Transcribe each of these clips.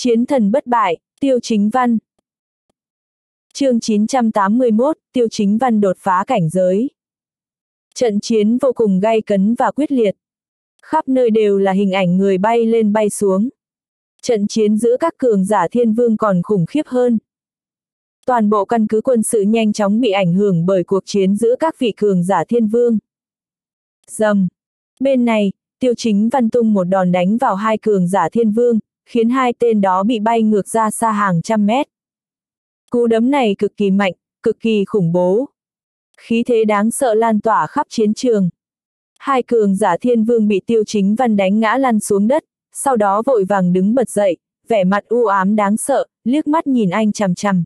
Chiến thần bất bại, tiêu chính văn. chương 981, tiêu chính văn đột phá cảnh giới. Trận chiến vô cùng gay cấn và quyết liệt. Khắp nơi đều là hình ảnh người bay lên bay xuống. Trận chiến giữa các cường giả thiên vương còn khủng khiếp hơn. Toàn bộ căn cứ quân sự nhanh chóng bị ảnh hưởng bởi cuộc chiến giữa các vị cường giả thiên vương. Dầm. Bên này, tiêu chính văn tung một đòn đánh vào hai cường giả thiên vương, khiến hai tên đó bị bay ngược ra xa hàng trăm mét. Cú đấm này cực kỳ mạnh, cực kỳ khủng bố. Khí thế đáng sợ lan tỏa khắp chiến trường. Hai cường giả thiên vương bị tiêu chính văn đánh ngã lăn xuống đất, sau đó vội vàng đứng bật dậy, vẻ mặt u ám đáng sợ, liếc mắt nhìn anh chằm chằm.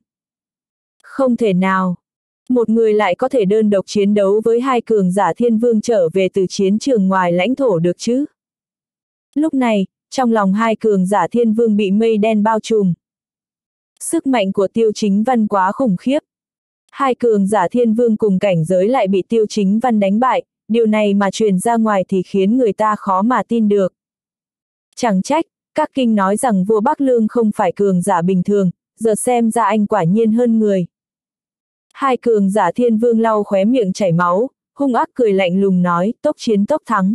Không thể nào. Một người lại có thể đơn độc chiến đấu với hai cường giả thiên vương trở về từ chiến trường ngoài lãnh thổ được chứ? Lúc này, trong lòng hai cường giả thiên vương bị mây đen bao trùm. Sức mạnh của tiêu chính văn quá khủng khiếp. Hai cường giả thiên vương cùng cảnh giới lại bị tiêu chính văn đánh bại, điều này mà truyền ra ngoài thì khiến người ta khó mà tin được. Chẳng trách, các kinh nói rằng vua Bắc Lương không phải cường giả bình thường, giờ xem ra anh quả nhiên hơn người. Hai cường giả thiên vương lau khóe miệng chảy máu, hung ác cười lạnh lùng nói, tốc chiến tốc thắng.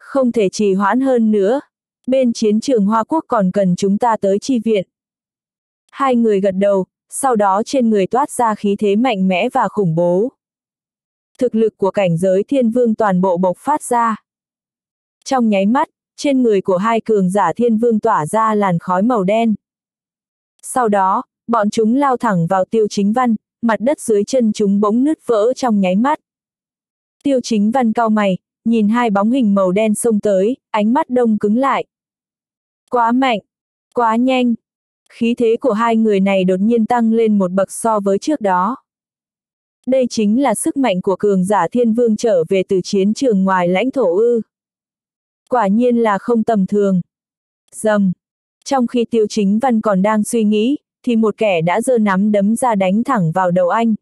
Không thể trì hoãn hơn nữa. Bên chiến trường Hoa Quốc còn cần chúng ta tới chi viện. Hai người gật đầu, sau đó trên người toát ra khí thế mạnh mẽ và khủng bố. Thực lực của cảnh giới thiên vương toàn bộ bộc phát ra. Trong nháy mắt, trên người của hai cường giả thiên vương tỏa ra làn khói màu đen. Sau đó, bọn chúng lao thẳng vào tiêu chính văn, mặt đất dưới chân chúng bỗng nứt vỡ trong nháy mắt. Tiêu chính văn cao mày, nhìn hai bóng hình màu đen xông tới, ánh mắt đông cứng lại. Quá mạnh, quá nhanh. Khí thế của hai người này đột nhiên tăng lên một bậc so với trước đó. Đây chính là sức mạnh của cường giả thiên vương trở về từ chiến trường ngoài lãnh thổ ư. Quả nhiên là không tầm thường. Dầm. Trong khi tiêu chính văn còn đang suy nghĩ, thì một kẻ đã giơ nắm đấm ra đánh thẳng vào đầu anh.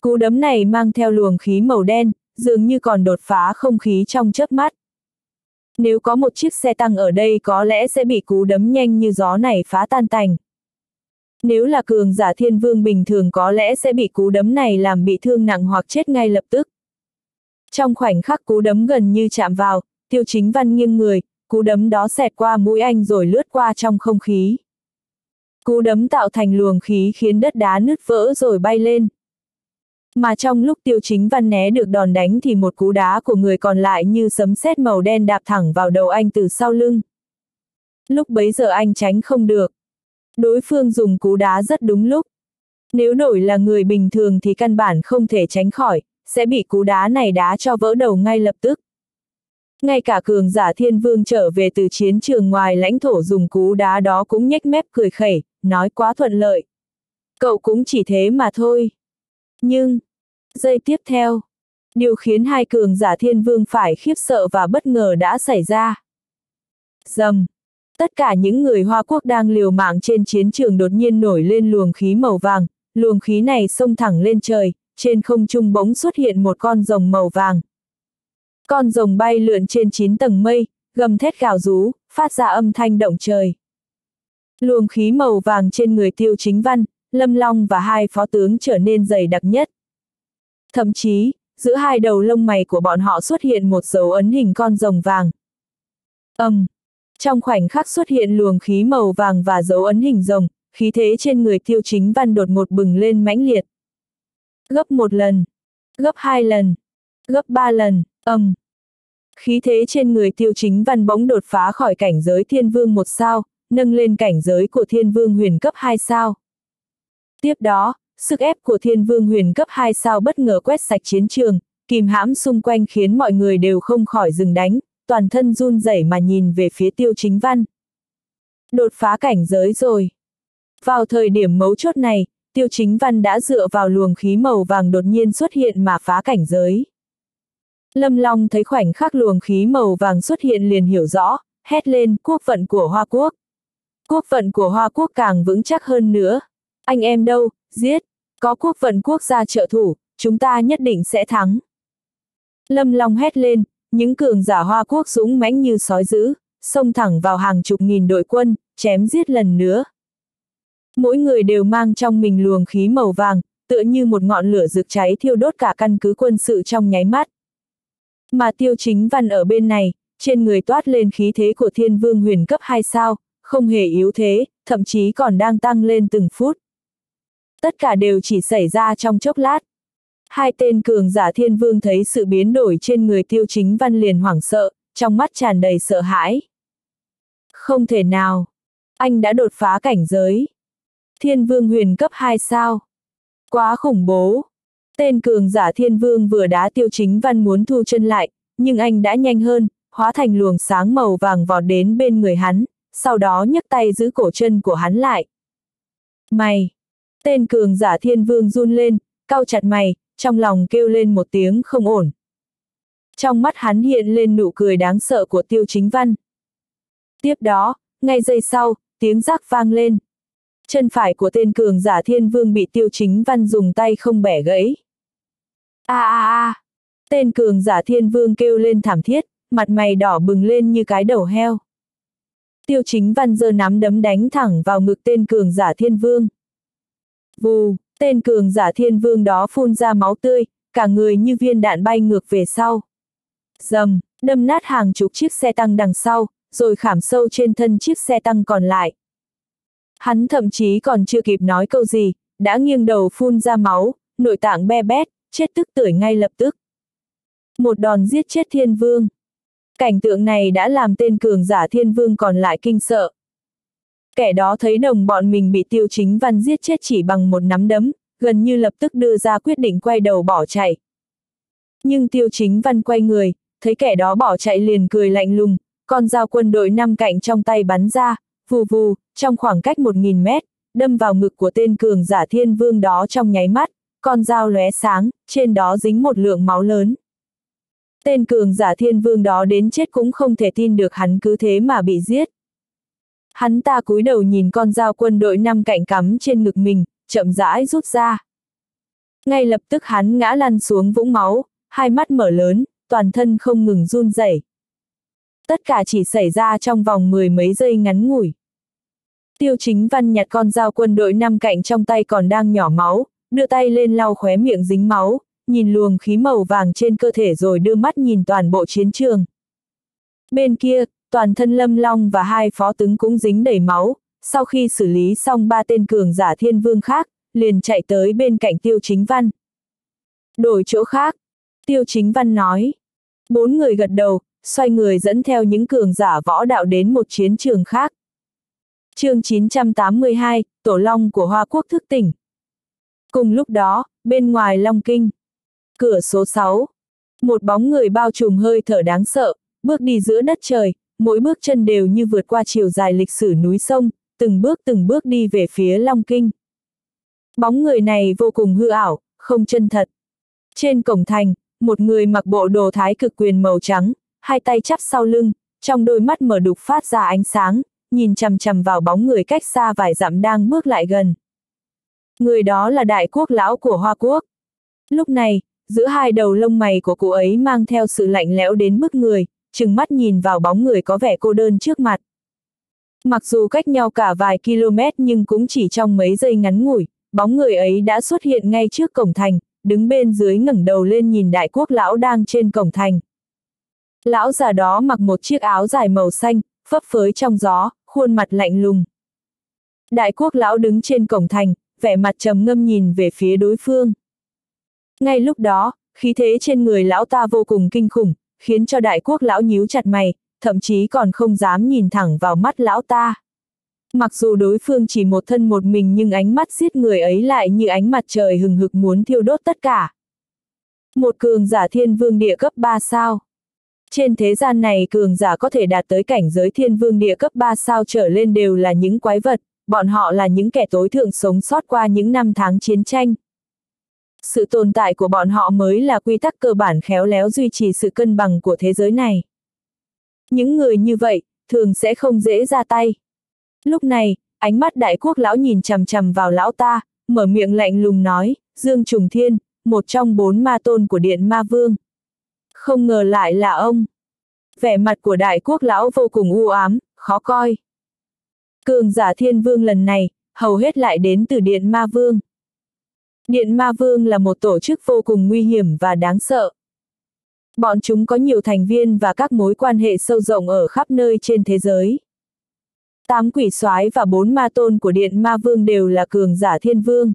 Cú đấm này mang theo luồng khí màu đen, dường như còn đột phá không khí trong chớp mắt. Nếu có một chiếc xe tăng ở đây có lẽ sẽ bị cú đấm nhanh như gió này phá tan tành. Nếu là cường giả thiên vương bình thường có lẽ sẽ bị cú đấm này làm bị thương nặng hoặc chết ngay lập tức. Trong khoảnh khắc cú đấm gần như chạm vào, tiêu chính văn nghiêng người, cú đấm đó xẹt qua mũi anh rồi lướt qua trong không khí. Cú đấm tạo thành luồng khí khiến đất đá nứt vỡ rồi bay lên. Mà trong lúc tiêu chính văn né được đòn đánh thì một cú đá của người còn lại như sấm sét màu đen đạp thẳng vào đầu anh từ sau lưng. Lúc bấy giờ anh tránh không được. Đối phương dùng cú đá rất đúng lúc. Nếu đổi là người bình thường thì căn bản không thể tránh khỏi, sẽ bị cú đá này đá cho vỡ đầu ngay lập tức. Ngay cả cường giả thiên vương trở về từ chiến trường ngoài lãnh thổ dùng cú đá đó cũng nhếch mép cười khẩy, nói quá thuận lợi. Cậu cũng chỉ thế mà thôi. Nhưng, giây tiếp theo, điều khiến hai cường giả thiên vương phải khiếp sợ và bất ngờ đã xảy ra. Dầm. Tất cả những người Hoa Quốc đang liều mạng trên chiến trường đột nhiên nổi lên luồng khí màu vàng, luồng khí này xông thẳng lên trời, trên không trung bỗng xuất hiện một con rồng màu vàng. Con rồng bay lượn trên 9 tầng mây, gầm thét gào rú, phát ra âm thanh động trời. Luồng khí màu vàng trên người tiêu chính văn, lâm long và hai phó tướng trở nên dày đặc nhất. Thậm chí, giữa hai đầu lông mày của bọn họ xuất hiện một dấu ấn hình con rồng vàng. Âm. Um, trong khoảnh khắc xuất hiện luồng khí màu vàng và dấu ấn hình rồng, khí thế trên người tiêu chính văn đột ngột bừng lên mãnh liệt. Gấp một lần, gấp hai lần, gấp ba lần, âm. Um. Khí thế trên người tiêu chính văn bỗng đột phá khỏi cảnh giới thiên vương một sao, nâng lên cảnh giới của thiên vương huyền cấp hai sao. Tiếp đó, sức ép của thiên vương huyền cấp 2 sao bất ngờ quét sạch chiến trường, kìm hãm xung quanh khiến mọi người đều không khỏi dừng đánh, toàn thân run rẩy mà nhìn về phía tiêu chính văn. Đột phá cảnh giới rồi. Vào thời điểm mấu chốt này, tiêu chính văn đã dựa vào luồng khí màu vàng đột nhiên xuất hiện mà phá cảnh giới. Lâm Long thấy khoảnh khắc luồng khí màu vàng xuất hiện liền hiểu rõ, hét lên quốc vận của Hoa Quốc. Quốc vận của Hoa Quốc càng vững chắc hơn nữa. Anh em đâu, giết, có quốc vận quốc gia trợ thủ, chúng ta nhất định sẽ thắng. Lâm Long hét lên, những cường giả Hoa Quốc dũng mãnh như sói dữ, xông thẳng vào hàng chục nghìn đội quân, chém giết lần nữa. Mỗi người đều mang trong mình luồng khí màu vàng, tựa như một ngọn lửa rực cháy thiêu đốt cả căn cứ quân sự trong nháy mắt. Mà tiêu chính văn ở bên này, trên người toát lên khí thế của thiên vương huyền cấp 2 sao, không hề yếu thế, thậm chí còn đang tăng lên từng phút. Tất cả đều chỉ xảy ra trong chốc lát. Hai tên cường giả thiên vương thấy sự biến đổi trên người tiêu chính văn liền hoảng sợ, trong mắt tràn đầy sợ hãi. Không thể nào. Anh đã đột phá cảnh giới. Thiên vương huyền cấp 2 sao. Quá khủng bố. Tên cường giả thiên vương vừa đá tiêu chính văn muốn thu chân lại, nhưng anh đã nhanh hơn, hóa thành luồng sáng màu vàng vọt đến bên người hắn, sau đó nhấc tay giữ cổ chân của hắn lại. Mày! Tên cường giả thiên vương run lên, cau chặt mày, trong lòng kêu lên một tiếng không ổn. Trong mắt hắn hiện lên nụ cười đáng sợ của tiêu chính văn. Tiếp đó, ngay giây sau, tiếng rác vang lên. Chân phải của tên cường giả thiên vương bị tiêu chính văn dùng tay không bẻ gãy. a a a Tên cường giả thiên vương kêu lên thảm thiết, mặt mày đỏ bừng lên như cái đầu heo. Tiêu chính văn giơ nắm đấm đánh thẳng vào ngực tên cường giả thiên vương. Vù, tên cường giả thiên vương đó phun ra máu tươi, cả người như viên đạn bay ngược về sau. Dầm, đâm nát hàng chục chiếc xe tăng đằng sau, rồi khảm sâu trên thân chiếc xe tăng còn lại. Hắn thậm chí còn chưa kịp nói câu gì, đã nghiêng đầu phun ra máu, nội tạng be bét, chết tức tưởi ngay lập tức. Một đòn giết chết thiên vương. Cảnh tượng này đã làm tên cường giả thiên vương còn lại kinh sợ. Kẻ đó thấy đồng bọn mình bị tiêu chính văn giết chết chỉ bằng một nắm đấm, gần như lập tức đưa ra quyết định quay đầu bỏ chạy. Nhưng tiêu chính văn quay người, thấy kẻ đó bỏ chạy liền cười lạnh lùng, con dao quân đội năm cạnh trong tay bắn ra, vù vù, trong khoảng cách 1.000 mét, đâm vào ngực của tên cường giả thiên vương đó trong nháy mắt, con dao lóe sáng, trên đó dính một lượng máu lớn. Tên cường giả thiên vương đó đến chết cũng không thể tin được hắn cứ thế mà bị giết. Hắn ta cúi đầu nhìn con dao quân đội năm cạnh cắm trên ngực mình, chậm rãi rút ra. Ngay lập tức hắn ngã lăn xuống vũng máu, hai mắt mở lớn, toàn thân không ngừng run rẩy. Tất cả chỉ xảy ra trong vòng mười mấy giây ngắn ngủi. Tiêu chính văn nhặt con dao quân đội năm cạnh trong tay còn đang nhỏ máu, đưa tay lên lau khóe miệng dính máu, nhìn luồng khí màu vàng trên cơ thể rồi đưa mắt nhìn toàn bộ chiến trường. Bên kia, toàn thân Lâm Long và hai phó tướng cũng dính đầy máu, sau khi xử lý xong ba tên cường giả thiên vương khác, liền chạy tới bên cạnh Tiêu Chính Văn. Đổi chỗ khác, Tiêu Chính Văn nói. Bốn người gật đầu, xoay người dẫn theo những cường giả võ đạo đến một chiến trường khác. chương 982, Tổ Long của Hoa Quốc thức tỉnh. Cùng lúc đó, bên ngoài Long Kinh, cửa số 6, một bóng người bao trùm hơi thở đáng sợ, bước đi giữa đất trời, mỗi bước chân đều như vượt qua chiều dài lịch sử núi sông, từng bước từng bước đi về phía Long Kinh. Bóng người này vô cùng hư ảo, không chân thật. Trên cổng thành, một người mặc bộ đồ thái cực quyền màu trắng, hai tay chắp sau lưng, trong đôi mắt mở đục phát ra ánh sáng, nhìn chằm chằm vào bóng người cách xa vài dặm đang bước lại gần. Người đó là đại quốc lão của Hoa Quốc. Lúc này, giữa hai đầu lông mày của cụ ấy mang theo sự lạnh lẽo đến mức người, chừng mắt nhìn vào bóng người có vẻ cô đơn trước mặt. Mặc dù cách nhau cả vài km nhưng cũng chỉ trong mấy giây ngắn ngủi, bóng người ấy đã xuất hiện ngay trước cổng thành, đứng bên dưới ngẩng đầu lên nhìn đại quốc lão đang trên cổng thành. Lão già đó mặc một chiếc áo dài màu xanh, phấp phới trong gió, khuôn mặt lạnh lùng. Đại quốc lão đứng trên cổng thành, vẻ mặt trầm ngâm nhìn về phía đối phương. Ngay lúc đó, khí thế trên người lão ta vô cùng kinh khủng, khiến cho đại quốc lão nhíu chặt mày, thậm chí còn không dám nhìn thẳng vào mắt lão ta. Mặc dù đối phương chỉ một thân một mình nhưng ánh mắt giết người ấy lại như ánh mặt trời hừng hực muốn thiêu đốt tất cả. Một cường giả thiên vương địa cấp 3 sao. Trên thế gian này cường giả có thể đạt tới cảnh giới thiên vương địa cấp 3 sao trở lên đều là những quái vật, bọn họ là những kẻ tối thượng sống sót qua những năm tháng chiến tranh. Sự tồn tại của bọn họ mới là quy tắc cơ bản khéo léo duy trì sự cân bằng của thế giới này. Những người như vậy, thường sẽ không dễ ra tay. Lúc này, ánh mắt đại quốc lão nhìn chằm chằm vào lão ta, mở miệng lạnh lùng nói, Dương Trùng Thiên, một trong bốn ma tôn của Điện Ma Vương. Không ngờ lại là ông. Vẻ mặt của đại quốc lão vô cùng u ám, khó coi. Cường giả thiên vương lần này, hầu hết lại đến từ Điện Ma Vương. Điện Ma Vương là một tổ chức vô cùng nguy hiểm và đáng sợ. Bọn chúng có nhiều thành viên và các mối quan hệ sâu rộng ở khắp nơi trên thế giới. Tám quỷ soái và bốn ma tôn của Điện Ma Vương đều là cường giả thiên vương.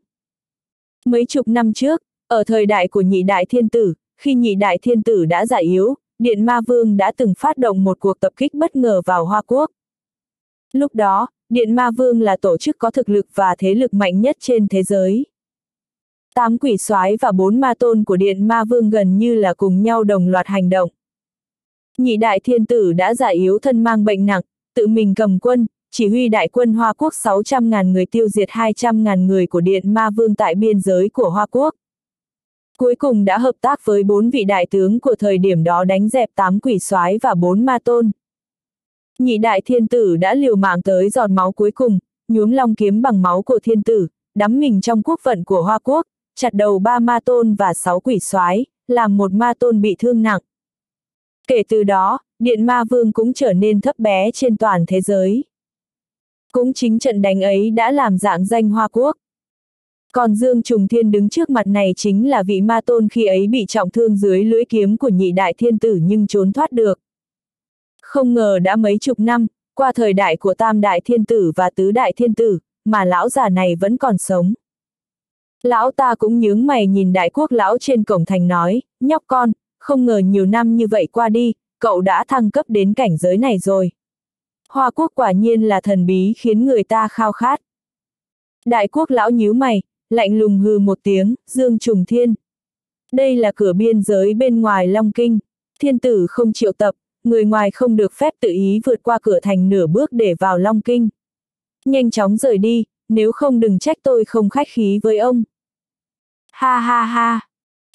Mấy chục năm trước, ở thời đại của nhị đại thiên tử, khi nhị đại thiên tử đã giải yếu, Điện Ma Vương đã từng phát động một cuộc tập kích bất ngờ vào Hoa Quốc. Lúc đó, Điện Ma Vương là tổ chức có thực lực và thế lực mạnh nhất trên thế giới. Tám quỷ soái và bốn ma tôn của Điện Ma Vương gần như là cùng nhau đồng loạt hành động. Nhị đại thiên tử đã giả yếu thân mang bệnh nặng, tự mình cầm quân, chỉ huy đại quân Hoa Quốc 600.000 người tiêu diệt 200.000 người của Điện Ma Vương tại biên giới của Hoa Quốc. Cuối cùng đã hợp tác với bốn vị đại tướng của thời điểm đó đánh dẹp tám quỷ soái và bốn ma tôn. Nhị đại thiên tử đã liều mạng tới giọt máu cuối cùng, nhuốm long kiếm bằng máu của thiên tử, đắm mình trong quốc vận của Hoa Quốc, chặt đầu ba ma tôn và sáu quỷ soái, làm một ma tôn bị thương nặng. Kể từ đó, Điện Ma Vương cũng trở nên thấp bé trên toàn thế giới. Cũng chính trận đánh ấy đã làm dạng danh Hoa Quốc. Còn Dương Trùng Thiên đứng trước mặt này chính là vị ma tôn khi ấy bị trọng thương dưới lưỡi kiếm của nhị đại thiên tử nhưng trốn thoát được. Không ngờ đã mấy chục năm, qua thời đại của tam đại thiên tử và tứ đại thiên tử, mà lão già này vẫn còn sống. Lão ta cũng nhướng mày nhìn đại quốc lão trên cổng thành nói, nhóc con, không ngờ nhiều năm như vậy qua đi, cậu đã thăng cấp đến cảnh giới này rồi. Hoa quốc quả nhiên là thần bí khiến người ta khao khát. Đại quốc lão nhíu mày, lạnh lùng hừ một tiếng, dương trùng thiên. Đây là cửa biên giới bên ngoài Long Kinh. Thiên tử không triệu tập, người ngoài không được phép tự ý vượt qua cửa thành nửa bước để vào Long Kinh. Nhanh chóng rời đi, nếu không đừng trách tôi không khách khí với ông. Ha ha ha.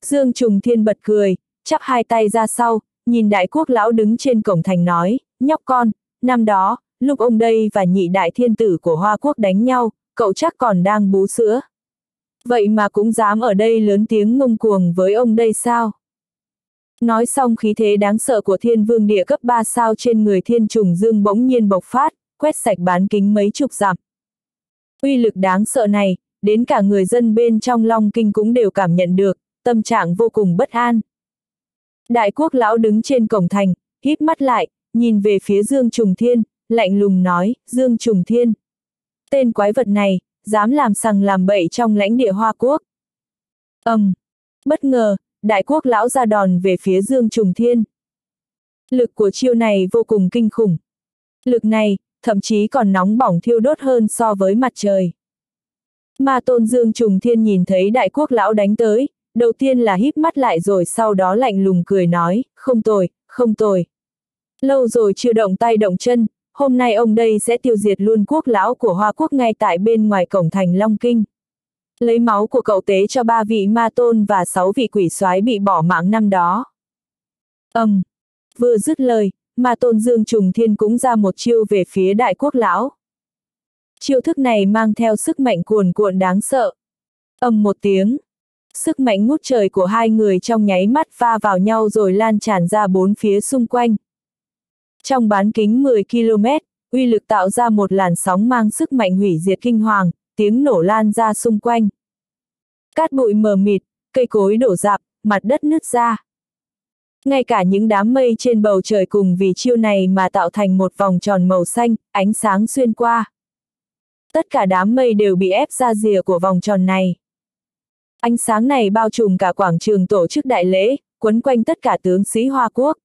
Dương Trùng Thiên bật cười, chắp hai tay ra sau, nhìn đại quốc lão đứng trên cổng thành nói, nhóc con, năm đó, lúc ông đây và nhị đại thiên tử của Hoa Quốc đánh nhau, cậu chắc còn đang bú sữa. Vậy mà cũng dám ở đây lớn tiếng ngông cuồng với ông đây sao? Nói xong khí thế đáng sợ của thiên vương địa cấp 3 sao trên người thiên trùng dương bỗng nhiên bộc phát, quét sạch bán kính mấy chục dặm. Uy lực đáng sợ này, đến cả người dân bên trong Long Kinh cũng đều cảm nhận được, tâm trạng vô cùng bất an. Đại quốc lão đứng trên cổng thành, híp mắt lại, nhìn về phía Dương Trùng Thiên, lạnh lùng nói, Dương Trùng Thiên. Tên quái vật này, dám làm sằng làm bậy trong lãnh địa Hoa Quốc. ầm, um, bất ngờ, đại quốc lão ra đòn về phía Dương Trùng Thiên. Lực của chiêu này vô cùng kinh khủng. Lực này, thậm chí còn nóng bỏng thiêu đốt hơn so với mặt trời. Ma tôn Dương Trùng Thiên nhìn thấy đại quốc lão đánh tới, đầu tiên là híp mắt lại rồi sau đó lạnh lùng cười nói, không tồi, không tồi. Lâu rồi chưa động tay động chân, hôm nay ông đây sẽ tiêu diệt luôn quốc lão của Hoa Quốc ngay tại bên ngoài cổng thành Long Kinh. Lấy máu của cậu tế cho ba vị ma tôn và sáu vị quỷ soái bị bỏ mạng năm đó. Âm. Um, vừa dứt lời, ma tôn Dương Trùng Thiên cũng ra một chiêu về phía đại quốc lão. Chiêu thức này mang theo sức mạnh cuồn cuộn đáng sợ. Âm một tiếng. Sức mạnh ngút trời của hai người trong nháy mắt va vào nhau rồi lan tràn ra bốn phía xung quanh. Trong bán kính 10 km, uy lực tạo ra một làn sóng mang sức mạnh hủy diệt kinh hoàng, tiếng nổ lan ra xung quanh. Cát bụi mờ mịt, cây cối đổ rạp, mặt đất nứt ra. Ngay cả những đám mây trên bầu trời cùng vì chiêu này mà tạo thành một vòng tròn màu xanh, ánh sáng xuyên qua. Tất cả đám mây đều bị ép ra rìa của vòng tròn này. Ánh sáng này bao trùm cả quảng trường tổ chức đại lễ, quấn quanh tất cả tướng sĩ Hoa Quốc.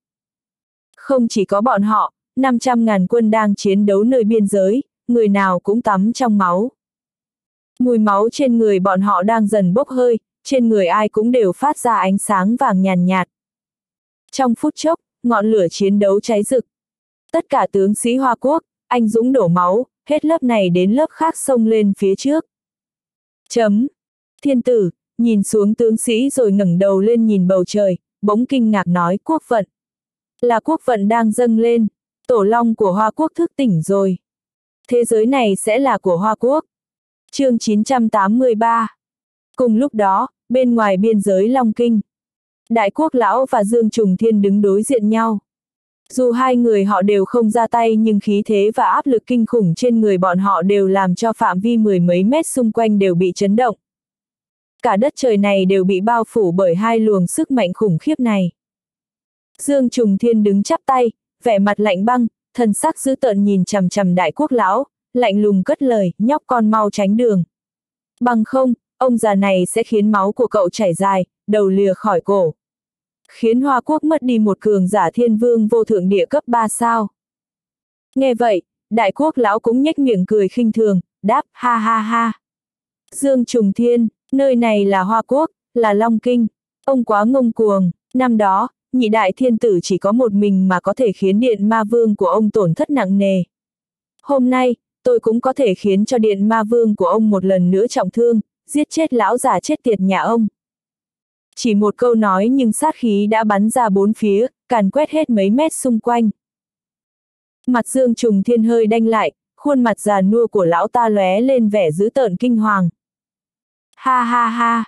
Không chỉ có bọn họ, 500.000 quân đang chiến đấu nơi biên giới, người nào cũng tắm trong máu. Mùi máu trên người bọn họ đang dần bốc hơi, trên người ai cũng đều phát ra ánh sáng vàng nhàn nhạt. Trong phút chốc, ngọn lửa chiến đấu cháy rực. Tất cả tướng sĩ Hoa Quốc, anh dũng đổ máu, hết lớp này đến lớp khác xông lên phía trước. Chấm. Thiên tử, nhìn xuống tướng sĩ rồi ngẩng đầu lên nhìn bầu trời, bỗng kinh ngạc nói quốc vận. Là quốc vận đang dâng lên, tổ long của Hoa Quốc thức tỉnh rồi. Thế giới này sẽ là của Hoa Quốc. chương 983 Cùng lúc đó, bên ngoài biên giới Long Kinh, Đại Quốc Lão và Dương Trùng Thiên đứng đối diện nhau. Dù hai người họ đều không ra tay nhưng khí thế và áp lực kinh khủng trên người bọn họ đều làm cho phạm vi mười mấy mét xung quanh đều bị chấn động. Cả đất trời này đều bị bao phủ bởi hai luồng sức mạnh khủng khiếp này. Dương Trùng Thiên đứng chắp tay, vẻ mặt lạnh băng, thần sắc dữ tợn nhìn chằm chằm đại quốc lão, lạnh lùng cất lời, nhóc con mau tránh đường. Bằng không, ông già này sẽ khiến máu của cậu chảy dài, đầu lìa khỏi cổ. Khiến Hoa Quốc mất đi một cường giả thiên vương vô thượng địa cấp 3 sao. Nghe vậy, đại quốc lão cũng nhếch miệng cười khinh thường, đáp ha ha ha. Dương Trùng Thiên, nơi này là Hoa Quốc, là Long Kinh. Ông quá ngông cuồng, năm đó, nhị đại thiên tử chỉ có một mình mà có thể khiến điện ma vương của ông tổn thất nặng nề. Hôm nay, tôi cũng có thể khiến cho điện ma vương của ông một lần nữa trọng thương, giết chết lão già chết tiệt nhà ông. Chỉ một câu nói nhưng sát khí đã bắn ra bốn phía, càn quét hết mấy mét xung quanh. Mặt dương trùng thiên hơi đanh lại, khuôn mặt già nua của lão ta lóe lên vẻ dữ tợn kinh hoàng. Ha ha ha!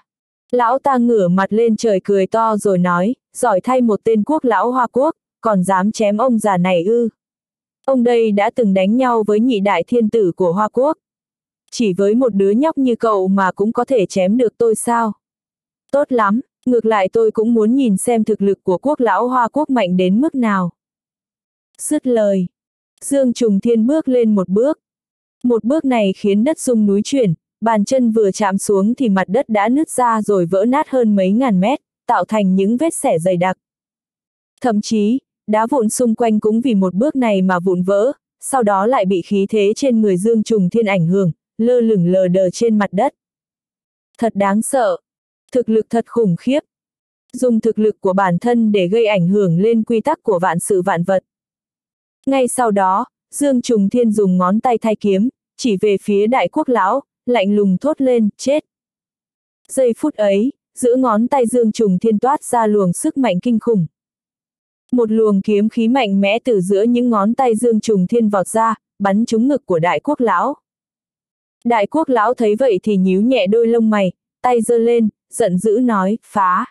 Lão ta ngửa mặt lên trời cười to rồi nói, giỏi thay một tên quốc lão Hoa Quốc, còn dám chém ông già này ư. Ông đây đã từng đánh nhau với nhị đại thiên tử của Hoa Quốc. Chỉ với một đứa nhóc như cậu mà cũng có thể chém được tôi sao? Tốt lắm, ngược lại tôi cũng muốn nhìn xem thực lực của quốc lão Hoa Quốc mạnh đến mức nào. Dứt lời. Dương Trùng Thiên bước lên một bước. Một bước này khiến đất rung núi chuyển, bàn chân vừa chạm xuống thì mặt đất đã nứt ra rồi vỡ nát hơn mấy ngàn mét, tạo thành những vết xẻ dày đặc. Thậm chí, đá vụn xung quanh cũng vì một bước này mà vụn vỡ, sau đó lại bị khí thế trên người Dương Trùng Thiên ảnh hưởng, lơ lửng lờ đờ trên mặt đất. Thật đáng sợ. Thực lực thật khủng khiếp. Dùng thực lực của bản thân để gây ảnh hưởng lên quy tắc của vạn sự vạn vật. Ngay sau đó, Dương Trùng Thiên dùng ngón tay thay kiếm, chỉ về phía đại quốc lão, lạnh lùng thốt lên, chết. Giây phút ấy, giữa ngón tay Dương Trùng Thiên toát ra luồng sức mạnh kinh khủng. Một luồng kiếm khí mạnh mẽ từ giữa những ngón tay Dương Trùng Thiên vọt ra, bắn trúng ngực của đại quốc lão. Đại quốc lão thấy vậy thì nhíu nhẹ đôi lông mày, tay giơ lên, giận dữ nói, phá.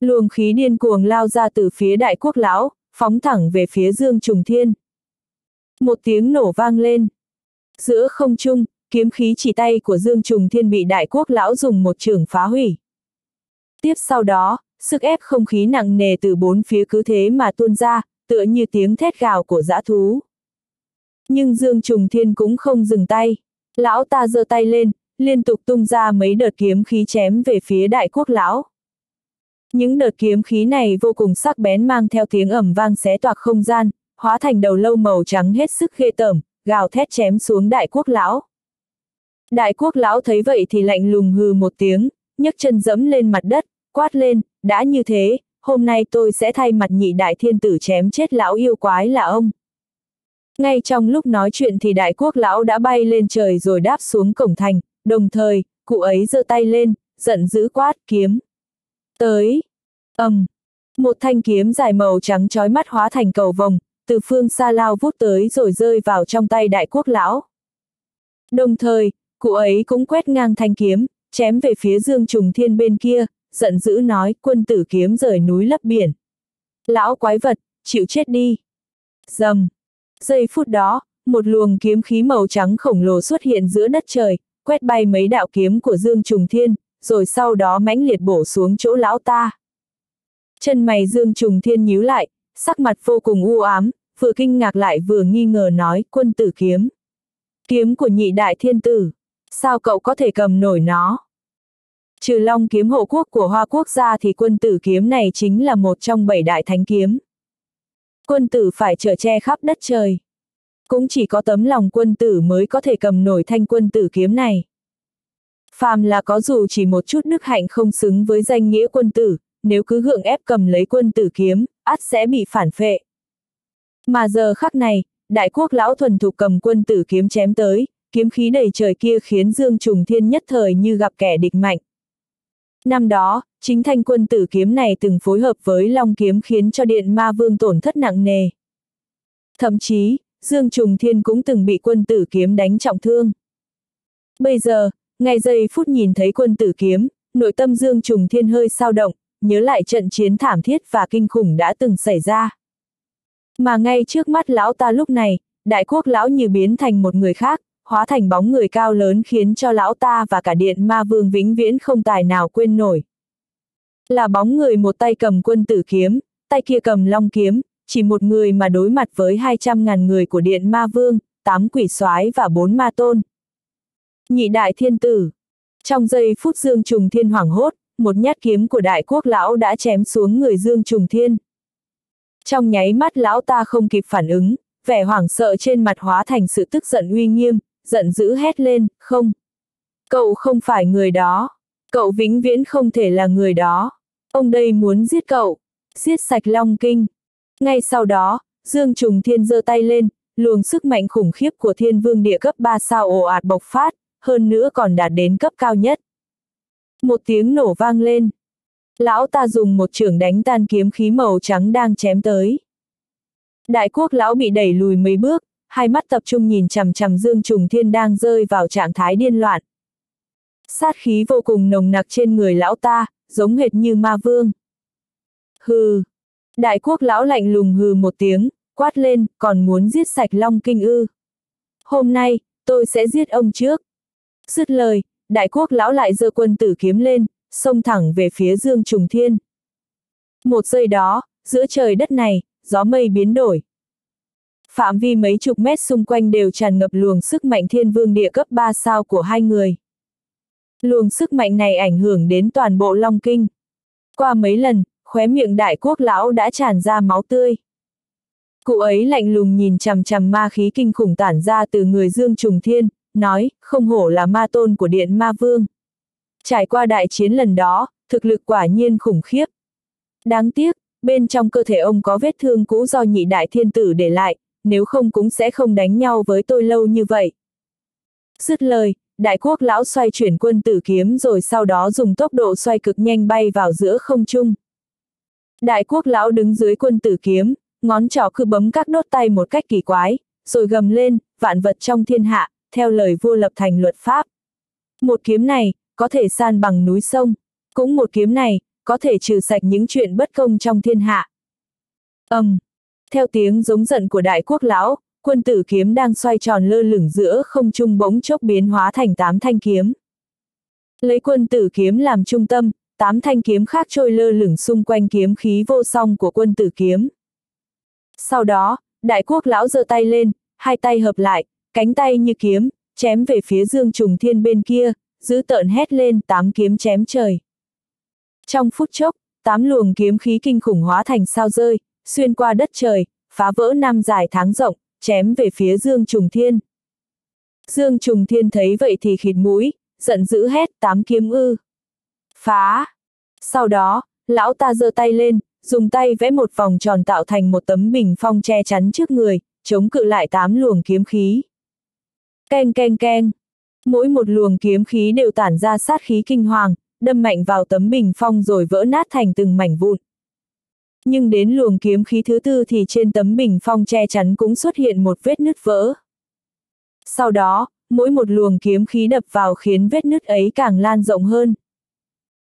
Luồng khí điên cuồng lao ra từ phía đại quốc lão, phóng thẳng về phía Dương Trùng Thiên. Một tiếng nổ vang lên. Giữa không trung, kiếm khí chỉ tay của Dương Trùng Thiên bị đại quốc lão dùng một trường phá hủy. Tiếp sau đó, sức ép không khí nặng nề từ bốn phía cứ thế mà tuôn ra, tựa như tiếng thét gào của dã thú. Nhưng Dương Trùng Thiên cũng không dừng tay. Lão ta giơ tay lên, liên tục tung ra mấy đợt kiếm khí chém về phía đại quốc lão. Những đợt kiếm khí này vô cùng sắc bén mang theo tiếng ẩm vang xé toạc không gian, hóa thành đầu lâu màu trắng hết sức ghê tởm, gào thét chém xuống đại quốc lão. Đại quốc lão thấy vậy thì lạnh lùng hừ một tiếng, nhấc chân dẫm lên mặt đất, quát lên, đã như thế, hôm nay tôi sẽ thay mặt nhị đại thiên tử chém chết lão yêu quái là ông. Ngay trong lúc nói chuyện thì đại quốc lão đã bay lên trời rồi đáp xuống cổng thành, đồng thời, cụ ấy giơ tay lên, giận dữ quát kiếm. Tới. ầm, um, Một thanh kiếm dài màu trắng trói mắt hóa thành cầu vồng, từ phương xa lao vút tới rồi rơi vào trong tay đại quốc lão. Đồng thời, cụ ấy cũng quét ngang thanh kiếm, chém về phía Dương Trùng Thiên bên kia, giận dữ nói quân tử kiếm rời núi lấp biển. Lão quái vật, chịu chết đi. Dầm. Giây phút đó, một luồng kiếm khí màu trắng khổng lồ xuất hiện giữa đất trời, quét bay mấy đạo kiếm của Dương Trùng Thiên, rồi sau đó mãnh liệt bổ xuống chỗ lão ta. Chân mày Dương Trùng Thiên nhíu lại, sắc mặt vô cùng u ám, vừa kinh ngạc lại vừa nghi ngờ nói quân tử kiếm. Kiếm của nhị đại thiên tử, sao cậu có thể cầm nổi nó? Trừ long kiếm hộ quốc của Hoa Quốc gia thì quân tử kiếm này chính là một trong bảy đại thánh kiếm. Quân tử phải trở che khắp đất trời. Cũng chỉ có tấm lòng quân tử mới có thể cầm nổi thanh quân tử kiếm này. Phàm là có dù chỉ một chút đức hạnh không xứng với danh nghĩa quân tử, nếu cứ gượng ép cầm lấy quân tử kiếm, ắt sẽ bị phản phệ. Mà giờ khắc này, đại quốc lão thuần thục cầm quân tử kiếm chém tới, kiếm khí đầy trời kia khiến Dương Trùng Thiên nhất thời như gặp kẻ địch mạnh. Năm đó, chính thanh quân tử kiếm này từng phối hợp với long kiếm khiến cho điện ma vương tổn thất nặng nề. Thậm chí, Dương Trùng Thiên cũng từng bị quân tử kiếm đánh trọng thương. Bây giờ, ngay giây phút nhìn thấy quân tử kiếm, nội tâm Dương Trùng Thiên hơi sao động, nhớ lại trận chiến thảm thiết và kinh khủng đã từng xảy ra. Mà ngay trước mắt lão ta lúc này, đại quốc lão như biến thành một người khác, hóa thành bóng người cao lớn khiến cho lão ta và cả điện ma vương vĩnh viễn không tài nào quên nổi. Là bóng người một tay cầm quân tử kiếm, tay kia cầm long kiếm, chỉ một người mà đối mặt với 200.000 người của điện ma vương, tám quỷ soái và bốn ma tôn. Nhị đại thiên tử. Trong giây phút Dương Trùng Thiên hoảng hốt, một nhát kiếm của đại quốc lão đã chém xuống người Dương Trùng Thiên. Trong nháy mắt lão ta không kịp phản ứng, vẻ hoảng sợ trên mặt hóa thành sự tức giận uy nghiêm, giận dữ hét lên, không. Cậu không phải người đó. Cậu vĩnh viễn không thể là người đó. Ông đây muốn giết cậu. Giết sạch Long Kinh. Ngay sau đó, Dương Trùng Thiên giơ tay lên, luồng sức mạnh khủng khiếp của thiên vương địa cấp 3 sao ồ ạt bộc phát, hơn nữa còn đạt đến cấp cao nhất. Một tiếng nổ vang lên. Lão ta dùng một trường đánh tan kiếm khí màu trắng đang chém tới. Đại quốc lão bị đẩy lùi mấy bước, hai mắt tập trung nhìn chằm chằm Dương Trùng Thiên đang rơi vào trạng thái điên loạn. Sát khí vô cùng nồng nặc trên người lão ta, giống hệt như ma vương. Hừ. Đại quốc lão lạnh lùng hừ một tiếng, quát lên, còn muốn giết sạch Long Kinh ư. Hôm nay, tôi sẽ giết ông trước. Dứt lời, đại quốc lão lại giơ quân tử kiếm lên, xông thẳng về phía Dương Trùng Thiên. Một giây đó, giữa trời đất này, gió mây biến đổi. Phạm vi mấy chục mét xung quanh đều tràn ngập luồng sức mạnh thiên vương địa cấp 3 sao của hai người. Luồng sức mạnh này ảnh hưởng đến toàn bộ Long Kinh. Qua mấy lần, khóe miệng đại quốc lão đã tràn ra máu tươi. Cụ ấy lạnh lùng nhìn chằm chằm ma khí kinh khủng tản ra từ người Dương Trùng Thiên, nói, không hổ là ma tôn của Điện Ma Vương. Trải qua đại chiến lần đó, thực lực quả nhiên khủng khiếp. Đáng tiếc, bên trong cơ thể ông có vết thương cũ do nhị đại thiên tử để lại, nếu không cũng sẽ không đánh nhau với tôi lâu như vậy. Dứt lời, đại quốc lão xoay chuyển quân tử kiếm rồi sau đó dùng tốc độ xoay cực nhanh bay vào giữa không trung. Đại quốc lão đứng dưới quân tử kiếm, ngón trỏ cứ bấm các đốt tay một cách kỳ quái, rồi gầm lên, vạn vật trong thiên hạ, theo lời vua lập thành luật pháp. Một kiếm này, có thể san bằng núi sông, cũng một kiếm này, có thể trừ sạch những chuyện bất công trong thiên hạ. ầm, um, theo tiếng giống giận của đại quốc lão, quân tử kiếm đang xoay tròn lơ lửng giữa không trung bỗng chốc biến hóa thành tám thanh kiếm. Lấy quân tử kiếm làm trung tâm, tám thanh kiếm khác trôi lơ lửng xung quanh kiếm khí vô song của quân tử kiếm. Sau đó, đại quốc lão giơ tay lên, hai tay hợp lại, cánh tay như kiếm, chém về phía dương trùng thiên bên kia, giữ tợn hét lên tám kiếm chém trời. Trong phút chốc, tám luồng kiếm khí kinh khủng hóa thành sao rơi, xuyên qua đất trời, phá vỡ năm dài tháng rộng, chém về phía Dương Trùng Thiên. Dương Trùng Thiên thấy vậy thì khịt mũi, giận dữ hét tám kiếm ư. Phá! Sau đó, lão ta giơ tay lên, dùng tay vẽ một vòng tròn tạo thành một tấm bình phong che chắn trước người, chống cự lại tám luồng kiếm khí. Keng keng keng! Mỗi một luồng kiếm khí đều tản ra sát khí kinh hoàng, đâm mạnh vào tấm bình phong rồi vỡ nát thành từng mảnh vụn. Nhưng đến luồng kiếm khí thứ tư thì trên tấm bình phong che chắn cũng xuất hiện một vết nứt vỡ. Sau đó, mỗi một luồng kiếm khí đập vào khiến vết nứt ấy càng lan rộng hơn.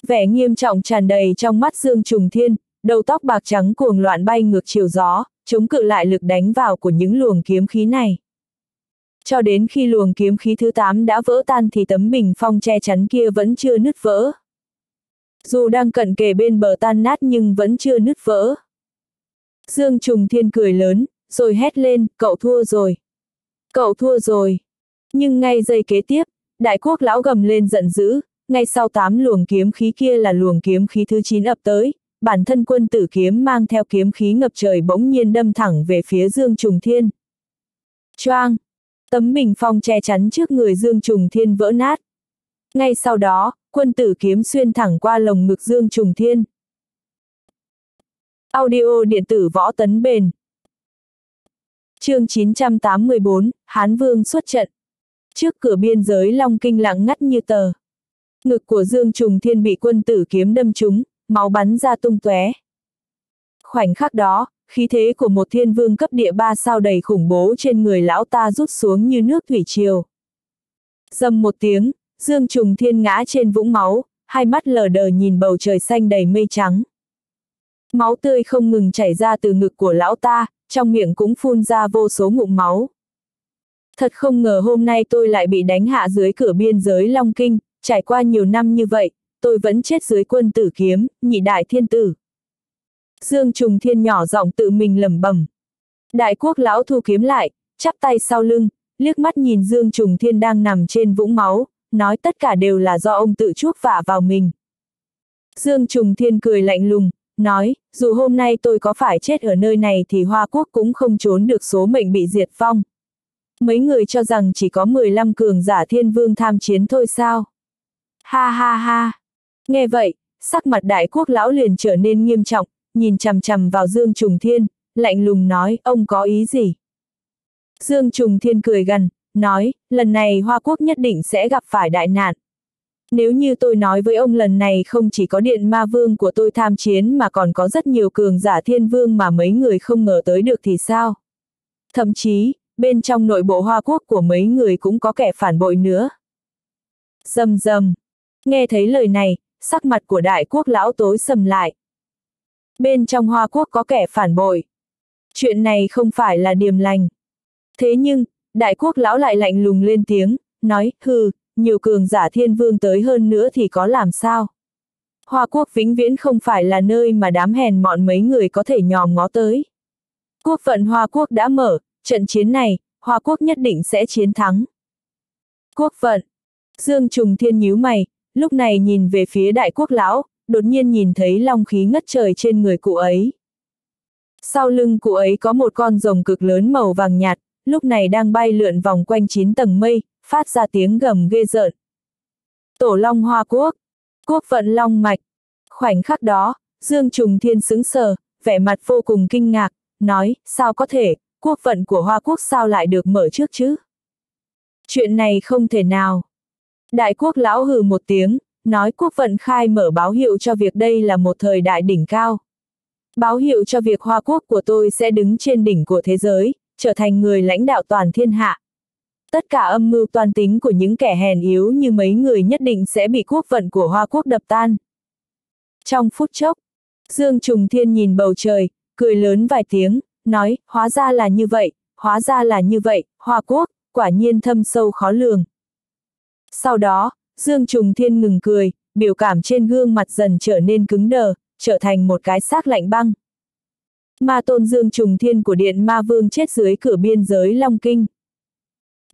Vẻ nghiêm trọng tràn đầy trong mắt Dương Trùng Thiên, đầu tóc bạc trắng cuồng loạn bay ngược chiều gió, chống cự lại lực đánh vào của những luồng kiếm khí này. Cho đến khi luồng kiếm khí thứ 8 đã vỡ tan thì tấm bình phong che chắn kia vẫn chưa nứt vỡ. Dù đang cận kề bên bờ tan nát nhưng vẫn chưa nứt vỡ. Dương Trùng Thiên cười lớn, rồi hét lên, cậu thua rồi. Cậu thua rồi. Nhưng ngay giây kế tiếp, đại quốc lão gầm lên giận dữ, ngay sau tám luồng kiếm khí kia là luồng kiếm khí thứ 9 ập tới, bản thân quân tử kiếm mang theo kiếm khí ngập trời bỗng nhiên đâm thẳng về phía Dương Trùng Thiên. Choang! Tấm bình phong che chắn trước người Dương Trùng Thiên vỡ nát. Ngay sau đó, quân tử kiếm xuyên thẳng qua lồng ngực Dương Trùng Thiên. Audio điện tử võ tấn bền. chương 984, Hán Vương xuất trận. Trước cửa biên giới Long Kinh lặng ngắt như tờ. Ngực của Dương Trùng Thiên bị quân tử kiếm đâm trúng, máu bắn ra tung tóe. Khoảnh khắc đó, khí thế của một thiên vương cấp địa ba sao đầy khủng bố trên người lão ta rút xuống như nước thủy triều. Dầm một tiếng, Dương Trùng Thiên ngã trên vũng máu, hai mắt lờ đờ nhìn bầu trời xanh đầy mây trắng. Máu tươi không ngừng chảy ra từ ngực của lão ta, trong miệng cũng phun ra vô số ngụm máu. Thật không ngờ hôm nay tôi lại bị đánh hạ dưới cửa biên giới Long Kinh, trải qua nhiều năm như vậy, tôi vẫn chết dưới quân tử kiếm, nhị đại thiên tử. Dương Trùng Thiên nhỏ giọng tự mình lẩm bẩm. Đại quốc lão thu kiếm lại, chắp tay sau lưng, liếc mắt nhìn Dương Trùng Thiên đang nằm trên vũng máu, nói tất cả đều là do ông tự chuốc vả vào mình. Dương Trùng Thiên cười lạnh lùng, nói, dù hôm nay tôi có phải chết ở nơi này thì Hoa Quốc cũng không trốn được số mệnh bị diệt vong. Mấy người cho rằng chỉ có 15 cường giả thiên vương tham chiến thôi sao? Ha ha ha! Nghe vậy, sắc mặt đại quốc lão liền trở nên nghiêm trọng, nhìn chằm chằm vào Dương Trùng Thiên, lạnh lùng nói, ông có ý gì? Dương Trùng Thiên cười gần, nói, lần này Hoa Quốc nhất định sẽ gặp phải đại nạn. Nếu như tôi nói với ông lần này không chỉ có điện ma vương của tôi tham chiến mà còn có rất nhiều cường giả thiên vương mà mấy người không ngờ tới được thì sao? Thậm chí, bên trong nội bộ Hoa Quốc của mấy người cũng có kẻ phản bội nữa. Dầm dầm. Nghe thấy lời này, sắc mặt của đại quốc lão tối sầm lại. Bên trong Hoa Quốc có kẻ phản bội. Chuyện này không phải là điềm lành. Thế nhưng, đại quốc lão lại lạnh lùng lên tiếng, nói, hừ, nhiều cường giả thiên vương tới hơn nữa thì có làm sao? Hoa quốc vĩnh viễn không phải là nơi mà đám hèn mọn mấy người có thể nhòm ngó tới. Quốc phận Hoa quốc đã mở, trận chiến này, Hoa quốc nhất định sẽ chiến thắng. Quốc phận. Dương Trùng Thiên nhíu mày, lúc này nhìn về phía đại quốc lão, đột nhiên nhìn thấy long khí ngất trời trên người cụ ấy. Sau lưng cụ ấy có một con rồng cực lớn màu vàng nhạt, lúc này đang bay lượn vòng quanh chín tầng mây, phát ra tiếng gầm ghê rợn. Tổ Long Hoa Quốc, Quốc vận Long Mạch. Khoảnh khắc đó, Dương Trùng Thiên sững sờ, vẻ mặt vô cùng kinh ngạc, nói, sao có thể, quốc vận của Hoa Quốc sao lại được mở trước chứ? Chuyện này không thể nào. Đại quốc lão hừ một tiếng, nói quốc vận khai mở báo hiệu cho việc đây là một thời đại đỉnh cao. Báo hiệu cho việc Hoa Quốc của tôi sẽ đứng trên đỉnh của thế giới, trở thành người lãnh đạo toàn thiên hạ. Tất cả âm mưu toàn tính của những kẻ hèn yếu như mấy người nhất định sẽ bị quốc vận của Hoa Quốc đập tan. Trong phút chốc, Dương Trùng Thiên nhìn bầu trời, cười lớn vài tiếng, nói, hóa ra là như vậy, hóa ra là như vậy, Hoa Quốc, quả nhiên thâm sâu khó lường. Sau đó, Dương Trùng Thiên ngừng cười, biểu cảm trên gương mặt dần trở nên cứng đờ, trở thành một cái xác lạnh băng. Ma tôn Dương Trùng Thiên của Điện Ma Vương chết dưới cửa biên giới Long Kinh.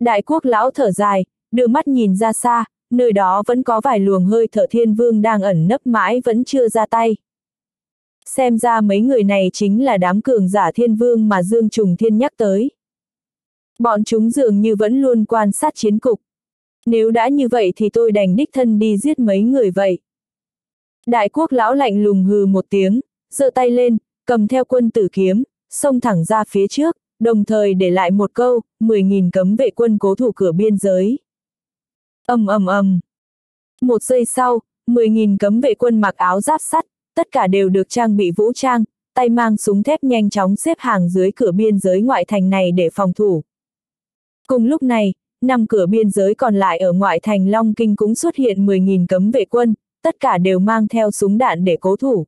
Đại quốc lão thở dài, đưa mắt nhìn ra xa, nơi đó vẫn có vài luồng hơi thở thiên vương đang ẩn nấp mãi vẫn chưa ra tay. Xem ra mấy người này chính là đám cường giả thiên vương mà Dương Trùng Thiên nhắc tới. Bọn chúng dường như vẫn luôn quan sát chiến cục. Nếu đã như vậy thì tôi đành đích thân đi giết mấy người vậy. Đại quốc lão lạnh lùng hừ một tiếng, giơ tay lên, cầm theo quân tử kiếm, xông thẳng ra phía trước, đồng thời để lại một câu, 10.000 cấm vệ quân cố thủ cửa biên giới. ầm ầm ầm. Một giây sau, 10.000 cấm vệ quân mặc áo giáp sắt, tất cả đều được trang bị vũ trang, tay mang súng thép nhanh chóng xếp hàng dưới cửa biên giới ngoại thành này để phòng thủ. Cùng lúc này, năm cửa biên giới còn lại ở ngoại thành Long Kinh cũng xuất hiện 10.000 cấm vệ quân, tất cả đều mang theo súng đạn để cố thủ.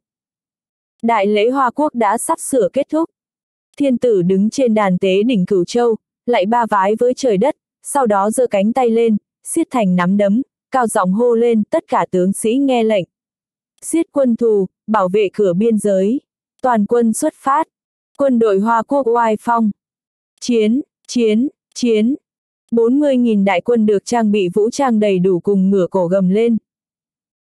Đại lễ Hoa Quốc đã sắp sửa kết thúc. Thiên tử đứng trên đàn tế đỉnh Cửu Châu, lại ba vái với trời đất, sau đó giơ cánh tay lên, siết thành nắm đấm, cao giọng hô lên tất cả tướng sĩ nghe lệnh. Siết quân thù, bảo vệ cửa biên giới. Toàn quân xuất phát. Quân đội Hoa Quốc oai phong. Chiến, chiến, chiến. 40.000 đại quân được trang bị vũ trang đầy đủ cùng ngửa cổ gầm lên.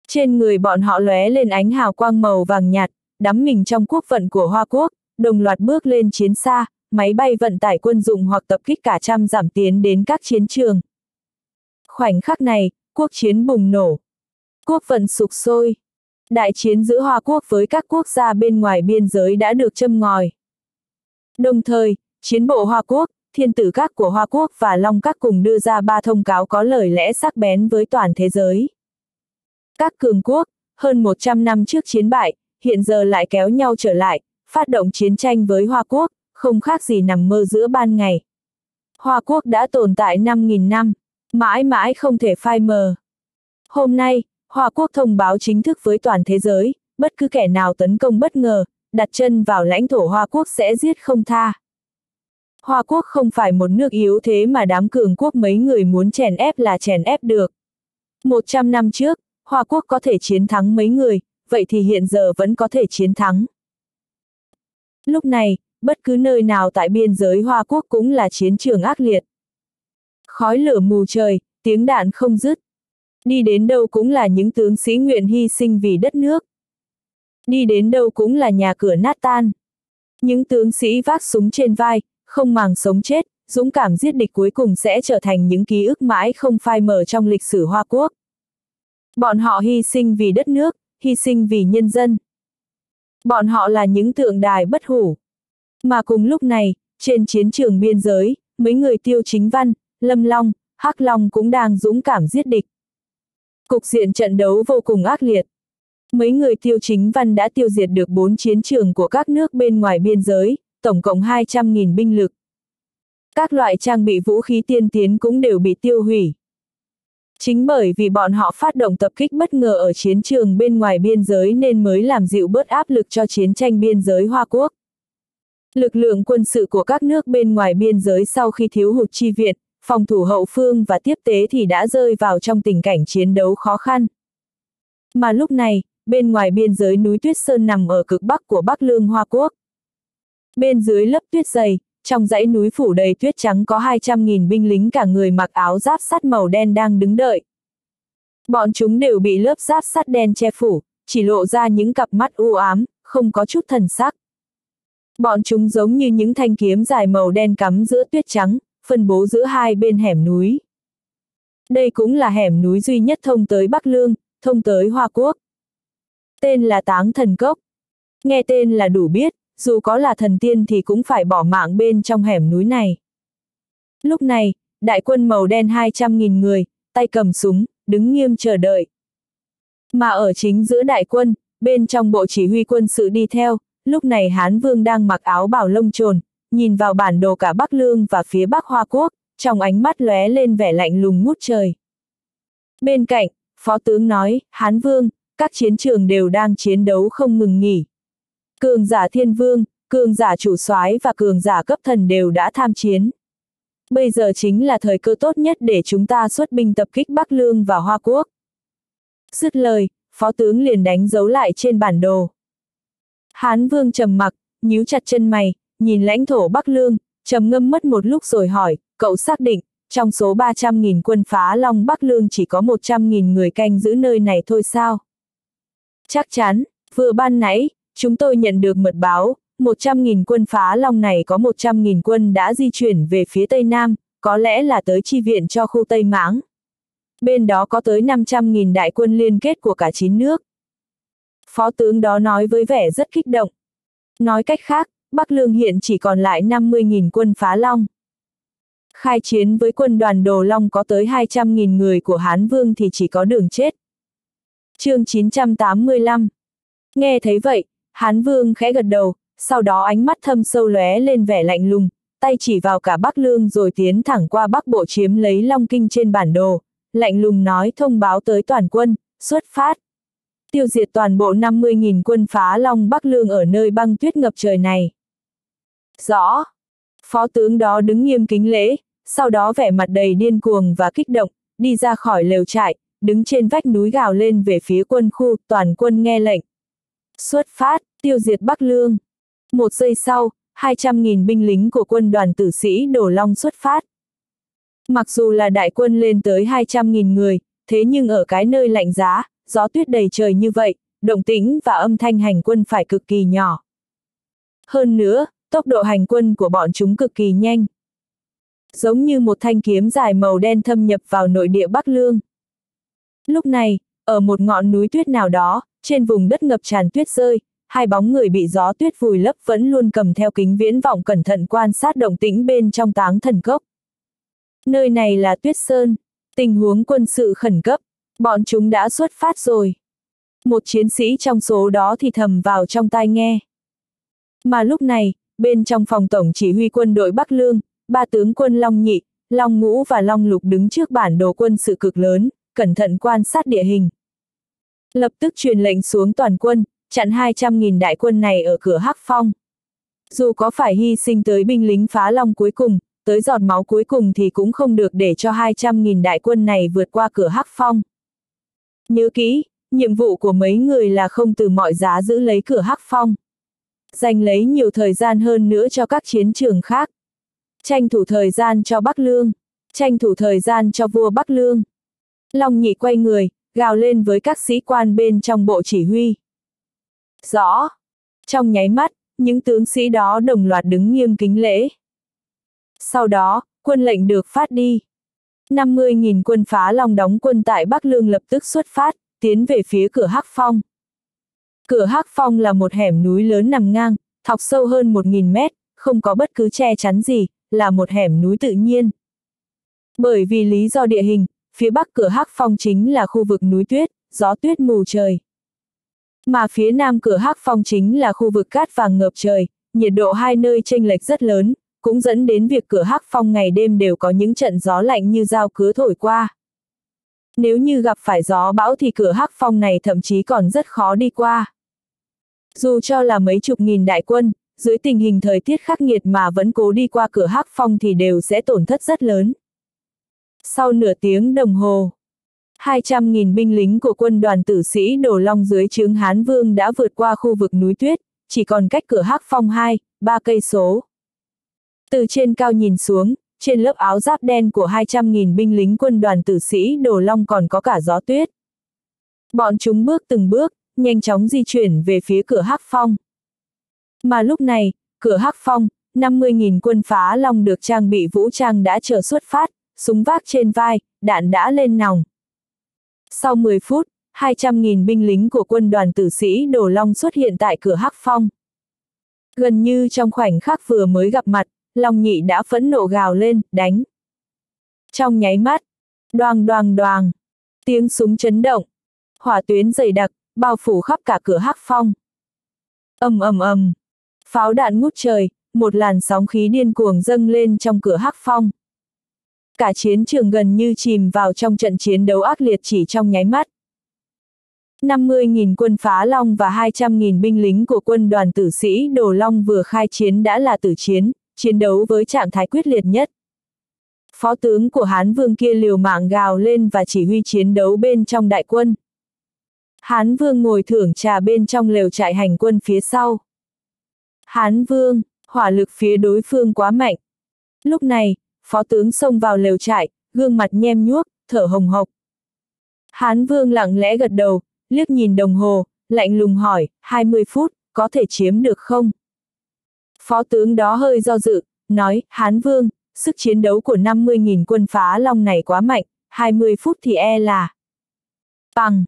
Trên người bọn họ lóe lên ánh hào quang màu vàng nhạt, đắm mình trong quốc vận của Hoa Quốc, đồng loạt bước lên chiến xa, máy bay vận tải quân dụng hoặc tập kích cả trăm giảm tiến đến các chiến trường. Khoảnh khắc này, quốc chiến bùng nổ. Quốc vận sục sôi. Đại chiến giữa Hoa Quốc với các quốc gia bên ngoài biên giới đã được châm ngòi. Đồng thời, chiến bộ Hoa Quốc, thiên tử các của Hoa Quốc và Long các cùng đưa ra ba thông cáo có lời lẽ sắc bén với toàn thế giới. Các cường quốc, hơn 100 năm trước chiến bại, hiện giờ lại kéo nhau trở lại, phát động chiến tranh với Hoa Quốc, không khác gì nằm mơ giữa ban ngày. Hoa Quốc đã tồn tại 5.000 năm, mãi mãi không thể phai mờ. Hôm nay, Hoa Quốc thông báo chính thức với toàn thế giới, bất cứ kẻ nào tấn công bất ngờ, đặt chân vào lãnh thổ Hoa Quốc sẽ giết không tha. Hoa quốc không phải một nước yếu thế mà đám cường quốc mấy người muốn chèn ép là chèn ép được. 100 năm trước, Hoa quốc có thể chiến thắng mấy người, vậy thì hiện giờ vẫn có thể chiến thắng. Lúc này, bất cứ nơi nào tại biên giới Hoa quốc cũng là chiến trường ác liệt. Khói lửa mù trời, tiếng đạn không dứt. Đi đến đâu cũng là những tướng sĩ nguyện hy sinh vì đất nước. Đi đến đâu cũng là nhà cửa nát tan. Những tướng sĩ vác súng trên vai, không màng sống chết, dũng cảm giết địch cuối cùng sẽ trở thành những ký ức mãi không phai mờ trong lịch sử Hoa Quốc. Bọn họ hy sinh vì đất nước, hy sinh vì nhân dân. Bọn họ là những tượng đài bất hủ. Mà cùng lúc này, trên chiến trường biên giới, mấy người tiêu chính văn, lâm long, hắc long cũng đang dũng cảm giết địch. Cục diện trận đấu vô cùng ác liệt. Mấy người tiêu chính văn đã tiêu diệt được bốn chiến trường của các nước bên ngoài biên giới, tổng cộng 200.000 binh lực. Các loại trang bị vũ khí tiên tiến cũng đều bị tiêu hủy. Chính bởi vì bọn họ phát động tập kích bất ngờ ở chiến trường bên ngoài biên giới nên mới làm dịu bớt áp lực cho chiến tranh biên giới Hoa Quốc. Lực lượng quân sự của các nước bên ngoài biên giới sau khi thiếu hụt chi viện, phòng thủ hậu phương và tiếp tế thì đã rơi vào trong tình cảnh chiến đấu khó khăn. Mà lúc này, bên ngoài biên giới núi Tuyết Sơn nằm ở cực bắc của Bắc Lương Hoa Quốc. Bên dưới lớp tuyết dày, trong dãy núi phủ đầy tuyết trắng có 200.000 binh lính cả người mặc áo giáp sắt màu đen đang đứng đợi. Bọn chúng đều bị lớp giáp sắt đen che phủ, chỉ lộ ra những cặp mắt u ám, không có chút thần sắc. Bọn chúng giống như những thanh kiếm dài màu đen cắm giữa tuyết trắng, phân bố giữa hai bên hẻm núi. Đây cũng là hẻm núi duy nhất thông tới Bắc Lương, thông tới Hoa Quốc. Tên là Táng Thần Cốc. Nghe tên là đủ biết, dù có là thần tiên thì cũng phải bỏ mạng bên trong hẻm núi này. Lúc này, đại quân màu đen 200.000 người, tay cầm súng, đứng nghiêm chờ đợi. Mà ở chính giữa đại quân, bên trong bộ chỉ huy quân sự đi theo, lúc này Hán Vương đang mặc áo bảo lông trồn, nhìn vào bản đồ cả Bắc Lương và phía Bắc Hoa Quốc, trong ánh mắt lóe lên vẻ lạnh lùng ngút trời. Bên cạnh, Phó tướng nói, Hán Vương, các chiến trường đều đang chiến đấu không ngừng nghỉ. Cường giả thiên vương, cường giả chủ soái và cường giả cấp thần đều đã tham chiến. Bây giờ chính là thời cơ tốt nhất để chúng ta xuất binh tập kích Bắc Lương và Hoa Quốc. Dứt lời, phó tướng liền đánh dấu lại trên bản đồ. Hán vương trầm mặc, nhíu chặt chân mày, nhìn lãnh thổ Bắc Lương, trầm ngâm mất một lúc rồi hỏi, cậu xác định, trong số 300.000 quân phá Long Bắc Lương chỉ có 100.000 người canh giữ nơi này thôi sao? Chắc chắn, vừa ban nãy, chúng tôi nhận được mật báo, 100.000 quân phá Long này có 100.000 quân đã di chuyển về phía Tây Nam, có lẽ là tới chi viện cho khu Tây Mãng. Bên đó có tới 500.000 đại quân liên kết của cả 9 nước. Phó tướng đó nói với vẻ rất kích động. Nói cách khác, Bắc Lương hiện chỉ còn lại 50.000 quân phá Long. Khai chiến với quân đoàn Đồ Long có tới 200.000 người của Hán Vương thì chỉ có đường chết. chương 985 Nghe thấy vậy, Hán Vương khẽ gật đầu, sau đó ánh mắt thâm sâu lóe lên vẻ lạnh lùng, tay chỉ vào cả Bắc Lương rồi tiến thẳng qua Bắc Bộ chiếm lấy Long Kinh trên bản đồ, lạnh lùng nói thông báo tới toàn quân, xuất phát. Tiêu diệt toàn bộ 50.000 quân phá Long Bắc Lương ở nơi băng tuyết ngập trời này. Rõ. Phó tướng đó đứng nghiêm kính lễ, sau đó vẻ mặt đầy điên cuồng và kích động, đi ra khỏi lều trại, đứng trên vách núi gào lên về phía quân khu, toàn quân nghe lệnh. Xuất phát, tiêu diệt Bắc Lương. Một giây sau, 200.000 binh lính của quân đoàn tử sĩ đổ long xuất phát. Mặc dù là đại quân lên tới 200.000 người, thế nhưng ở cái nơi lạnh giá, gió tuyết đầy trời như vậy, động tĩnh và âm thanh hành quân phải cực kỳ nhỏ. Hơn nữa, tốc độ hành quân của bọn chúng cực kỳ nhanh. Giống như một thanh kiếm dài màu đen thâm nhập vào nội địa Bắc Lương. Lúc này, ở một ngọn núi tuyết nào đó, trên vùng đất ngập tràn tuyết rơi, hai bóng người bị gió tuyết vùi lấp vẫn luôn cầm theo kính viễn vọng cẩn thận quan sát động tĩnh bên trong táng thần cốc. Nơi này là Tuyết Sơn, tình huống quân sự khẩn cấp, bọn chúng đã xuất phát rồi. Một chiến sĩ trong số đó thì thầm vào trong tai nghe. Mà lúc này, bên trong phòng tổng chỉ huy quân đội Bắc Lương, ba tướng quân Long Nhị, Long Ngũ và Long Lục đứng trước bản đồ quân sự cực lớn, cẩn thận quan sát địa hình. Lập tức truyền lệnh xuống toàn quân, chặn 200.000 đại quân này ở cửa Hắc Phong. Dù có phải hy sinh tới binh lính phá long cuối cùng, tới giọt máu cuối cùng thì cũng không được để cho 200.000 đại quân này vượt qua cửa Hắc Phong. Nhớ kỹ, nhiệm vụ của mấy người là không từ mọi giá giữ lấy cửa Hắc Phong. Dành lấy nhiều thời gian hơn nữa cho các chiến trường khác. Tranh thủ thời gian cho Bắc Lương. Tranh thủ thời gian cho vua Bắc Lương. Long nhị quay người, gào lên với các sĩ quan bên trong bộ chỉ huy. Rõ. Trong nháy mắt, những tướng sĩ đó đồng loạt đứng nghiêm kính lễ. Sau đó, quân lệnh được phát đi. 50.000 quân phá long đóng quân tại Bắc Lương lập tức xuất phát, tiến về phía cửa Hắc Phong. Cửa Hắc Phong là một hẻm núi lớn nằm ngang, thọc sâu hơn 1.000 mét, không có bất cứ che chắn gì, là một hẻm núi tự nhiên. Bởi vì lý do địa hình, phía bắc cửa Hắc Phong chính là khu vực núi tuyết, gió tuyết mù trời. Mà phía nam cửa Hắc Phong chính là khu vực cát vàng ngập trời, nhiệt độ hai nơi chênh lệch rất lớn, cũng dẫn đến việc cửa Hắc Phong ngày đêm đều có những trận gió lạnh như dao cứa thổi qua. Nếu như gặp phải gió bão thì cửa Hắc Phong này thậm chí còn rất khó đi qua. Dù cho là mấy chục nghìn đại quân, dưới tình hình thời tiết khắc nghiệt mà vẫn cố đi qua cửa Hắc Phong thì đều sẽ tổn thất rất lớn. Sau nửa tiếng đồng hồ, 200.000 binh lính của quân đoàn tử sĩ Đồ Long dưới trướng Hán Vương đã vượt qua khu vực núi tuyết, chỉ còn cách cửa Hắc Phong 2, 3 cây số. Từ trên cao nhìn xuống, trên lớp áo giáp đen của 200.000 binh lính quân đoàn tử sĩ Đồ Long còn có cả gió tuyết. Bọn chúng bước từng bước, nhanh chóng di chuyển về phía cửa Hắc Phong. Mà lúc này, cửa Hắc Phong, 50.000 quân phá long được trang bị vũ trang đã chờ xuất phát, súng vác trên vai, đạn đã lên nòng. Sau 10 phút, 200.000 binh lính của quân đoàn tử sĩ Đồ Long xuất hiện tại cửa Hắc Phong. Gần như trong khoảnh khắc vừa mới gặp mặt, Long Nhị đã phẫn nộ gào lên, đánh. Trong nháy mắt, đoàng đoàng đoàng, tiếng súng chấn động, hỏa tuyến dày đặc, bao phủ khắp cả cửa Hắc Phong. ầm ầm ầm, pháo đạn ngút trời, một làn sóng khí điên cuồng dâng lên trong cửa Hắc Phong. Cả chiến trường gần như chìm vào trong trận chiến đấu ác liệt chỉ trong nháy mắt. 50.000 quân phá long và 200.000 binh lính của quân đoàn tử sĩ Đồ Long vừa khai chiến đã là tử chiến, chiến đấu với trạng thái quyết liệt nhất. Phó tướng của Hán Vương kia liều mạng gào lên và chỉ huy chiến đấu bên trong đại quân. Hán Vương ngồi thưởng trà bên trong lều trại hành quân phía sau. Hán Vương, hỏa lực phía đối phương quá mạnh. Lúc này, phó tướng xông vào lều trại, gương mặt nhem nhuốc, thở hồng hộc. Hán Vương lặng lẽ gật đầu, liếc nhìn đồng hồ, lạnh lùng hỏi, 20 phút, có thể chiếm được không? Phó tướng đó hơi do dự, nói, Hán Vương, sức chiến đấu của 50.000 quân phá long này quá mạnh, 20 phút thì e là. Bằng.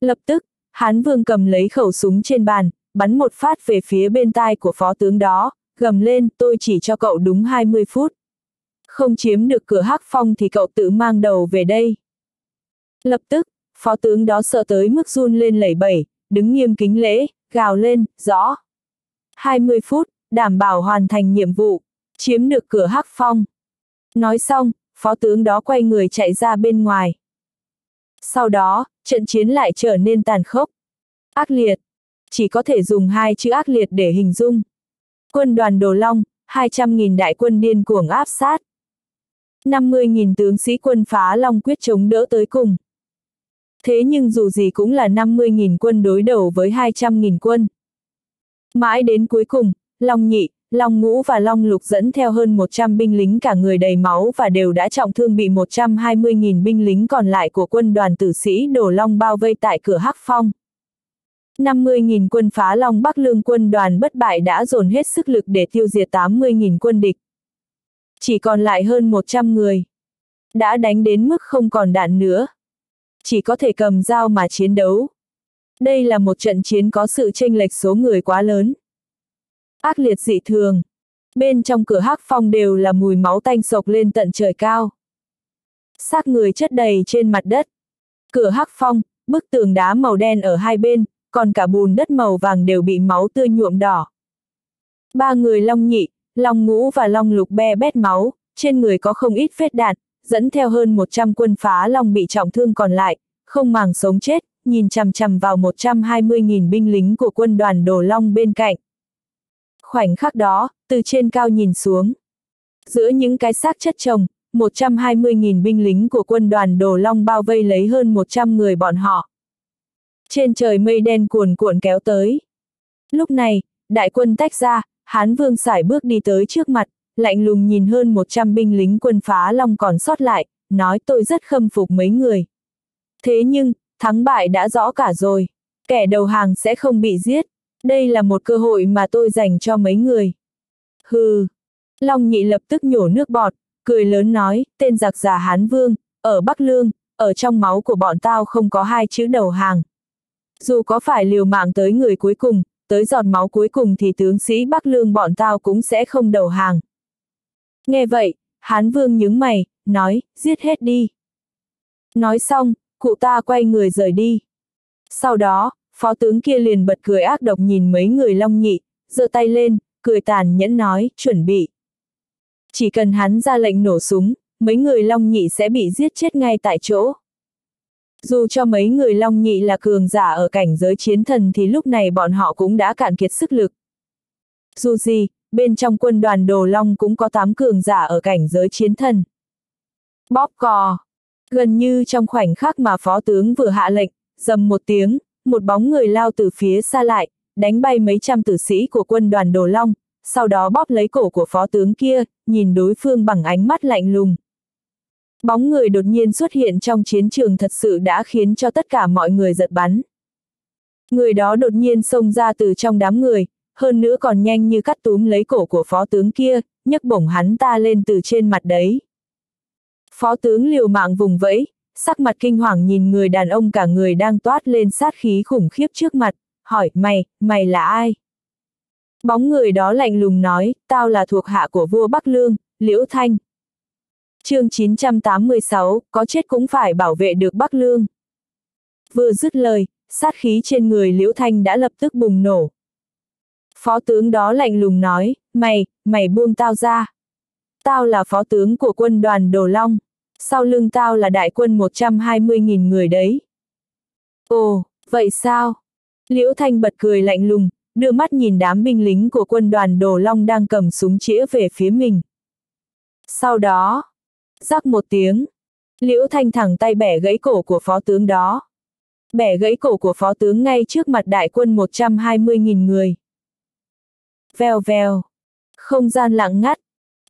Lập tức, Hán Vương cầm lấy khẩu súng trên bàn, bắn một phát về phía bên tai của phó tướng đó, gầm lên, tôi chỉ cho cậu đúng 20 phút. Không chiếm được cửa hắc phong thì cậu tự mang đầu về đây. Lập tức, phó tướng đó sợ tới mức run lên lẩy bẩy, đứng nghiêm kính lễ, gào lên, rõ. 20 phút, đảm bảo hoàn thành nhiệm vụ, chiếm được cửa hắc phong. Nói xong, phó tướng đó quay người chạy ra bên ngoài. Sau đó, trận chiến lại trở nên tàn khốc. Ác liệt. Chỉ có thể dùng hai chữ ác liệt để hình dung. Quân đoàn Đồ Long, 200.000 đại quân điên cuồng áp sát. 50.000 tướng sĩ quân phá Long quyết chống đỡ tới cùng. Thế nhưng dù gì cũng là 50.000 quân đối đầu với 200.000 quân. Mãi đến cuối cùng, Long Nhị, Long Ngũ và Long Lục dẫn theo hơn 100 binh lính cả người đầy máu và đều đã trọng thương bị 120.000 binh lính còn lại của quân đoàn tử sĩ Đổ Long bao vây tại cửa Hắc Phong. 50.000 quân phá Long Bắc Lương quân đoàn bất bại đã dồn hết sức lực để tiêu diệt 80.000 quân địch. Chỉ còn lại hơn 100 người. Đã đánh đến mức không còn đạn nữa. Chỉ có thể cầm dao mà chiến đấu. Đây là một trận chiến có sự chênh lệch số người quá lớn ác liệt dị thường. Bên trong cửa hắc phong đều là mùi máu tanh sộc lên tận trời cao. Xác người chất đầy trên mặt đất. Cửa hắc phong, bức tường đá màu đen ở hai bên, còn cả bùn đất màu vàng đều bị máu tươi nhuộm đỏ. Ba người long nhị, long ngũ và long lục be bét máu, trên người có không ít vết đạn, dẫn theo hơn 100 quân phá long bị trọng thương còn lại, không màng sống chết, nhìn chằm chằm vào 120.000 binh lính của quân đoàn Đồ Long bên cạnh. Khoảnh khắc đó, từ trên cao nhìn xuống. Giữa những cái xác chất chồng, 120.000 binh lính của quân đoàn Đồ Long bao vây lấy hơn 100 người bọn họ. Trên trời mây đen cuồn cuộn kéo tới. Lúc này, đại quân tách ra, Hán Vương sải bước đi tới trước mặt, lạnh lùng nhìn hơn 100 binh lính quân phá Long còn sót lại, nói tôi rất khâm phục mấy người. Thế nhưng, thắng bại đã rõ cả rồi. Kẻ đầu hàng sẽ không bị giết. Đây là một cơ hội mà tôi dành cho mấy người. Hừ. Long nhị lập tức nhổ nước bọt, cười lớn nói, tên giặc già Hán Vương, ở Bắc Lương, ở trong máu của bọn tao không có hai chữ đầu hàng. Dù có phải liều mạng tới người cuối cùng, tới giọt máu cuối cùng thì tướng sĩ Bắc Lương bọn tao cũng sẽ không đầu hàng. Nghe vậy, Hán Vương nhướng mày, nói, giết hết đi. Nói xong, cụ ta quay người rời đi. Sau đó, phó tướng kia liền bật cười ác độc nhìn mấy người long nhị, giơ tay lên, cười tàn nhẫn nói, chuẩn bị. Chỉ cần hắn ra lệnh nổ súng, mấy người long nhị sẽ bị giết chết ngay tại chỗ. Dù cho mấy người long nhị là cường giả ở cảnh giới chiến thần thì lúc này bọn họ cũng đã cạn kiệt sức lực. Dù gì, bên trong quân đoàn đồ long cũng có 8 cường giả ở cảnh giới chiến thần. Bóp cò. Gần như trong khoảnh khắc mà phó tướng vừa hạ lệnh, dầm một tiếng, một bóng người lao từ phía xa lại, đánh bay mấy trăm tử sĩ của quân đoàn đồ long, sau đó bóp lấy cổ của phó tướng kia, nhìn đối phương bằng ánh mắt lạnh lùng. Bóng người đột nhiên xuất hiện trong chiến trường thật sự đã khiến cho tất cả mọi người giật bắn. Người đó đột nhiên xông ra từ trong đám người, hơn nữa còn nhanh như cắt túm lấy cổ của phó tướng kia, nhấc bổng hắn ta lên từ trên mặt đấy. Phó tướng liều mạng vùng vẫy, sắc mặt kinh hoàng nhìn người đàn ông cả người đang toát lên sát khí khủng khiếp trước mặt, hỏi mày, mày là ai? Bóng người đó lạnh lùng nói, tao là thuộc hạ của vua Bắc Lương, Liễu Thanh chương 986, có chết cũng phải bảo vệ được Bắc Lương. Vừa dứt lời, sát khí trên người Liễu Thanh đã lập tức bùng nổ. Phó tướng đó lạnh lùng nói, mày, mày buông tao ra. Tao là phó tướng của quân đoàn Đồ Long. Sau lưng tao là đại quân 120.000 người đấy. Ồ, vậy sao? Liễu Thanh bật cười lạnh lùng, đưa mắt nhìn đám binh lính của quân đoàn Đồ Long đang cầm súng chĩa về phía mình. Sau đó, rắc một tiếng, Liễu Thanh thẳng tay bẻ gãy cổ của phó tướng đó. Bẻ gãy cổ của phó tướng ngay trước mặt đại quân 120.000 người. Vèo vèo. Không gian lặng ngắt.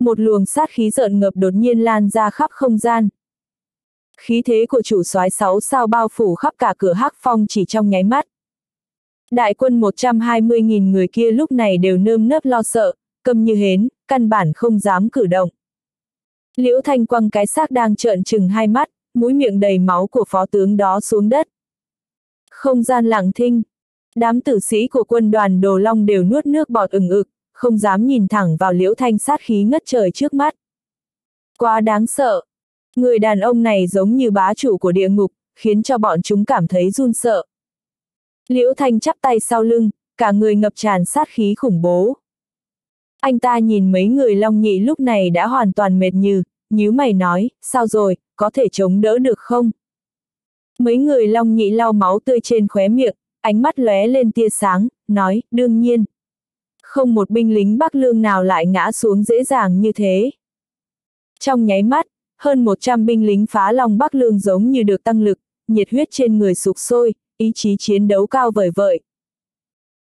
Một luồng sát khí rợn ngập đột nhiên lan ra khắp không gian. Khí thế của chủ soái sáu sao bao phủ khắp cả cửa hắc phong chỉ trong nháy mắt. Đại quân 120.000 người kia lúc này đều nơm nớp lo sợ, cầm như hến, căn bản không dám cử động. Liễu Thanh quăng cái xác đang trợn trừng hai mắt, mũi miệng đầy máu của phó tướng đó xuống đất. Không gian lặng thinh. Đám tử sĩ của quân đoàn Đồ Long đều nuốt nước bọt ừng ực, không dám nhìn thẳng vào Liễu Thanh sát khí ngất trời trước mắt. Quá đáng sợ. Người đàn ông này giống như bá chủ của địa ngục, khiến cho bọn chúng cảm thấy run sợ. Liễu Thanh chắp tay sau lưng, cả người ngập tràn sát khí khủng bố. Anh ta nhìn mấy người long nhị lúc này đã hoàn toàn mệt như, nhíu mày nói, sao rồi, có thể chống đỡ được không? Mấy người long nhị lau máu tươi trên khóe miệng, ánh mắt lóe lên tia sáng, nói, đương nhiên. Không một binh lính Bắc Lương nào lại ngã xuống dễ dàng như thế. Trong nháy mắt, hơn 100 binh lính phá long Bắc Lương giống như được tăng lực, nhiệt huyết trên người sục sôi, ý chí chiến đấu cao vời vợi.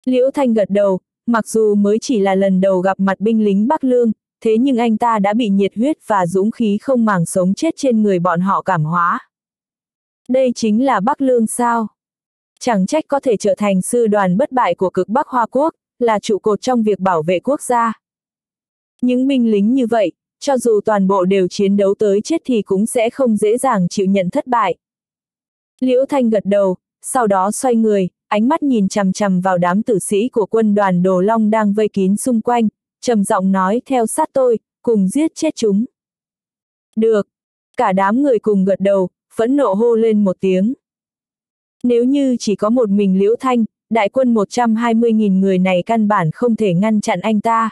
Liễu Thanh gật đầu, mặc dù mới chỉ là lần đầu gặp mặt binh lính Bắc Lương, thế nhưng anh ta đã bị nhiệt huyết và dũng khí không màng sống chết trên người bọn họ cảm hóa. Đây chính là Bắc Lương sao? Chẳng trách có thể trở thành sư đoàn bất bại của cực Bắc Hoa Quốc, là trụ cột trong việc bảo vệ quốc gia. Những binh lính như vậy, cho dù toàn bộ đều chiến đấu tới chết thì cũng sẽ không dễ dàng chịu nhận thất bại. Liễu Thanh gật đầu, sau đó xoay người, ánh mắt nhìn chằm chằm vào đám tử sĩ của quân đoàn Đồ Long đang vây kín xung quanh, trầm giọng nói theo sát tôi, cùng giết chết chúng. Được. Cả đám người cùng gật đầu, phẫn nộ hô lên một tiếng. Nếu như chỉ có một mình Liễu Thanh, đại quân 120.000 người này căn bản không thể ngăn chặn anh ta.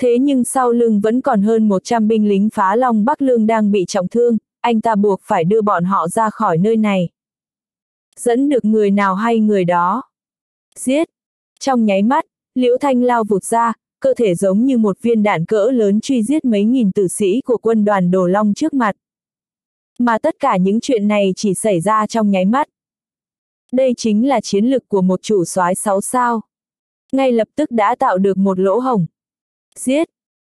Thế nhưng sau lưng vẫn còn hơn 100 binh lính phá long Bắc Lương đang bị trọng thương, anh ta buộc phải đưa bọn họ ra khỏi nơi này. Dẫn được người nào hay người đó. Giết! Trong nháy mắt, Liễu Thanh lao vụt ra, cơ thể giống như một viên đạn cỡ lớn truy giết mấy nghìn tử sĩ của quân đoàn Đồ Long trước mặt. Mà tất cả những chuyện này chỉ xảy ra trong nháy mắt. Đây chính là chiến lực của một chủ soái sáu sao. Ngay lập tức đã tạo được một lỗ hổng. Giết!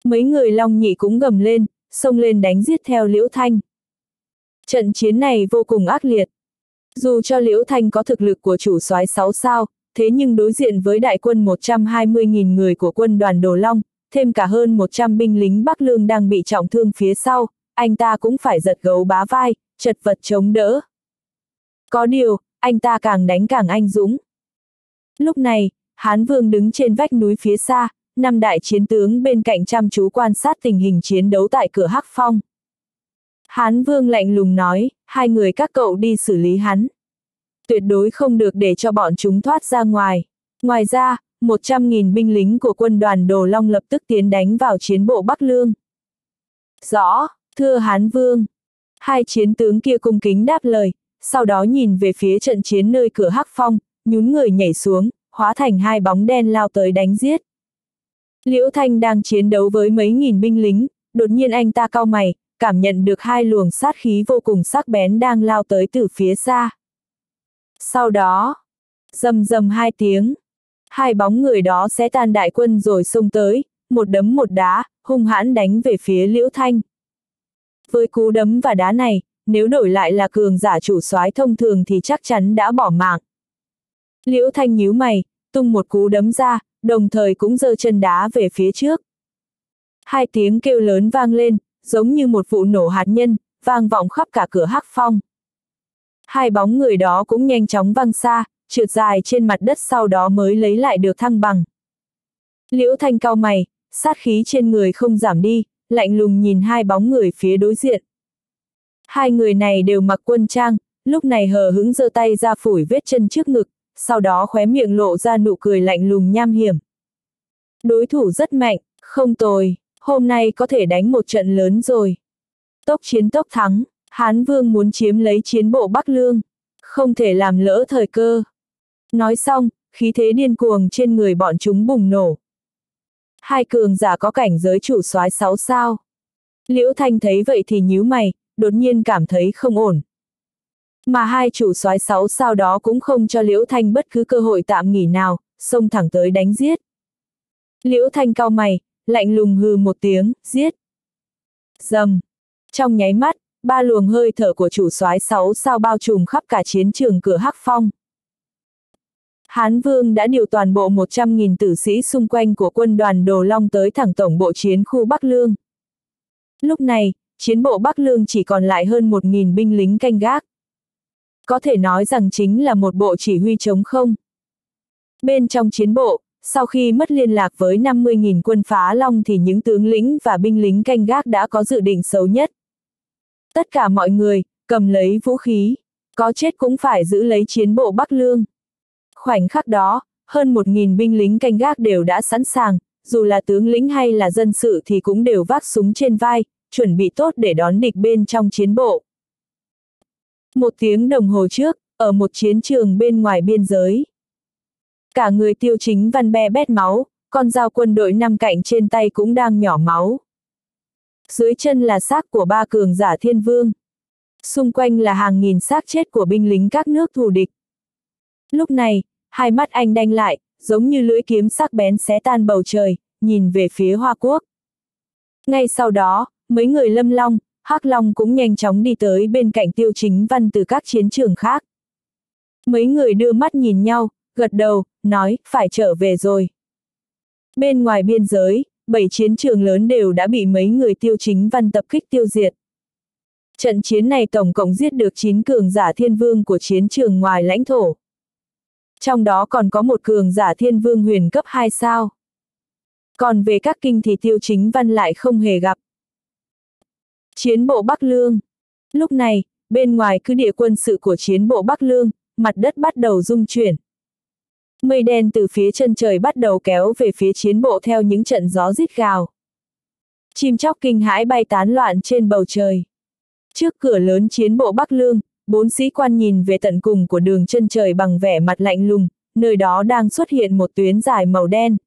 Mấy người Long Nhị cũng gầm lên, xông lên đánh giết theo Liễu Thanh. Trận chiến này vô cùng ác liệt. Dù cho Liễu Thanh có thực lực của chủ soái 6 sao, thế nhưng đối diện với đại quân 120.000 người của quân đoàn Đồ Long, thêm cả hơn 100 binh lính Bắc Lương đang bị trọng thương phía sau, anh ta cũng phải giật gấu bá vai, chật vật chống đỡ. Có điều, anh ta càng đánh càng anh dũng. Lúc này, Hán Vương đứng trên vách núi phía xa, năm đại chiến tướng bên cạnh chăm chú quan sát tình hình chiến đấu tại cửa Hắc Phong. Hán Vương lạnh lùng nói, hai người các cậu đi xử lý hắn. Tuyệt đối không được để cho bọn chúng thoát ra ngoài. Ngoài ra, 100.000 binh lính của quân đoàn Đồ Long lập tức tiến đánh vào chiến bộ Bắc Lương. Rõ, thưa Hán Vương. Hai chiến tướng kia cung kính đáp lời, sau đó nhìn về phía trận chiến nơi cửa Hắc Phong, nhún người nhảy xuống, hóa thành hai bóng đen lao tới đánh giết. Liễu Thanh đang chiến đấu với mấy nghìn binh lính, đột nhiên anh ta cau mày, cảm nhận được hai luồng sát khí vô cùng sắc bén đang lao tới từ phía xa. Sau đó, rầm rầm hai tiếng, hai bóng người đó sẽ tan đại quân rồi xông tới, một đấm một đá, hung hãn đánh về phía Liễu Thanh. Với cú đấm và đá này, nếu đổi lại là cường giả chủ soái thông thường thì chắc chắn đã bỏ mạng. Liễu Thanh nhíu mày, tung một cú đấm ra, đồng thời cũng giơ chân đá về phía trước. Hai tiếng kêu lớn vang lên, giống như một vụ nổ hạt nhân, vang vọng khắp cả cửa hắc phong. Hai bóng người đó cũng nhanh chóng văng xa, trượt dài trên mặt đất sau đó mới lấy lại được thăng bằng. Liễu Thanh cao mày, sát khí trên người không giảm đi, lạnh lùng nhìn hai bóng người phía đối diện. Hai người này đều mặc quân trang, lúc này hờ hững giơ tay ra phủi vết chân trước ngực, sau đó khóe miệng lộ ra nụ cười lạnh lùng nham hiểm. Đối thủ rất mạnh, không tồi, hôm nay có thể đánh một trận lớn rồi. Tốc chiến tốc thắng, Hán Vương muốn chiếm lấy chiến bộ Bắc Lương, không thể làm lỡ thời cơ. Nói xong, khí thế điên cuồng trên người bọn chúng bùng nổ. Hai cường giả có cảnh giới chủ soái sáu sao. Liễu Thanh thấy vậy thì nhíu mày, đột nhiên cảm thấy không ổn. Mà hai chủ soái sáu sao đó cũng không cho Liễu Thanh bất cứ cơ hội tạm nghỉ nào, xông thẳng tới đánh giết. Liễu Thanh cao mày, lạnh lùng hừ một tiếng, giết. Dầm. Trong nháy mắt, ba luồng hơi thở của chủ soái sáu sao bao trùm khắp cả chiến trường cửa Hắc Phong. Hán Vương đã điều toàn bộ 100.000 tử sĩ xung quanh của quân đoàn Đồ Long tới thẳng tổng bộ chiến khu Bắc Lương. Lúc này, chiến bộ Bắc Lương chỉ còn lại hơn 1.000 binh lính canh gác. Có thể nói rằng chính là một bộ chỉ huy chống không. Bên trong chiến bộ, sau khi mất liên lạc với 50.000 quân phá long thì những tướng lĩnh và binh lính canh gác đã có dự định xấu nhất. Tất cả mọi người, cầm lấy vũ khí, có chết cũng phải giữ lấy chiến bộ Bắc Lương. Khoảnh khắc đó, hơn 1.000 binh lính canh gác đều đã sẵn sàng, dù là tướng lĩnh hay là dân sự thì cũng đều vác súng trên vai, chuẩn bị tốt để đón địch bên trong chiến bộ. Một tiếng đồng hồ trước, ở một chiến trường bên ngoài biên giới. Cả người tiêu chính văn be bét máu, con dao quân đội năm cạnh trên tay cũng đang nhỏ máu. Dưới chân là xác của ba cường giả thiên vương. Xung quanh là hàng nghìn xác chết của binh lính các nước thù địch. Lúc này, hai mắt anh đanh lại, giống như lưỡi kiếm sắc bén xé tan bầu trời, nhìn về phía Hoa Quốc. Ngay sau đó, mấy người lâm long, hắc long cũng nhanh chóng đi tới bên cạnh tiêu chính văn từ các chiến trường khác. Mấy người đưa mắt nhìn nhau, gật đầu, nói, phải trở về rồi. Bên ngoài biên giới, bảy chiến trường lớn đều đã bị mấy người tiêu chính văn tập kích tiêu diệt. Trận chiến này tổng cộng giết được 9 cường giả thiên vương của chiến trường ngoài lãnh thổ. Trong đó còn có một cường giả thiên vương huyền cấp 2 sao. Còn về các kinh thì tiêu chính văn lại không hề gặp. Chiến bộ Bắc Lương. Lúc này, bên ngoài cứ địa quân sự của chiến bộ Bắc Lương, mặt đất bắt đầu rung chuyển. Mây đen từ phía chân trời bắt đầu kéo về phía chiến bộ theo những trận gió rít gào. Chim chóc kinh hãi bay tán loạn trên bầu trời. Trước cửa lớn chiến bộ Bắc Lương, bốn sĩ quan nhìn về tận cùng của đường chân trời bằng vẻ mặt lạnh lùng, nơi đó đang xuất hiện một tuyến dài màu đen,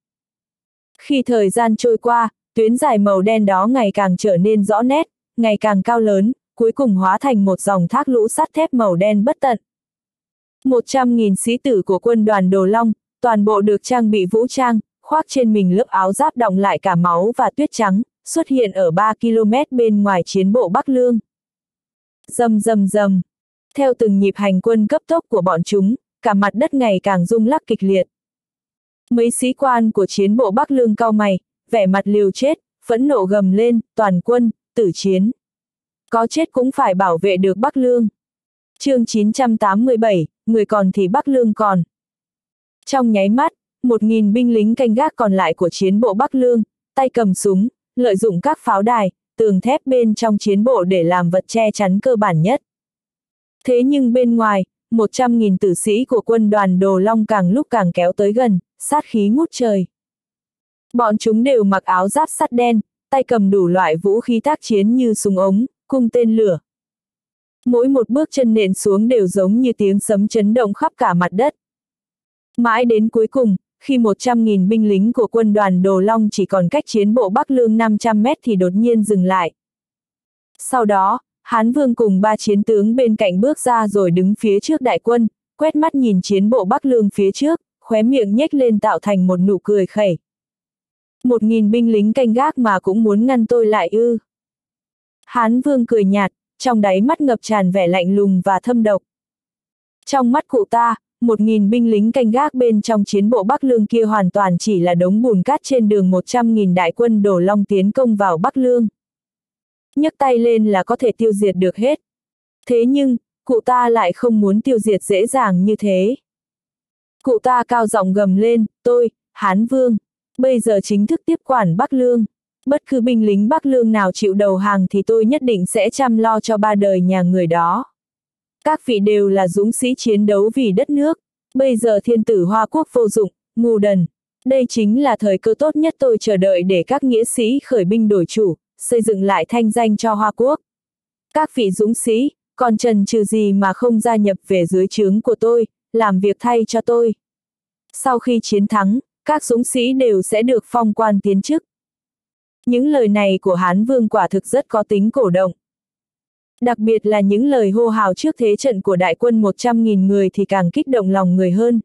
Khi thời gian trôi qua, tuyến dài màu đen đó ngày càng trở nên rõ nét, ngày càng cao lớn, cuối cùng hóa thành một dòng thác lũ sắt thép màu đen bất tận. Một trăm nghìn sĩ tử của quân đoàn Đồ Long, toàn bộ được trang bị vũ trang, khoác trên mình lớp áo giáp đọng lại cả máu và tuyết trắng, xuất hiện ở 3 km bên ngoài chiến bộ Bắc Lương. Dầm dầm dầm. Theo từng nhịp hành quân cấp tốc của bọn chúng, cả mặt đất ngày càng rung lắc kịch liệt. Mấy sĩ quan của chiến bộ Bắc Lương cao mày, vẻ mặt liều chết, phẫn nộ gầm lên, toàn quân, tử chiến. Có chết cũng phải bảo vệ được Bắc Lương. chương 987, người còn thì Bắc Lương còn. Trong nháy mắt, một nghìn binh lính canh gác còn lại của chiến bộ Bắc Lương, tay cầm súng, lợi dụng các pháo đài, tường thép bên trong chiến bộ để làm vật che chắn cơ bản nhất. Thế nhưng bên ngoài, 100.000 tử sĩ của quân đoàn Đồ Long càng lúc càng kéo tới gần, sát khí ngút trời. Bọn chúng đều mặc áo giáp sắt đen, tay cầm đủ loại vũ khí tác chiến như súng ống, cung tên lửa. Mỗi một bước chân nện xuống đều giống như tiếng sấm chấn động khắp cả mặt đất. Mãi đến cuối cùng, khi 100.000 binh lính của quân đoàn Đồ Long chỉ còn cách chiến bộ Bắc Lương 500 mét thì đột nhiên dừng lại. Sau đó, Hán Vương cùng ba chiến tướng bên cạnh bước ra rồi đứng phía trước đại quân, quét mắt nhìn chiến bộ Bắc Lương phía trước, khóe miệng nhếch lên tạo thành một nụ cười khẩy. Một nghìn binh lính canh gác mà cũng muốn ngăn tôi lại ư. Hán Vương cười nhạt, trong đáy mắt ngập tràn vẻ lạnh lùng và thâm độc. Trong mắt cụ ta, một nghìn binh lính canh gác bên trong chiến bộ Bắc Lương kia hoàn toàn chỉ là đống bùn cát trên đường một trăm nghìn đại quân đổ long tiến công vào Bắc Lương. nhấc tay lên là có thể tiêu diệt được hết. Thế nhưng, cụ ta lại không muốn tiêu diệt dễ dàng như thế. Cụ ta cao giọng gầm lên, tôi, Hán Vương, bây giờ chính thức tiếp quản Bắc Lương. Bất cứ binh lính Bắc Lương nào chịu đầu hàng thì tôi nhất định sẽ chăm lo cho ba đời nhà người đó. Các vị đều là dũng sĩ chiến đấu vì đất nước. Bây giờ thiên tử Hoa Quốc vô dụng, ngu đần. Đây chính là thời cơ tốt nhất tôi chờ đợi để các nghĩa sĩ khởi binh đổi chủ, xây dựng lại thanh danh cho Hoa Quốc. Các vị dũng sĩ, còn trần trừ gì mà không gia nhập về dưới trướng của tôi, làm việc thay cho tôi. Sau khi chiến thắng, các dũng sĩ đều sẽ được phong quan tiến chức. Những lời này của Hán Vương quả thực rất có tính cổ động. Đặc biệt là những lời hô hào trước thế trận của đại quân 100.000 người thì càng kích động lòng người hơn.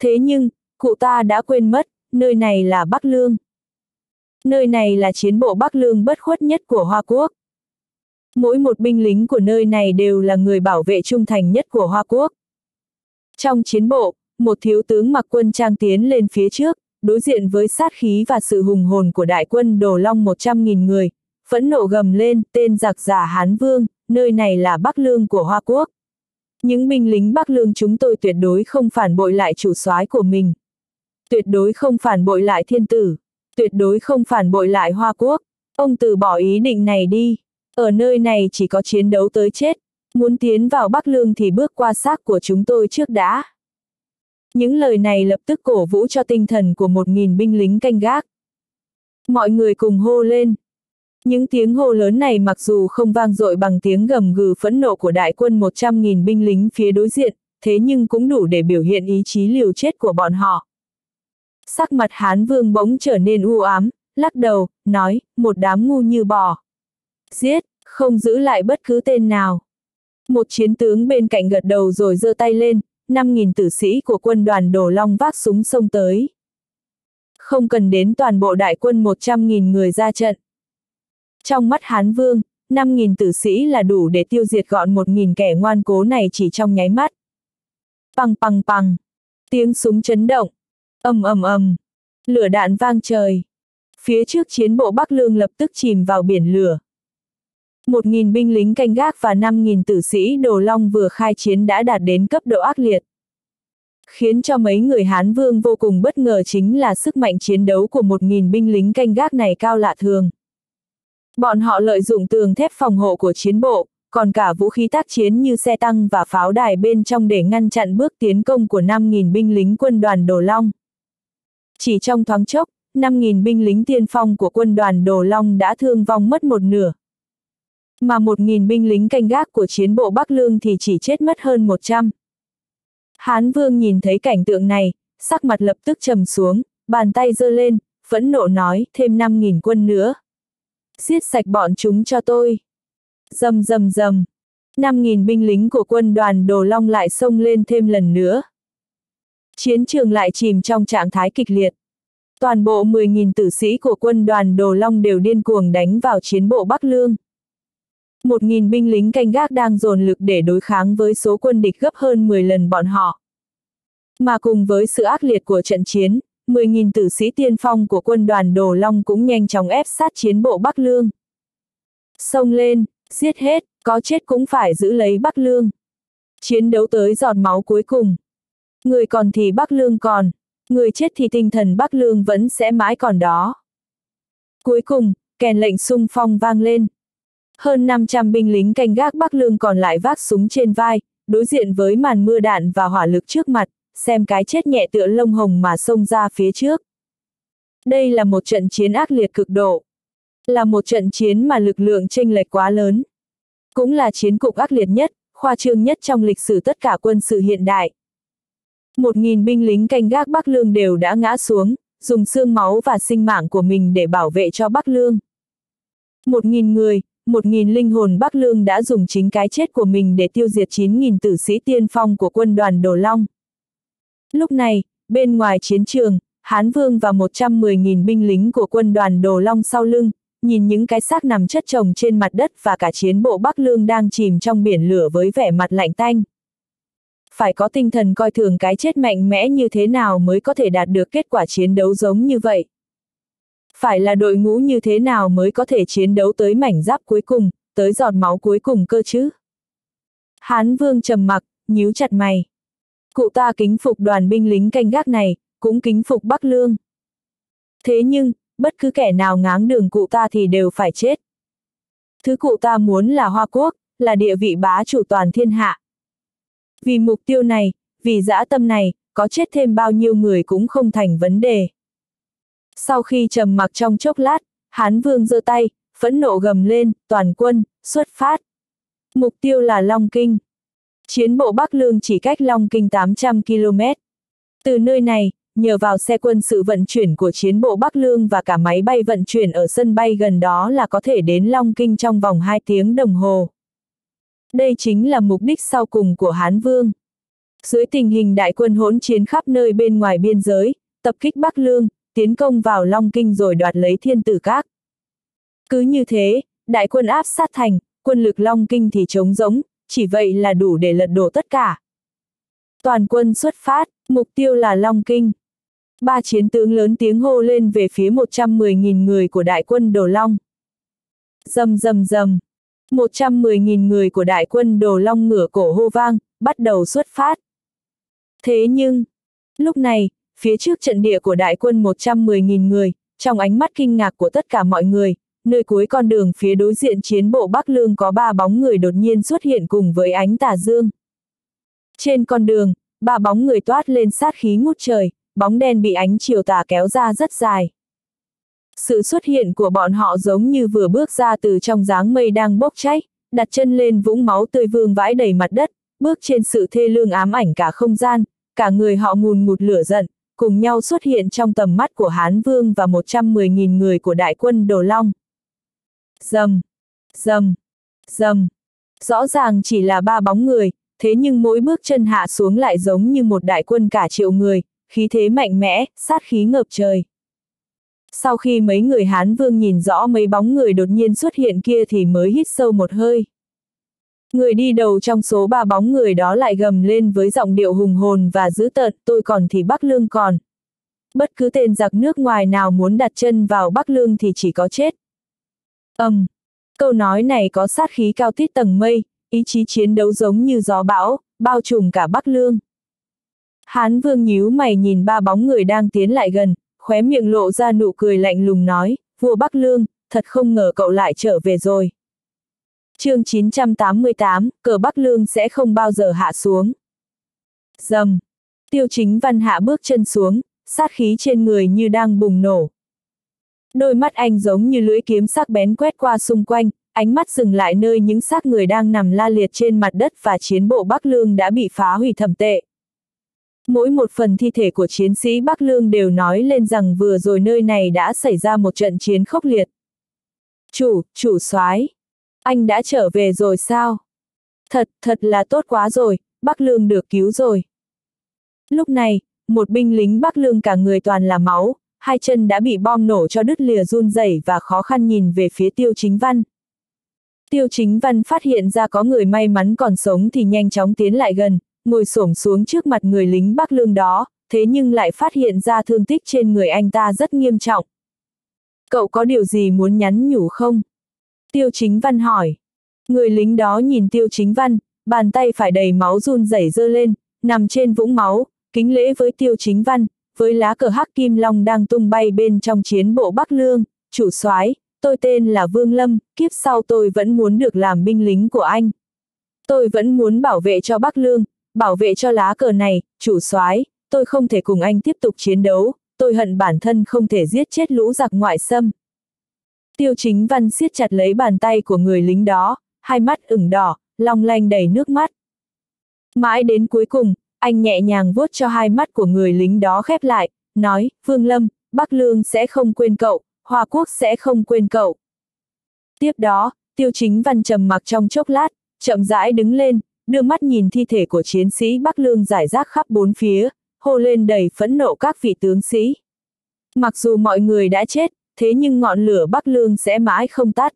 Thế nhưng, cụ ta đã quên mất, nơi này là Bắc Lương. Nơi này là chiến bộ Bắc Lương bất khuất nhất của Hoa Quốc. Mỗi một binh lính của nơi này đều là người bảo vệ trung thành nhất của Hoa Quốc. Trong chiến bộ, một thiếu tướng mặc quân trang tiến lên phía trước, đối diện với sát khí và sự hùng hồn của đại quân Đồ Long 100.000 người, phẫn nộ gầm lên, tên giặc giả Hán Vương, nơi này là Bắc Lương của Hoa Quốc. Những binh lính Bắc Lương chúng tôi tuyệt đối không phản bội lại chủ soái của mình. Tuyệt đối không phản bội lại thiên tử. Tuyệt đối không phản bội lại Hoa Quốc. Ông từ bỏ ý định này đi. Ở nơi này chỉ có chiến đấu tới chết. Muốn tiến vào Bắc Lương thì bước qua xác của chúng tôi trước đã. Những lời này lập tức cổ vũ cho tinh thần của một nghìn binh lính canh gác. Mọi người cùng hô lên, những tiếng hô lớn này mặc dù không vang dội bằng tiếng gầm gừ phẫn nộ của đại quân 100.000 binh lính phía đối diện, thế nhưng cũng đủ để biểu hiện ý chí liều chết của bọn họ. Sắc mặt Hán Vương bỗng trở nên u ám, lắc đầu, nói, một đám ngu như bò. Giết, không giữ lại bất cứ tên nào. Một chiến tướng bên cạnh gật đầu rồi giơ tay lên, 5.000 tử sĩ của quân đoàn Đồ Long vác súng xông tới. Không cần đến toàn bộ đại quân 100.000 người ra trận. Trong mắt Hán Vương, 5.000 tử sĩ là đủ để tiêu diệt gọn 1.000 kẻ ngoan cố này chỉ trong nháy mắt. Păng păng păng. Tiếng súng chấn động. ầm ầm ầm. Lửa đạn vang trời. Phía trước chiến bộ Bắc Lương lập tức chìm vào biển lửa. 1.000 binh lính canh gác và 5.000 tử sĩ Đồ Long vừa khai chiến đã đạt đến cấp độ ác liệt. Khiến cho mấy người Hán Vương vô cùng bất ngờ chính là sức mạnh chiến đấu của 1.000 binh lính canh gác này cao lạ thường. Bọn họ lợi dụng tường thép phòng hộ của chiến bộ, còn cả vũ khí tác chiến như xe tăng và pháo đài bên trong để ngăn chặn bước tiến công của 5.000 binh lính quân đoàn Đồ Long. Chỉ trong thoáng chốc, 5.000 binh lính tiên phong của quân đoàn Đồ Long đã thương vong mất một nửa. Mà 1.000 binh lính canh gác của chiến bộ Bắc Lương thì chỉ chết mất hơn 100. Hán Vương nhìn thấy cảnh tượng này, sắc mặt lập tức trầm xuống, bàn tay giơ lên, phẫn nộ nói, thêm 5.000 quân nữa. Giết sạch bọn chúng cho tôi. Dầm dầm dầm. 5.000 binh lính của quân đoàn Đồ Long lại xông lên thêm lần nữa. Chiến trường lại chìm trong trạng thái kịch liệt. Toàn bộ 10.000 tử sĩ của quân đoàn Đồ Long đều điên cuồng đánh vào chiến bộ Bắc Lương. 1.000 binh lính canh gác đang dồn lực để đối kháng với số quân địch gấp hơn 10 lần bọn họ. Mà cùng với sự ác liệt của trận chiến, 10.000 tử sĩ tiên phong của quân đoàn Đồ Long cũng nhanh chóng ép sát chiến bộ Bắc Lương. Xông lên, giết hết, có chết cũng phải giữ lấy Bắc Lương. Chiến đấu tới giọt máu cuối cùng. Người còn thì Bắc Lương còn, người chết thì tinh thần Bắc Lương vẫn sẽ mãi còn đó. Cuối cùng, kèn lệnh sung phong vang lên. Hơn 500 binh lính canh gác Bắc Lương còn lại vác súng trên vai, đối diện với màn mưa đạn và hỏa lực trước mặt, xem cái chết nhẹ tựa lông hồng mà xông ra phía trước. Đây là một trận chiến ác liệt cực độ. Là một trận chiến mà lực lượng chênh lệch quá lớn. Cũng là chiến cục ác liệt nhất, khoa trương nhất trong lịch sử tất cả quân sự hiện đại. Một nghìn binh lính canh gác Bắc Lương đều đã ngã xuống, dùng xương máu và sinh mạng của mình để bảo vệ cho Bắc Lương. Một nghìn người, một nghìn linh hồn Bắc Lương đã dùng chính cái chết của mình để tiêu diệt chín nghìn tử sĩ tiên phong của quân đoàn Đồ Long. Lúc này, bên ngoài chiến trường, Hán Vương và 110.000 binh lính của quân đoàn Đồ Long sau lưng, nhìn những cái xác nằm chất chồng trên mặt đất và cả chiến bộ Bắc Lương đang chìm trong biển lửa với vẻ mặt lạnh tanh. Phải có tinh thần coi thường cái chết mạnh mẽ như thế nào mới có thể đạt được kết quả chiến đấu giống như vậy. Phải là đội ngũ như thế nào mới có thể chiến đấu tới mảnh giáp cuối cùng, tới giọt máu cuối cùng cơ chứ. Hán Vương trầm mặc, nhíu chặt mày. Cụ ta kính phục đoàn binh lính canh gác này, cũng kính phục Bắc Lương. Thế nhưng, bất cứ kẻ nào ngáng đường cụ ta thì đều phải chết. Thứ cụ ta muốn là Hoa Quốc, là địa vị bá chủ toàn thiên hạ. Vì mục tiêu này, vì dã tâm này, có chết thêm bao nhiêu người cũng không thành vấn đề. Sau khi trầm mặc trong chốc lát, Hán Vương giơ tay, phẫn nộ gầm lên, toàn quân, xuất phát. Mục tiêu là Long Kinh. Chiến bộ Bắc Lương chỉ cách Long Kinh 800 km. Từ nơi này, nhờ vào xe quân sự vận chuyển của chiến bộ Bắc Lương và cả máy bay vận chuyển ở sân bay gần đó là có thể đến Long Kinh trong vòng 2 tiếng đồng hồ. Đây chính là mục đích sau cùng của Hán Vương. Dưới tình hình đại quân hỗn chiến khắp nơi bên ngoài biên giới, tập kích Bắc Lương, tiến công vào Long Kinh rồi đoạt lấy thiên tử các. Cứ như thế, đại quân áp sát thành, quân lực Long Kinh thì trống rỗng, chỉ vậy là đủ để lật đổ tất cả. Toàn quân xuất phát, mục tiêu là Long Kinh. Ba chiến tướng lớn tiếng hô lên về phía 110.000 người của đại quân Đồ Long. Dầm dầm dầm. 110.000 người của đại quân Đồ Long ngửa cổ hô vang, bắt đầu xuất phát. Thế nhưng, lúc này, phía trước trận địa của đại quân 110.000 người, trong ánh mắt kinh ngạc của tất cả mọi người, nơi cuối con đường phía đối diện chiến bộ Bắc Lương có ba bóng người đột nhiên xuất hiện cùng với ánh tà dương. Trên con đường, ba bóng người toát lên sát khí ngút trời, bóng đen bị ánh chiều tà kéo ra rất dài. Sự xuất hiện của bọn họ giống như vừa bước ra từ trong dáng mây đang bốc cháy, đặt chân lên vũng máu tươi vương vãi đầy mặt đất, bước trên sự thê lương ám ảnh cả không gian, cả người họ ngùn ngụt lửa giận, cùng nhau xuất hiện trong tầm mắt của Hán Vương và 110.000 người của đại quân Đồ Long. Dầm, dầm, dầm. Rõ ràng chỉ là ba bóng người, thế nhưng mỗi bước chân hạ xuống lại giống như một đại quân cả triệu người, khí thế mạnh mẽ, sát khí ngập trời. Sau khi mấy người Hán Vương nhìn rõ mấy bóng người đột nhiên xuất hiện kia thì mới hít sâu một hơi. Người đi đầu trong số ba bóng người đó lại gầm lên với giọng điệu hùng hồn và dữ tợn, tôi còn thì Bắc Lương còn. Bất cứ tên giặc nước ngoài nào muốn đặt chân vào Bắc Lương thì chỉ có chết. Âm. Um, câu nói này có sát khí cao tít tầng mây, ý chí chiến đấu giống như gió bão, bao trùm cả Bắc Lương. Hán Vương nhíu mày nhìn ba bóng người đang tiến lại gần, khóe miệng lộ ra nụ cười lạnh lùng nói, vua Bắc Lương, thật không ngờ cậu lại trở về rồi chương 988, cờ Bắc Lương sẽ không bao giờ hạ xuống. Dầm. Tiêu chính văn hạ bước chân xuống, sát khí trên người như đang bùng nổ. Đôi mắt anh giống như lưỡi kiếm sắc bén quét qua xung quanh, ánh mắt dừng lại nơi những xác người đang nằm la liệt trên mặt đất và chiến bộ Bắc Lương đã bị phá hủy thầm tệ. Mỗi một phần thi thể của chiến sĩ Bắc Lương đều nói lên rằng vừa rồi nơi này đã xảy ra một trận chiến khốc liệt. Chủ, chủ soái, anh đã trở về rồi sao? Thật, thật là tốt quá rồi, Bắc Lương được cứu rồi. Lúc này, một binh lính Bắc Lương cả người toàn là máu, hai chân đã bị bom nổ cho đứt lìa run rẩy và khó khăn nhìn về phía tiêu chính văn. Tiêu chính văn phát hiện ra có người may mắn còn sống thì nhanh chóng tiến lại gần, ngồi xổm xuống trước mặt người lính Bắc Lương đó, thế nhưng lại phát hiện ra thương tích trên người anh ta rất nghiêm trọng. Cậu có điều gì muốn nhắn nhủ không? Tiêu chính văn hỏi. Người lính đó nhìn tiêu chính văn, bàn tay phải đầy máu run rẩy dơ lên, nằm trên vũng máu, kính lễ với tiêu chính văn, với lá cờ hắc kim long đang tung bay bên trong chiến bộ Bắc Lương, chủ soái, tôi tên là Vương Lâm, kiếp sau tôi vẫn muốn được làm binh lính của anh. Tôi vẫn muốn bảo vệ cho Bắc Lương, bảo vệ cho lá cờ này, chủ soái, tôi không thể cùng anh tiếp tục chiến đấu, tôi hận bản thân không thể giết chết lũ giặc ngoại xâm. Tiêu chính văn siết chặt lấy bàn tay của người lính đó, hai mắt ửng đỏ, long lanh đầy nước mắt. Mãi đến cuối cùng, anh nhẹ nhàng vuốt cho hai mắt của người lính đó khép lại, nói, Vương Lâm, Bắc Lương sẽ không quên cậu, Hoa Quốc sẽ không quên cậu. Tiếp đó, tiêu chính văn trầm mặc trong chốc lát, chậm rãi đứng lên, đưa mắt nhìn thi thể của chiến sĩ Bắc Lương giải rác khắp bốn phía, hô lên đầy phẫn nộ các vị tướng sĩ. Mặc dù mọi người đã chết, thế nhưng ngọn lửa Bắc Lương sẽ mãi không tắt.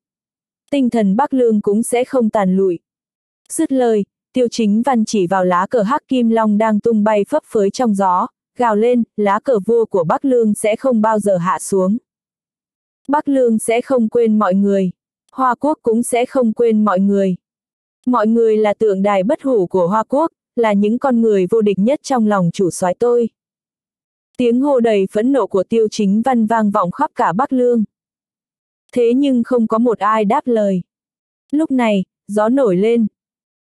Tinh thần Bắc Lương cũng sẽ không tàn lụi. Dứt lời, tiêu chính văn chỉ vào lá cờ hắc kim long đang tung bay phấp phới trong gió, gào lên, lá cờ vua của Bắc Lương sẽ không bao giờ hạ xuống. Bắc Lương sẽ không quên mọi người. Hoa Quốc cũng sẽ không quên mọi người. Mọi người là tượng đài bất hủ của Hoa Quốc, là những con người vô địch nhất trong lòng chủ soái tôi. Tiếng hô đầy phẫn nộ của tiêu chính văn vang vọng khắp cả Bắc Lương. Thế nhưng không có một ai đáp lời. Lúc này, gió nổi lên.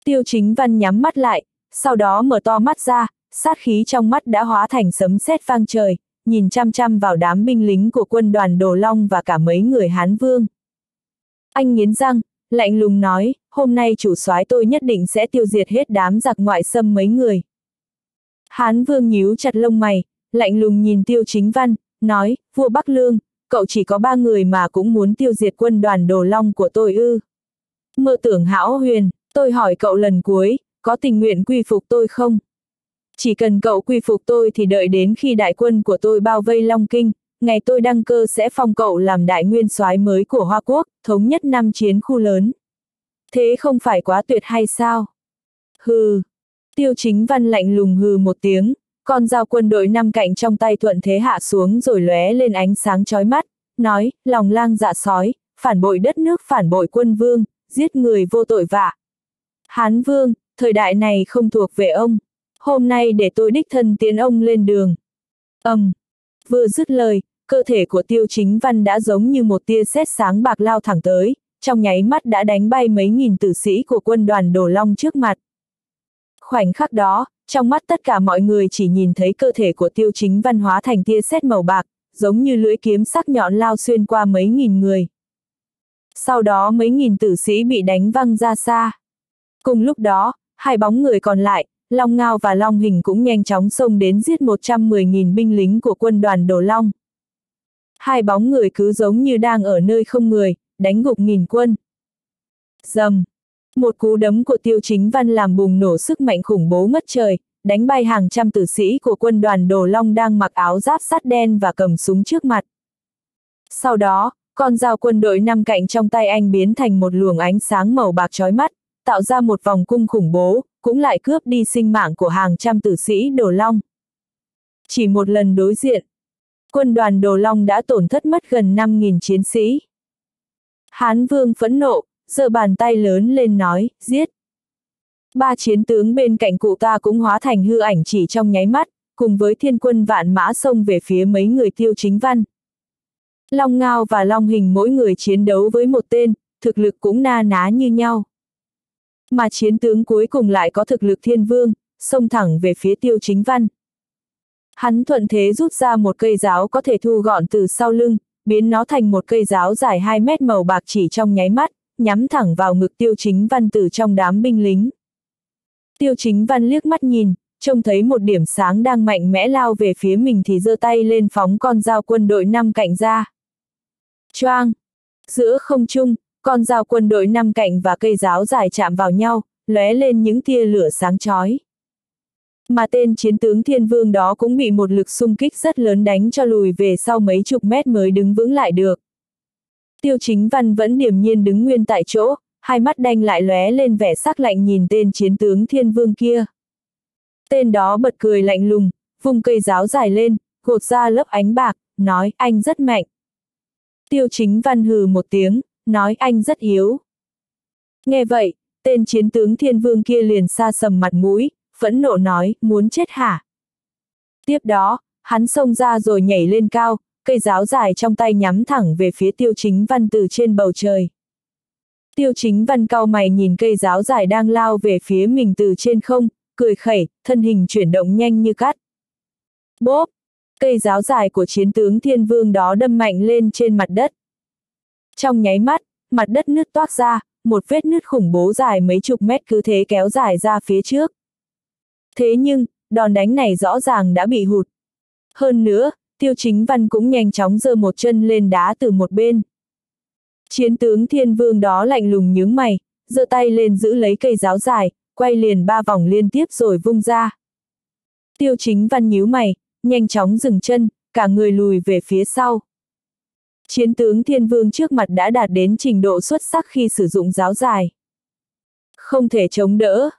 Tiêu chính văn nhắm mắt lại, sau đó mở to mắt ra, sát khí trong mắt đã hóa thành sấm sét vang trời, nhìn chăm chăm vào đám binh lính của quân đoàn Đồ Long và cả mấy người Hán Vương. Anh nghiến răng, lạnh lùng nói, hôm nay chủ soái tôi nhất định sẽ tiêu diệt hết đám giặc ngoại xâm mấy người. Hán Vương nhíu chặt lông mày, lạnh lùng nhìn tiêu chính văn, nói, vua Bắc Lương, cậu chỉ có ba người mà cũng muốn tiêu diệt quân đoàn Đồ Long của tôi ư. Mơ tưởng hão huyền, tôi hỏi cậu lần cuối, có tình nguyện quy phục tôi không? Chỉ cần cậu quy phục tôi thì đợi đến khi đại quân của tôi bao vây Long Kinh, ngày tôi đăng cơ sẽ phong cậu làm đại nguyên soái mới của Hoa Quốc, thống nhất năm chiến khu lớn. Thế không phải quá tuyệt hay sao? Hừ. Tiêu chính văn lạnh lùng hừ một tiếng, con dao quân đội năm cạnh trong tay thuận thế hạ xuống rồi lóe lên ánh sáng chói mắt, nói, lòng lang dạ sói, phản bội đất nước phản bội quân vương, giết người vô tội vạ. Hán vương, thời đại này không thuộc về ông. Hôm nay để tôi đích thân tiến ông lên đường. Âm. Um. Vừa dứt lời, cơ thể của tiêu chính văn đã giống như một tia sét sáng bạc lao thẳng tới, trong nháy mắt đã đánh bay mấy nghìn tử sĩ của quân đoàn Đồ Long trước mặt. Khoảnh khắc đó, trong mắt tất cả mọi người chỉ nhìn thấy cơ thể của tiêu chính văn hóa thành tia sét màu bạc, giống như lưỡi kiếm sắc nhọn lao xuyên qua mấy nghìn người. Sau đó mấy nghìn tử sĩ bị đánh văng ra xa. Cùng lúc đó, hai bóng người còn lại, Long Ngao và Long Hình cũng nhanh chóng xông đến giết 110.000 binh lính của quân đoàn Đồ Long. Hai bóng người cứ giống như đang ở nơi không người, đánh gục nghìn quân. Dầm! Một cú đấm của tiêu chính văn làm bùng nổ sức mạnh khủng bố ngất trời, đánh bay hàng trăm tử sĩ của quân đoàn Đồ Long đang mặc áo giáp sắt đen và cầm súng trước mặt. Sau đó, con dao quân đội năm cạnh trong tay anh biến thành một luồng ánh sáng màu bạc chói mắt, tạo ra một vòng cung khủng bố, cũng lại cướp đi sinh mạng của hàng trăm tử sĩ Đồ Long. Chỉ một lần đối diện, quân đoàn Đồ Long đã tổn thất mất gần 5.000 chiến sĩ. Hán Vương phẫn nộ, giơ bàn tay lớn lên nói, giết. Ba chiến tướng bên cạnh cụ ta cũng hóa thành hư ảnh chỉ trong nháy mắt, cùng với thiên quân vạn mã xông về phía mấy người tiêu chính văn. Long Ngao và Long Hình mỗi người chiến đấu với một tên, thực lực cũng na ná như nhau. Mà chiến tướng cuối cùng lại có thực lực thiên vương, xông thẳng về phía tiêu chính văn. Hắn thuận thế rút ra một cây giáo có thể thu gọn từ sau lưng, biến nó thành một cây giáo dài 2 mét màu bạc chỉ trong nháy mắt, nhắm thẳng vào ngực tiêu chính văn từ trong đám binh lính. Tiêu chính văn liếc mắt nhìn, trông thấy một điểm sáng đang mạnh mẽ lao về phía mình thì giơ tay lên phóng con dao quân đội năm cạnh ra. Choang! Giữa không trung, con dao quân đội năm cạnh và cây giáo dài chạm vào nhau, lóe lên những tia lửa sáng chói. Mà tên chiến tướng thiên vương đó cũng bị một lực xung kích rất lớn đánh cho lùi về sau mấy chục mét mới đứng vững lại được. Tiêu chính văn vẫn điềm nhiên đứng nguyên tại chỗ, hai mắt đanh lại lóe lên vẻ sắc lạnh nhìn tên chiến tướng thiên vương kia. Tên đó bật cười lạnh lùng, vùng cây giáo dài lên, gột ra lớp ánh bạc, nói anh rất mạnh. Tiêu chính văn hừ một tiếng, nói anh rất yếu. Nghe vậy, tên chiến tướng thiên vương kia liền xa sầm mặt mũi, phẫn nộ nói, muốn chết hả? Tiếp đó, hắn xông ra rồi nhảy lên cao, cây giáo dài trong tay nhắm thẳng về phía tiêu chính văn từ trên bầu trời. Tiêu chính văn cao mày nhìn cây giáo dài đang lao về phía mình từ trên không, cười khẩy, thân hình chuyển động nhanh như cắt. Bốp! Cây giáo dài của chiến tướng thiên vương đó đâm mạnh lên trên mặt đất. Trong nháy mắt, mặt đất nứt toác ra, một vết nứt khủng bố dài mấy chục mét cứ thế kéo dài ra phía trước. Thế nhưng, đòn đánh này rõ ràng đã bị hụt. Hơn nữa, tiêu chính văn cũng nhanh chóng giơ một chân lên đá từ một bên. Chiến tướng thiên vương đó lạnh lùng nhướng mày, giơ tay lên giữ lấy cây giáo dài, quay liền ba vòng liên tiếp rồi vung ra. Tiêu chính văn nhíu mày, nhanh chóng dừng chân, cả người lùi về phía sau. Chiến tướng thiên vương trước mặt đã đạt đến trình độ xuất sắc khi sử dụng giáo dài. Không thể chống đỡ.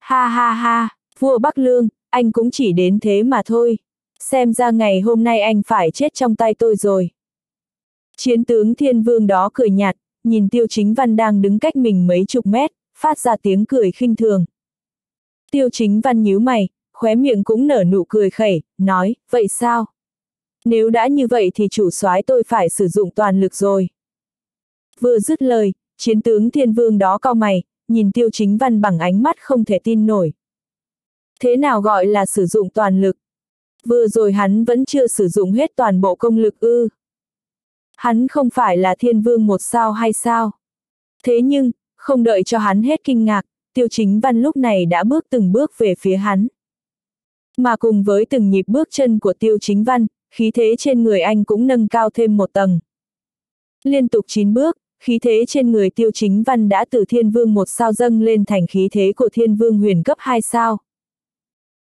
Ha ha ha, vua Bắc Lương, anh cũng chỉ đến thế mà thôi. Xem ra ngày hôm nay anh phải chết trong tay tôi rồi. Chiến tướng thiên vương đó cười nhạt, nhìn tiêu chính văn đang đứng cách mình mấy chục mét, phát ra tiếng cười khinh thường. Tiêu chính văn nhíu mày, khóe miệng cũng nở nụ cười khẩy, nói, vậy sao? Nếu đã như vậy thì chủ soái tôi phải sử dụng toàn lực rồi. Vừa dứt lời, chiến tướng thiên vương đó cao mày, nhìn tiêu chính văn bằng ánh mắt không thể tin nổi. Thế nào gọi là sử dụng toàn lực? Vừa rồi hắn vẫn chưa sử dụng hết toàn bộ công lực ư. Hắn không phải là thiên vương một sao hay sao? Thế nhưng, không đợi cho hắn hết kinh ngạc, tiêu chính văn lúc này đã bước từng bước về phía hắn. Mà cùng với từng nhịp bước chân của tiêu chính văn, khí thế trên người anh cũng nâng cao thêm một tầng. Liên tục 9 bước, khí thế trên người tiêu chính văn đã từ thiên vương một sao dâng lên thành khí thế của thiên vương huyền cấp 2 sao.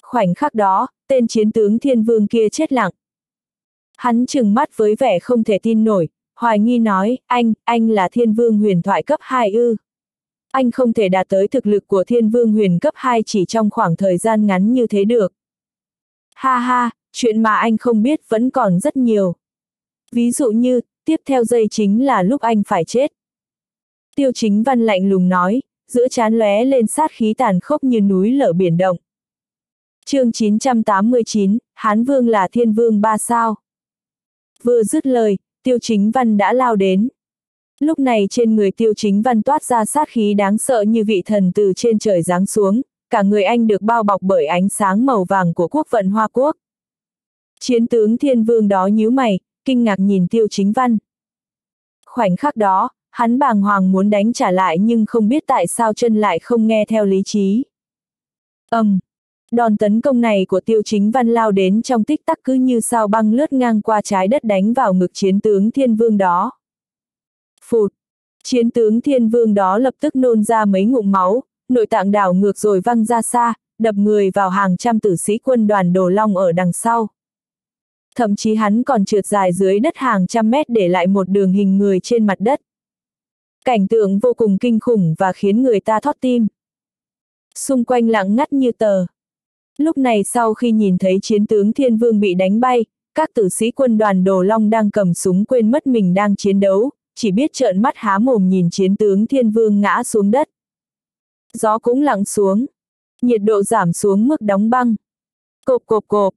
Khoảnh khắc đó, tên chiến tướng thiên vương kia chết lặng. Hắn trừng mắt với vẻ không thể tin nổi, hoài nghi nói, anh, anh là thiên vương huyền thoại cấp 2 ư. Anh không thể đạt tới thực lực của thiên vương huyền cấp 2 chỉ trong khoảng thời gian ngắn như thế được. Ha ha, chuyện mà anh không biết vẫn còn rất nhiều. Ví dụ như, tiếp theo dây chính là lúc anh phải chết. Tiêu chính văn lạnh lùng nói, giữa chán lóe lên sát khí tàn khốc như núi lở biển động chương 989, Hán Vương là thiên vương ba sao. Vừa dứt lời, tiêu chính văn đã lao đến. Lúc này trên người tiêu chính văn toát ra sát khí đáng sợ như vị thần từ trên trời giáng xuống, cả người anh được bao bọc bởi ánh sáng màu vàng của quốc vận Hoa Quốc. Chiến tướng thiên vương đó nhíu mày, kinh ngạc nhìn tiêu chính văn. Khoảnh khắc đó, hắn bàng hoàng muốn đánh trả lại nhưng không biết tại sao chân lại không nghe theo lý trí. Âm! Um, đòn tấn công này của tiêu chính văn lao đến trong tích tắc cứ như sao băng lướt ngang qua trái đất đánh vào ngực chiến tướng thiên vương đó. Phụt! Chiến tướng thiên vương đó lập tức nôn ra mấy ngụm máu, nội tạng đảo ngược rồi văng ra xa, đập người vào hàng trăm tử sĩ quân đoàn đồ long ở đằng sau. Thậm chí hắn còn trượt dài dưới đất hàng trăm mét để lại một đường hình người trên mặt đất. Cảnh tượng vô cùng kinh khủng và khiến người ta thót tim. Xung quanh lặng ngắt như tờ. Lúc này sau khi nhìn thấy chiến tướng thiên vương bị đánh bay, các tử sĩ quân đoàn đồ long đang cầm súng quên mất mình đang chiến đấu, chỉ biết trợn mắt há mồm nhìn chiến tướng thiên vương ngã xuống đất. Gió cũng lặng xuống. Nhiệt độ giảm xuống mức đóng băng. Cộp cộp cộp.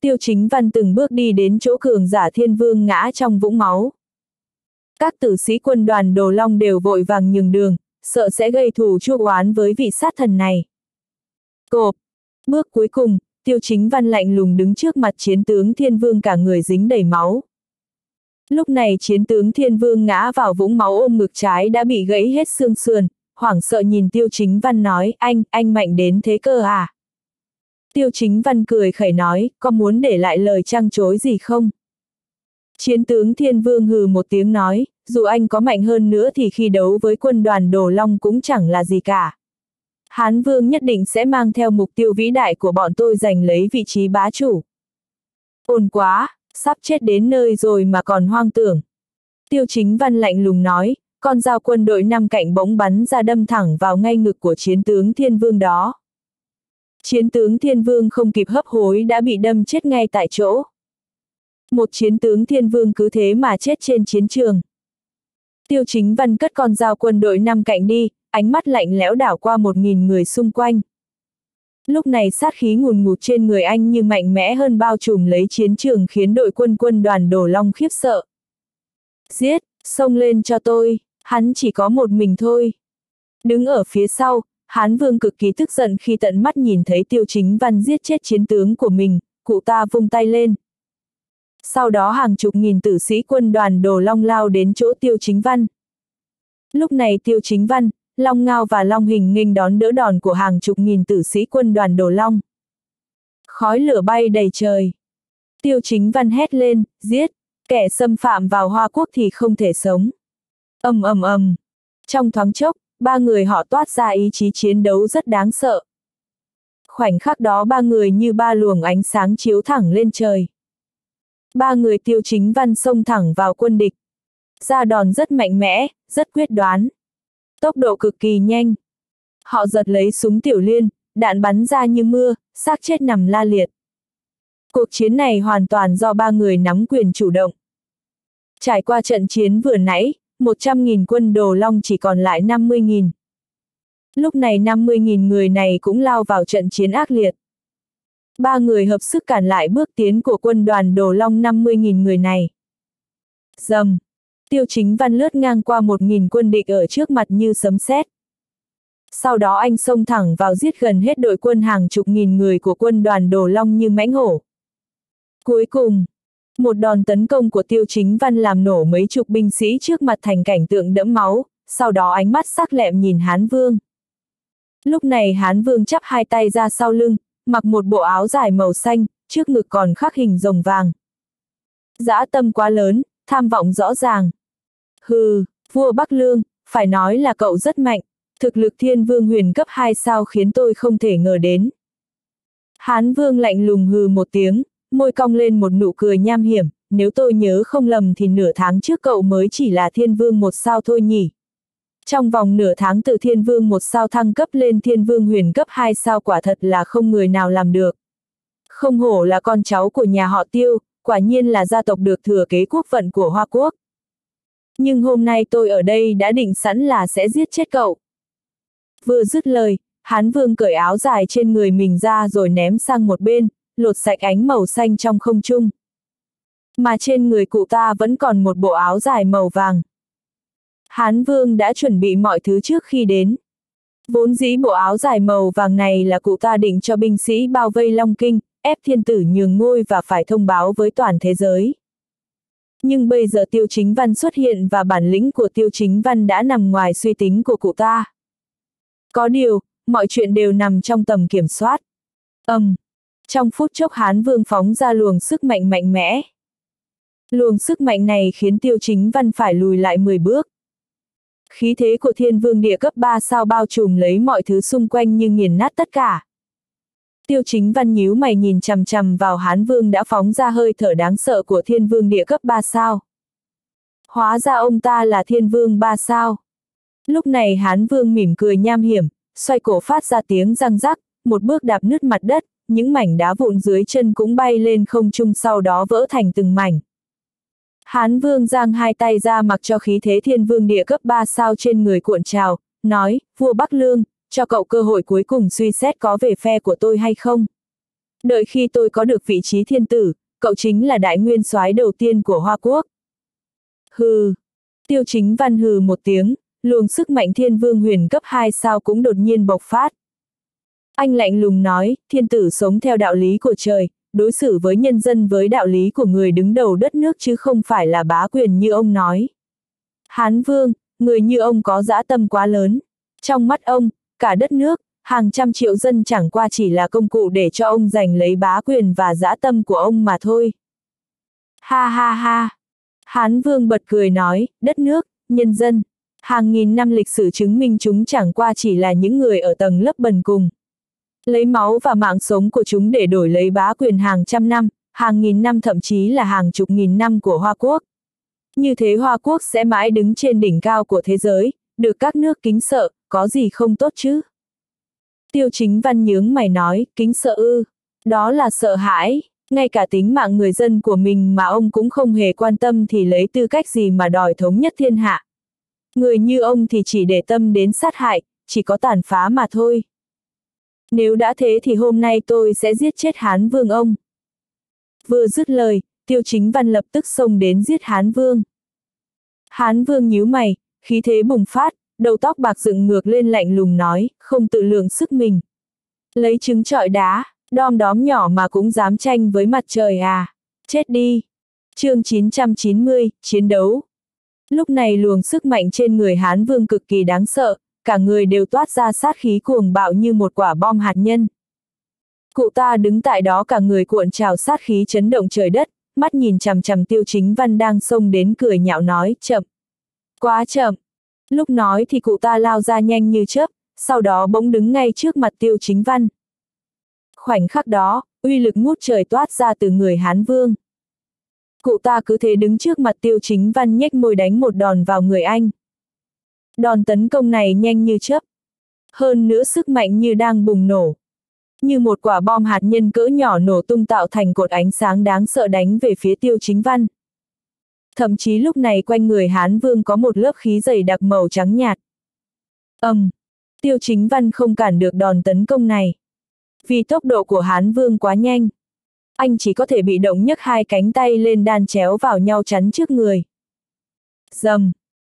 Tiêu chính văn từng bước đi đến chỗ cường giả thiên vương ngã trong vũng máu. Các tử sĩ quân đoàn đồ long đều vội vàng nhường đường, sợ sẽ gây thù chuốc oán với vị sát thần này. Cộp. Bước cuối cùng, tiêu chính văn lạnh lùng đứng trước mặt chiến tướng thiên vương cả người dính đầy máu. Lúc này chiến tướng thiên vương ngã vào vũng máu ôm ngực trái đã bị gãy hết xương sườn, hoảng sợ nhìn tiêu chính văn nói, anh, anh mạnh đến thế cơ à? Tiêu chính văn cười khẩy nói, có muốn để lại lời trăng chối gì không? Chiến tướng Thiên Vương hừ một tiếng nói, dù anh có mạnh hơn nữa thì khi đấu với quân đoàn Đồ Long cũng chẳng là gì cả. Hán Vương nhất định sẽ mang theo mục tiêu vĩ đại của bọn tôi giành lấy vị trí bá chủ. Ôn quá, sắp chết đến nơi rồi mà còn hoang tưởng. Tiêu chính văn lạnh lùng nói, con dao quân đội năm cạnh bỗng bắn ra đâm thẳng vào ngay ngực của chiến tướng Thiên Vương đó. Chiến tướng Thiên Vương không kịp hấp hối đã bị đâm chết ngay tại chỗ. Một chiến tướng Thiên Vương cứ thế mà chết trên chiến trường. Tiêu chính văn cất con dao quân đội năm cạnh đi, ánh mắt lạnh lẽo đảo qua một nghìn người xung quanh. Lúc này sát khí ngùn ngụt trên người anh như mạnh mẽ hơn bao trùm lấy chiến trường khiến đội quân quân đoàn đổ long khiếp sợ. Giết, xông lên cho tôi, hắn chỉ có một mình thôi. Đứng ở phía sau, Hán Vương cực kỳ tức giận khi tận mắt nhìn thấy Tiêu Chính Văn giết chết chiến tướng của mình, cụ ta vung tay lên. Sau đó hàng chục nghìn tử sĩ quân đoàn đồ long lao đến chỗ Tiêu Chính Văn. Lúc này Tiêu Chính Văn, Long Ngao và Long Hình nghênh đón đỡ đòn của hàng chục nghìn tử sĩ quân đoàn đồ long. Khói lửa bay đầy trời. Tiêu Chính Văn hét lên, giết, kẻ xâm phạm vào Hoa Quốc thì không thể sống. ầm ầm ầm. Trong thoáng chốc, ba người họ toát ra ý chí chiến đấu rất đáng sợ. Khoảnh khắc đó ba người như ba luồng ánh sáng chiếu thẳng lên trời. Ba người tiêu chính văn xông thẳng vào quân địch. Ra đòn rất mạnh mẽ, rất quyết đoán. Tốc độ cực kỳ nhanh. Họ giật lấy súng tiểu liên, đạn bắn ra như mưa, xác chết nằm la liệt. Cuộc chiến này hoàn toàn do ba người nắm quyền chủ động. Trải qua trận chiến vừa nãy, 100.000 quân đồ long chỉ còn lại 50.000. Lúc này 50.000 người này cũng lao vào trận chiến ác liệt. Ba người hợp sức cản lại bước tiến của quân đoàn đồ long 50.000 người này. Dầm! Tiêu chính văn lướt ngang qua 1.000 quân địch ở trước mặt như sấm sét. Sau đó anh xông thẳng vào giết gần hết đội quân hàng chục nghìn người của quân đoàn đồ long như mãnh hổ. Cuối cùng, một đòn tấn công của tiêu chính văn làm nổ mấy chục binh sĩ trước mặt thành cảnh tượng đẫm máu, sau đó ánh mắt sắc lẹm nhìn Hán Vương. Lúc này Hán Vương chắp hai tay ra sau lưng, mặc một bộ áo dài màu xanh, trước ngực còn khắc hình rồng vàng. Dã tâm quá lớn, tham vọng rõ ràng. Hừ, vua Bắc Lương, phải nói là cậu rất mạnh, thực lực thiên vương huyền cấp 2 sao khiến tôi không thể ngờ đến. Hán Vương lạnh lùng hừ một tiếng, môi cong lên một nụ cười nham hiểm, nếu tôi nhớ không lầm thì nửa tháng trước cậu mới chỉ là thiên vương một sao thôi nhỉ. Trong vòng nửa tháng từ thiên vương một sao thăng cấp lên thiên vương huyền cấp 2 sao quả thật là không người nào làm được. Không hổ là con cháu của nhà họ tiêu, quả nhiên là gia tộc được thừa kế quốc vận của Hoa Quốc. Nhưng hôm nay tôi ở đây đã định sẵn là sẽ giết chết cậu. Vừa dứt lời, Hán Vương cởi áo dài trên người mình ra rồi ném sang một bên, lột sạch ánh màu xanh trong không trung. Mà trên người cụ ta vẫn còn một bộ áo dài màu vàng. Hán Vương đã chuẩn bị mọi thứ trước khi đến. Vốn dĩ bộ áo dài màu vàng này là cụ ta định cho binh sĩ bao vây Long Kinh, ép thiên tử nhường ngôi và phải thông báo với toàn thế giới. Nhưng bây giờ tiêu chính văn xuất hiện và bản lĩnh của tiêu chính văn đã nằm ngoài suy tính của cụ ta. Có điều, mọi chuyện đều nằm trong tầm kiểm soát. Âm. Um, trong phút chốc Hán Vương phóng ra luồng sức mạnh mạnh mẽ. Luồng sức mạnh này khiến tiêu chính văn phải lùi lại 10 bước. Khí thế của thiên vương địa cấp 3 sao bao trùm lấy mọi thứ xung quanh như nghiền nát tất cả. Tiêu chính văn nhíu mày nhìn chằm chằm vào Hán Vương đã phóng ra hơi thở đáng sợ của thiên vương địa cấp 3 sao. Hóa ra ông ta là thiên vương 3 sao. Lúc này Hán Vương mỉm cười nham hiểm, xoay cổ phát ra tiếng răng rắc, một bước đạp nứt mặt đất, những mảnh đá vụn dưới chân cũng bay lên không trung sau đó vỡ thành từng mảnh. Hán vương giang hai tay ra mặc cho khí thế thiên vương địa cấp 3 sao trên người cuộn trào, nói, vua Bắc Lương, cho cậu cơ hội cuối cùng suy xét có về phe của tôi hay không. Đợi khi tôi có được vị trí thiên tử, cậu chính là đại nguyên soái đầu tiên của Hoa Quốc. Hừ. Tiêu chính văn hừ một tiếng, luồng sức mạnh thiên vương huyền cấp 2 sao cũng đột nhiên bộc phát. Anh lạnh lùng nói, thiên tử sống theo đạo lý của trời, đối xử với nhân dân với đạo lý của người đứng đầu đất nước chứ không phải là bá quyền như ông nói. Hán vương, người như ông có dã tâm quá lớn. Trong mắt ông, cả đất nước, hàng trăm triệu dân chẳng qua chỉ là công cụ để cho ông giành lấy bá quyền và dã tâm của ông mà thôi. Ha ha ha! Hán vương bật cười nói, đất nước, nhân dân, hàng nghìn năm lịch sử chứng minh chúng chẳng qua chỉ là những người ở tầng lớp bần cùng. Lấy máu và mạng sống của chúng để đổi lấy bá quyền hàng trăm năm, hàng nghìn năm thậm chí là hàng chục nghìn năm của Hoa Quốc. Như thế Hoa Quốc sẽ mãi đứng trên đỉnh cao của thế giới, được các nước kính sợ, có gì không tốt chứ? Tiêu chính văn nhướng mày nói, kính sợ ư, đó là sợ hãi, ngay cả tính mạng người dân của mình mà ông cũng không hề quan tâm thì lấy tư cách gì mà đòi thống nhất thiên hạ. Người như ông thì chỉ để tâm đến sát hại, chỉ có tàn phá mà thôi. Nếu đã thế thì hôm nay tôi sẽ giết chết Hán Vương ông. Vừa dứt lời, tiêu chính văn lập tức xông đến giết Hán Vương. Hán Vương nhíu mày, khí thế bùng phát, đầu tóc bạc dựng ngược lên lạnh lùng nói, không tự lượng sức mình. Lấy trứng trọi đá, đom đóm nhỏ mà cũng dám tranh với mặt trời à. Chết đi. chương 990, chiến đấu. Lúc này luồng sức mạnh trên người Hán Vương cực kỳ đáng sợ, cả người đều toát ra sát khí cuồng bạo như một quả bom hạt nhân. Cụ ta đứng tại đó cả người cuộn trào sát khí chấn động trời đất, mắt nhìn chằm chằm tiêu chính văn đang xông đến cười nhạo nói, chậm. Quá chậm. Lúc nói thì cụ ta lao ra nhanh như chớp, sau đó bỗng đứng ngay trước mặt tiêu chính văn. Khoảnh khắc đó, uy lực ngút trời toát ra từ người Hán Vương. Cụ ta cứ thế đứng trước mặt tiêu chính văn nhếch môi đánh một đòn vào người anh. Đòn tấn công này nhanh như chớp. Hơn nữa sức mạnh như đang bùng nổ. Như một quả bom hạt nhân cỡ nhỏ nổ tung tạo thành cột ánh sáng đáng sợ đánh về phía tiêu chính văn. Thậm chí lúc này quanh người Hán Vương có một lớp khí dày đặc màu trắng nhạt. ầm, um, tiêu chính văn không cản được đòn tấn công này. Vì tốc độ của Hán Vương quá nhanh. Anh chỉ có thể bị động nhấc hai cánh tay lên đan chéo vào nhau chắn trước người. Dầm.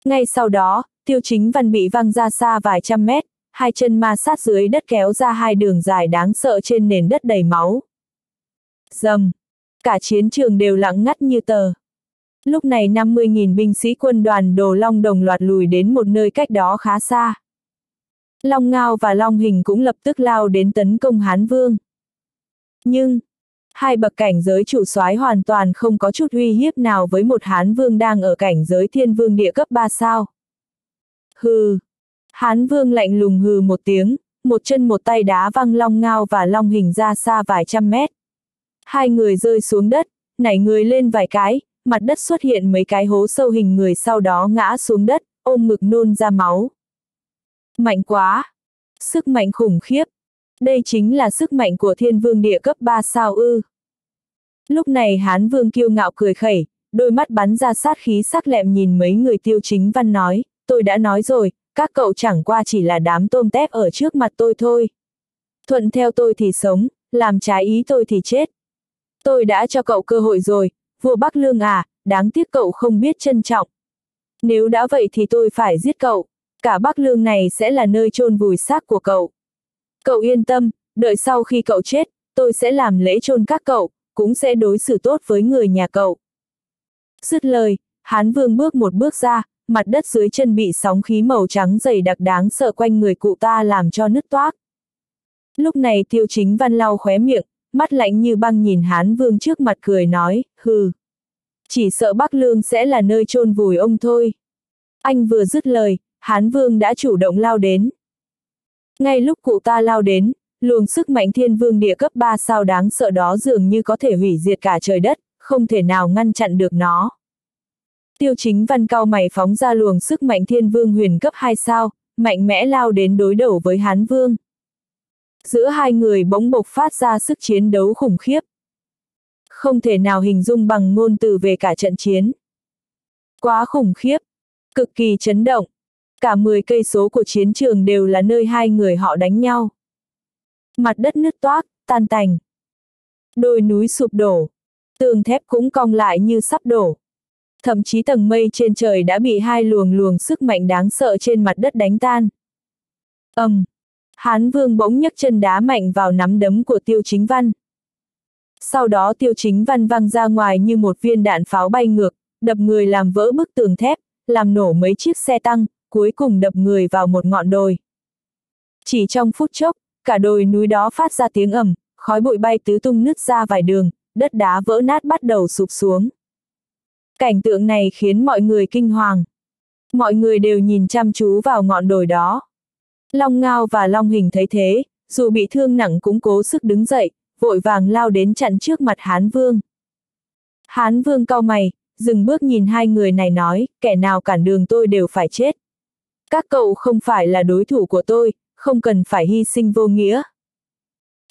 Ngay sau đó, tiêu chính văn bị văng ra xa vài trăm mét, hai chân ma sát dưới đất kéo ra hai đường dài đáng sợ trên nền đất đầy máu. Dầm. Cả chiến trường đều lặng ngắt như tờ. Lúc này 50.000 binh sĩ quân đoàn Đồ Long đồng loạt lùi đến một nơi cách đó khá xa. Long Ngao và Long Hình cũng lập tức lao đến tấn công Hán Vương. Nhưng, hai bậc cảnh giới chủ soái hoàn toàn không có chút uy hiếp nào với một Hán Vương đang ở cảnh giới thiên vương địa cấp 3 sao. Hừ. Hán Vương lạnh lùng hừ một tiếng, một chân một tay đá văng Long Ngao và Long Hình ra xa vài trăm mét. Hai người rơi xuống đất, nảy người lên vài cái, mặt đất xuất hiện mấy cái hố sâu hình người sau đó ngã xuống đất, ôm ngực nôn ra máu. Mạnh quá! Sức mạnh khủng khiếp! Đây chính là sức mạnh của thiên vương địa cấp 3 sao ư. Lúc này hán vương kiêu ngạo cười khẩy, đôi mắt bắn ra sát khí sắc lẹm nhìn mấy người tiêu chính văn nói, tôi đã nói rồi, các cậu chẳng qua chỉ là đám tôm tép ở trước mặt tôi thôi. Thuận theo tôi thì sống, làm trái ý tôi thì chết. Tôi đã cho cậu cơ hội rồi, vua Bắc Lương à, đáng tiếc cậu không biết trân trọng. Nếu đã vậy thì tôi phải giết cậu, cả Bắc Lương này sẽ là nơi chôn vùi xác của cậu. Cậu yên tâm, đợi sau khi cậu chết, tôi sẽ làm lễ chôn các cậu, cũng sẽ đối xử tốt với người nhà cậu. Dứt lời, Hán Vương bước một bước ra, mặt đất dưới chân bị sóng khí màu trắng dày đặc đáng sợ quanh người cụ ta làm cho nứt toác. Lúc này tiêu chính văn lau khóe miệng, mắt lạnh như băng nhìn Hán Vương trước mặt cười nói, hừ. Chỉ sợ Bắc Lương sẽ là nơi chôn vùi ông thôi. Anh vừa dứt lời, Hán Vương đã chủ động lao đến. Ngay lúc cụ ta lao đến, luồng sức mạnh thiên vương địa cấp 3 sao đáng sợ đó dường như có thể hủy diệt cả trời đất, không thể nào ngăn chặn được nó. Tiêu chính văn cao mày phóng ra luồng sức mạnh thiên vương huyền cấp 2 sao, mạnh mẽ lao đến đối đầu với Hán Vương. Giữa hai người bỗng bộc phát ra sức chiến đấu khủng khiếp. Không thể nào hình dung bằng ngôn từ về cả trận chiến. Quá khủng khiếp, cực kỳ chấn động. Cả 10 cây số của chiến trường đều là nơi hai người họ đánh nhau. Mặt đất nứt toác, tan tành. đôi núi sụp đổ. Tường thép cũng cong lại như sắp đổ. Thậm chí tầng mây trên trời đã bị hai luồng luồng sức mạnh đáng sợ trên mặt đất đánh tan. ầm, um, Hán Vương bỗng nhấc chân đá mạnh vào nắm đấm của Tiêu Chính Văn. Sau đó Tiêu Chính Văn văng ra ngoài như một viên đạn pháo bay ngược, đập người làm vỡ bức tường thép, làm nổ mấy chiếc xe tăng, cuối cùng đập người vào một ngọn đồi. Chỉ trong phút chốc, cả đồi núi đó phát ra tiếng ầm, khói bụi bay tứ tung nứt ra vài đường, đất đá vỡ nát bắt đầu sụp xuống. Cảnh tượng này khiến mọi người kinh hoàng. Mọi người đều nhìn chăm chú vào ngọn đồi đó. Long Ngao và Long Hình thấy thế, dù bị thương nặng cũng cố sức đứng dậy, vội vàng lao đến chặn trước mặt Hán Vương. Hán Vương cau mày, dừng bước nhìn hai người này nói, kẻ nào cản đường tôi đều phải chết. Các cậu không phải là đối thủ của tôi, không cần phải hy sinh vô nghĩa.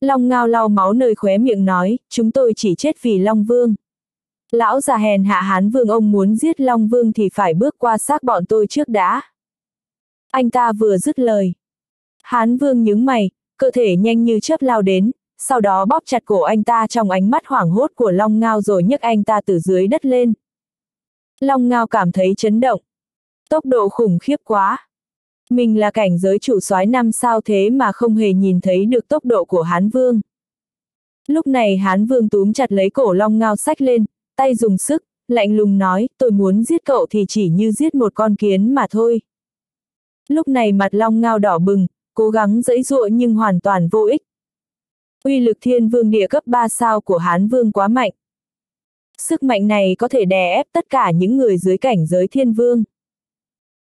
Long ngao lau máu nơi khóe miệng nói, chúng tôi chỉ chết vì Long Vương. Lão già hèn hạ Hán Vương ông muốn giết Long Vương thì phải bước qua xác bọn tôi trước đã. Anh ta vừa dứt lời. Hán Vương nhướng mày, cơ thể nhanh như chớp lao đến, sau đó bóp chặt cổ anh ta trong ánh mắt hoảng hốt của Long Ngao rồi nhấc anh ta từ dưới đất lên. Long Ngao cảm thấy chấn động. Tốc độ khủng khiếp quá. Mình là cảnh giới chủ soái năm sao thế mà không hề nhìn thấy được tốc độ của Hán Vương. Lúc này Hán Vương túm chặt lấy cổ Long Ngao sách lên, tay dùng sức, lạnh lùng nói, tôi muốn giết cậu thì chỉ như giết một con kiến mà thôi. Lúc này mặt Long Ngao đỏ bừng, cố gắng dẫy dụa nhưng hoàn toàn vô ích. Uy lực thiên vương địa cấp 3 sao của Hán Vương quá mạnh. Sức mạnh này có thể đè ép tất cả những người dưới cảnh giới thiên vương.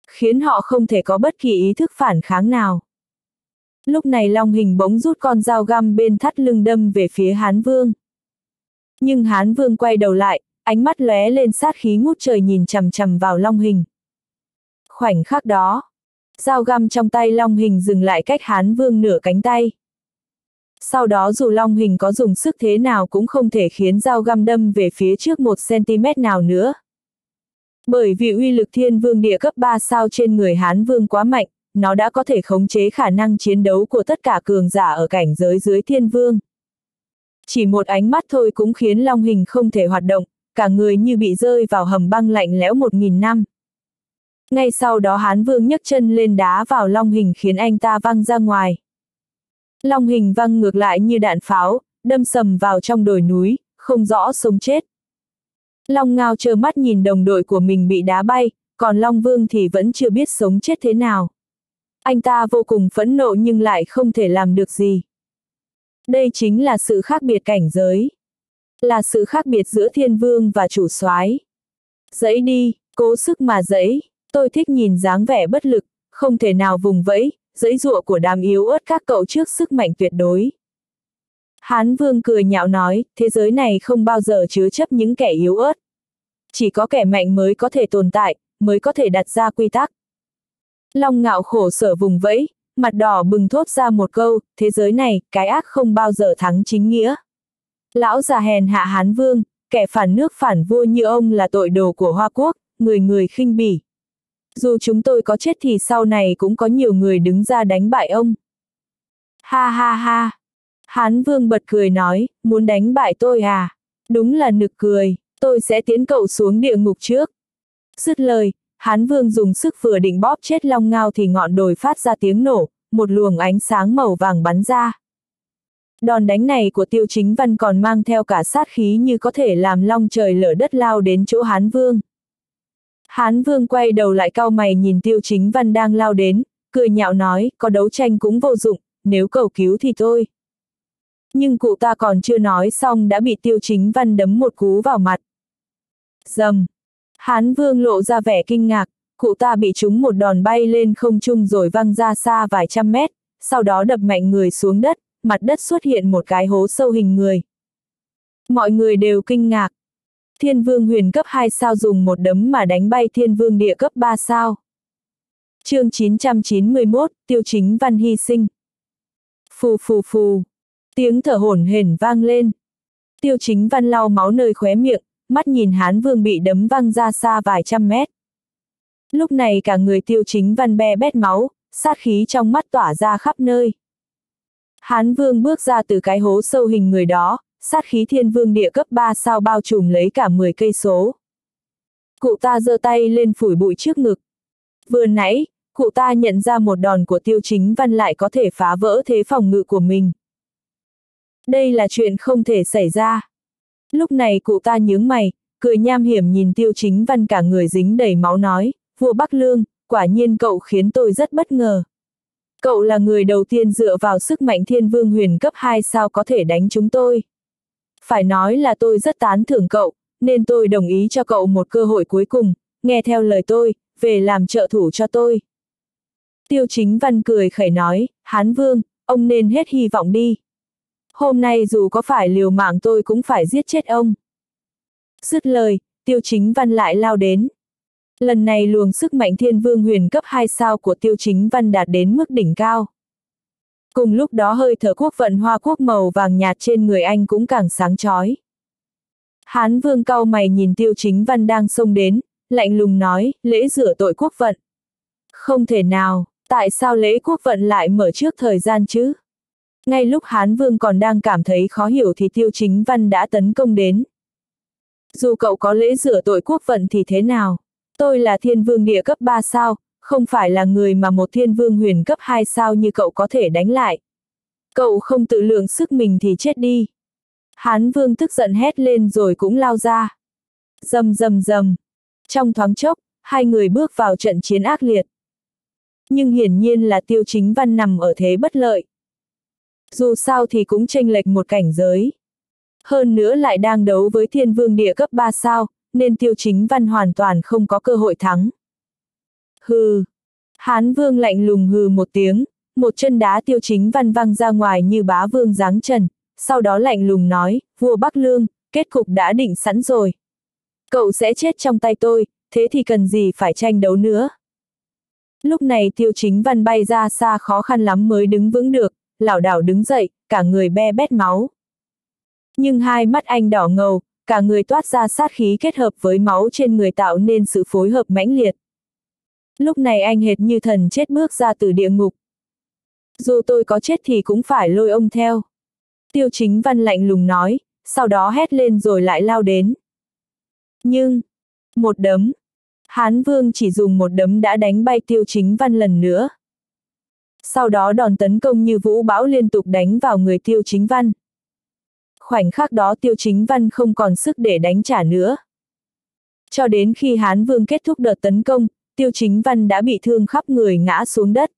Khiến họ không thể có bất kỳ ý thức phản kháng nào. Lúc này Long Hình bỗng rút con dao găm bên thắt lưng đâm về phía Hán Vương. Nhưng Hán Vương quay đầu lại, ánh mắt lóe lên sát khí ngút trời nhìn chằm chằm vào Long Hình. Khoảnh khắc đó, dao găm trong tay Long Hình dừng lại cách Hán Vương nửa cánh tay. Sau đó dù Long Hình có dùng sức thế nào cũng không thể khiến dao găm đâm về phía trước một cm nào nữa. Bởi vì uy lực thiên vương địa cấp 3 sao trên người Hán Vương quá mạnh, nó đã có thể khống chế khả năng chiến đấu của tất cả cường giả ở cảnh giới dưới thiên vương. Chỉ một ánh mắt thôi cũng khiến Long Hình không thể hoạt động, cả người như bị rơi vào hầm băng lạnh lẽo một nghìn năm. Ngay sau đó Hán Vương nhấc chân lên đá vào Long Hình khiến anh ta văng ra ngoài. Long Hình văng ngược lại như đạn pháo, đâm sầm vào trong đồi núi, không rõ sống chết. Long Ngao trơ mắt nhìn đồng đội của mình bị đá bay, còn Long Vương thì vẫn chưa biết sống chết thế nào. Anh ta vô cùng phẫn nộ nhưng lại không thể làm được gì. Đây chính là sự khác biệt cảnh giới. Là sự khác biệt giữa thiên vương và chủ soái. Dẫy đi, cố sức mà dẫy, tôi thích nhìn dáng vẻ bất lực, không thể nào vùng vẫy, dẫy dụa của đám yếu ớt các cậu trước sức mạnh tuyệt đối. Hán vương cười nhạo nói, thế giới này không bao giờ chứa chấp những kẻ yếu ớt. Chỉ có kẻ mạnh mới có thể tồn tại, mới có thể đặt ra quy tắc. Long ngạo khổ sở vùng vẫy, mặt đỏ bừng thốt ra một câu, thế giới này, cái ác không bao giờ thắng chính nghĩa. Lão già hèn hạ Hán Vương, kẻ phản nước phản vua như ông là tội đồ của Hoa Quốc, người người khinh bỉ. Dù chúng tôi có chết thì sau này cũng có nhiều người đứng ra đánh bại ông. Ha ha ha! Hán Vương bật cười nói, muốn đánh bại tôi à? Đúng là nực cười, tôi sẽ tiến cậu xuống địa ngục trước. Dứt lời, Hán Vương dùng sức vừa định bóp chết Long Ngao thì ngọn đồi phát ra tiếng nổ, một luồng ánh sáng màu vàng bắn ra. Đòn đánh này của Tiêu Chính Văn còn mang theo cả sát khí như có thể làm long trời lở đất lao đến chỗ Hán Vương. Hán Vương quay đầu lại cao mày nhìn Tiêu Chính Văn đang lao đến, cười nhạo nói, có đấu tranh cũng vô dụng, nếu cầu cứu thì thôi. Nhưng cụ ta còn chưa nói xong đã bị Tiêu Chính Văn đấm một cú vào mặt. Dầm! Hán Vương lộ ra vẻ kinh ngạc, cụ ta bị trúng một đòn bay lên không trung rồi văng ra xa vài trăm mét, sau đó đập mạnh người xuống đất, mặt đất xuất hiện một cái hố sâu hình người. Mọi người đều kinh ngạc. Thiên vương huyền cấp 2 sao dùng một đấm mà đánh bay thiên vương địa cấp 3 sao. chương 991, tiêu chính văn hy sinh. Phù phù phù, tiếng thở hổn hển vang lên. Tiêu chính văn lau máu nơi khóe miệng, mắt nhìn hán vương bị đấm văng ra xa vài trăm mét. Lúc này cả người tiêu chính văn be bét máu, sát khí trong mắt tỏa ra khắp nơi. Hán vương bước ra từ cái hố sâu hình người đó, sát khí thiên vương địa cấp 3 sao bao trùm lấy cả 10 cây số. Cụ ta giơ tay lên phủi bụi trước ngực. Vừa nãy, cụ ta nhận ra một đòn của tiêu chính văn lại có thể phá vỡ thế phòng ngự của mình. Đây là chuyện không thể xảy ra. Lúc này cụ ta nhướng mày, cười nham hiểm nhìn tiêu chính văn cả người dính đầy máu nói, vua Bắc Lương, quả nhiên cậu khiến tôi rất bất ngờ. Cậu là người đầu tiên dựa vào sức mạnh thiên vương huyền cấp 2 sao có thể đánh chúng tôi. Phải nói là tôi rất tán thưởng cậu, nên tôi đồng ý cho cậu một cơ hội cuối cùng, nghe theo lời tôi, về làm trợ thủ cho tôi. Tiêu chính văn cười khẩy nói, Hán Vương, ông nên hết hy vọng đi. Hôm nay dù có phải liều mạng tôi cũng phải giết chết ông. Dứt lời, tiêu chính văn lại lao đến. Lần này luồng sức mạnh thiên vương huyền cấp 2 sao của tiêu chính văn đạt đến mức đỉnh cao. Cùng lúc đó hơi thở quốc vận hoa quốc màu vàng nhạt trên người anh cũng càng sáng chói. Hán vương cau mày nhìn tiêu chính văn đang xông đến, lạnh lùng nói, lễ rửa tội quốc vận. Không thể nào, tại sao lễ quốc vận lại mở trước thời gian chứ? Ngay lúc Hán Vương còn đang cảm thấy khó hiểu thì Tiêu Chính Văn đã tấn công đến. Dù cậu có lễ rửa tội quốc vận thì thế nào? Tôi là thiên vương địa cấp 3 sao, không phải là người mà một thiên vương huyền cấp 2 sao như cậu có thể đánh lại. Cậu không tự lượng sức mình thì chết đi. Hán vương tức giận hét lên rồi cũng lao ra. Dầm dầm dầm. Trong thoáng chốc, hai người bước vào trận chiến ác liệt. Nhưng hiển nhiên là tiêu chính văn nằm ở thế bất lợi. Dù sao thì cũng tranh lệch một cảnh giới. Hơn nữa lại đang đấu với thiên vương địa cấp 3 sao, nên tiêu chính văn hoàn toàn không có cơ hội thắng. Hừ. Hán vương lạnh lùng hừ một tiếng, một chân đá tiêu chính văn văng ra ngoài như bá vương giáng trần, sau đó lạnh lùng nói, vua Bắc Lương, kết cục đã định sẵn rồi. Cậu sẽ chết trong tay tôi, thế thì cần gì phải tranh đấu nữa. Lúc này tiêu chính văn bay ra xa khó khăn lắm mới đứng vững được, lảo đảo đứng dậy, cả người be bét máu. Nhưng hai mắt anh đỏ ngầu, cả người toát ra sát khí kết hợp với máu trên người tạo nên sự phối hợp mãnh liệt. Lúc này anh hệt như thần chết bước ra từ địa ngục. Dù tôi có chết thì cũng phải lôi ông theo. Tiêu chính văn lạnh lùng nói, sau đó hét lên rồi lại lao đến. Nhưng, một đấm, Hán Vương chỉ dùng một đấm đã đánh bay tiêu chính văn lần nữa. Sau đó đòn tấn công như vũ bão liên tục đánh vào người tiêu chính văn. Khoảnh khắc đó tiêu chính văn không còn sức để đánh trả nữa. Cho đến khi Hán Vương kết thúc đợt tấn công, tiêu chính văn đã bị thương khắp người ngã xuống đất.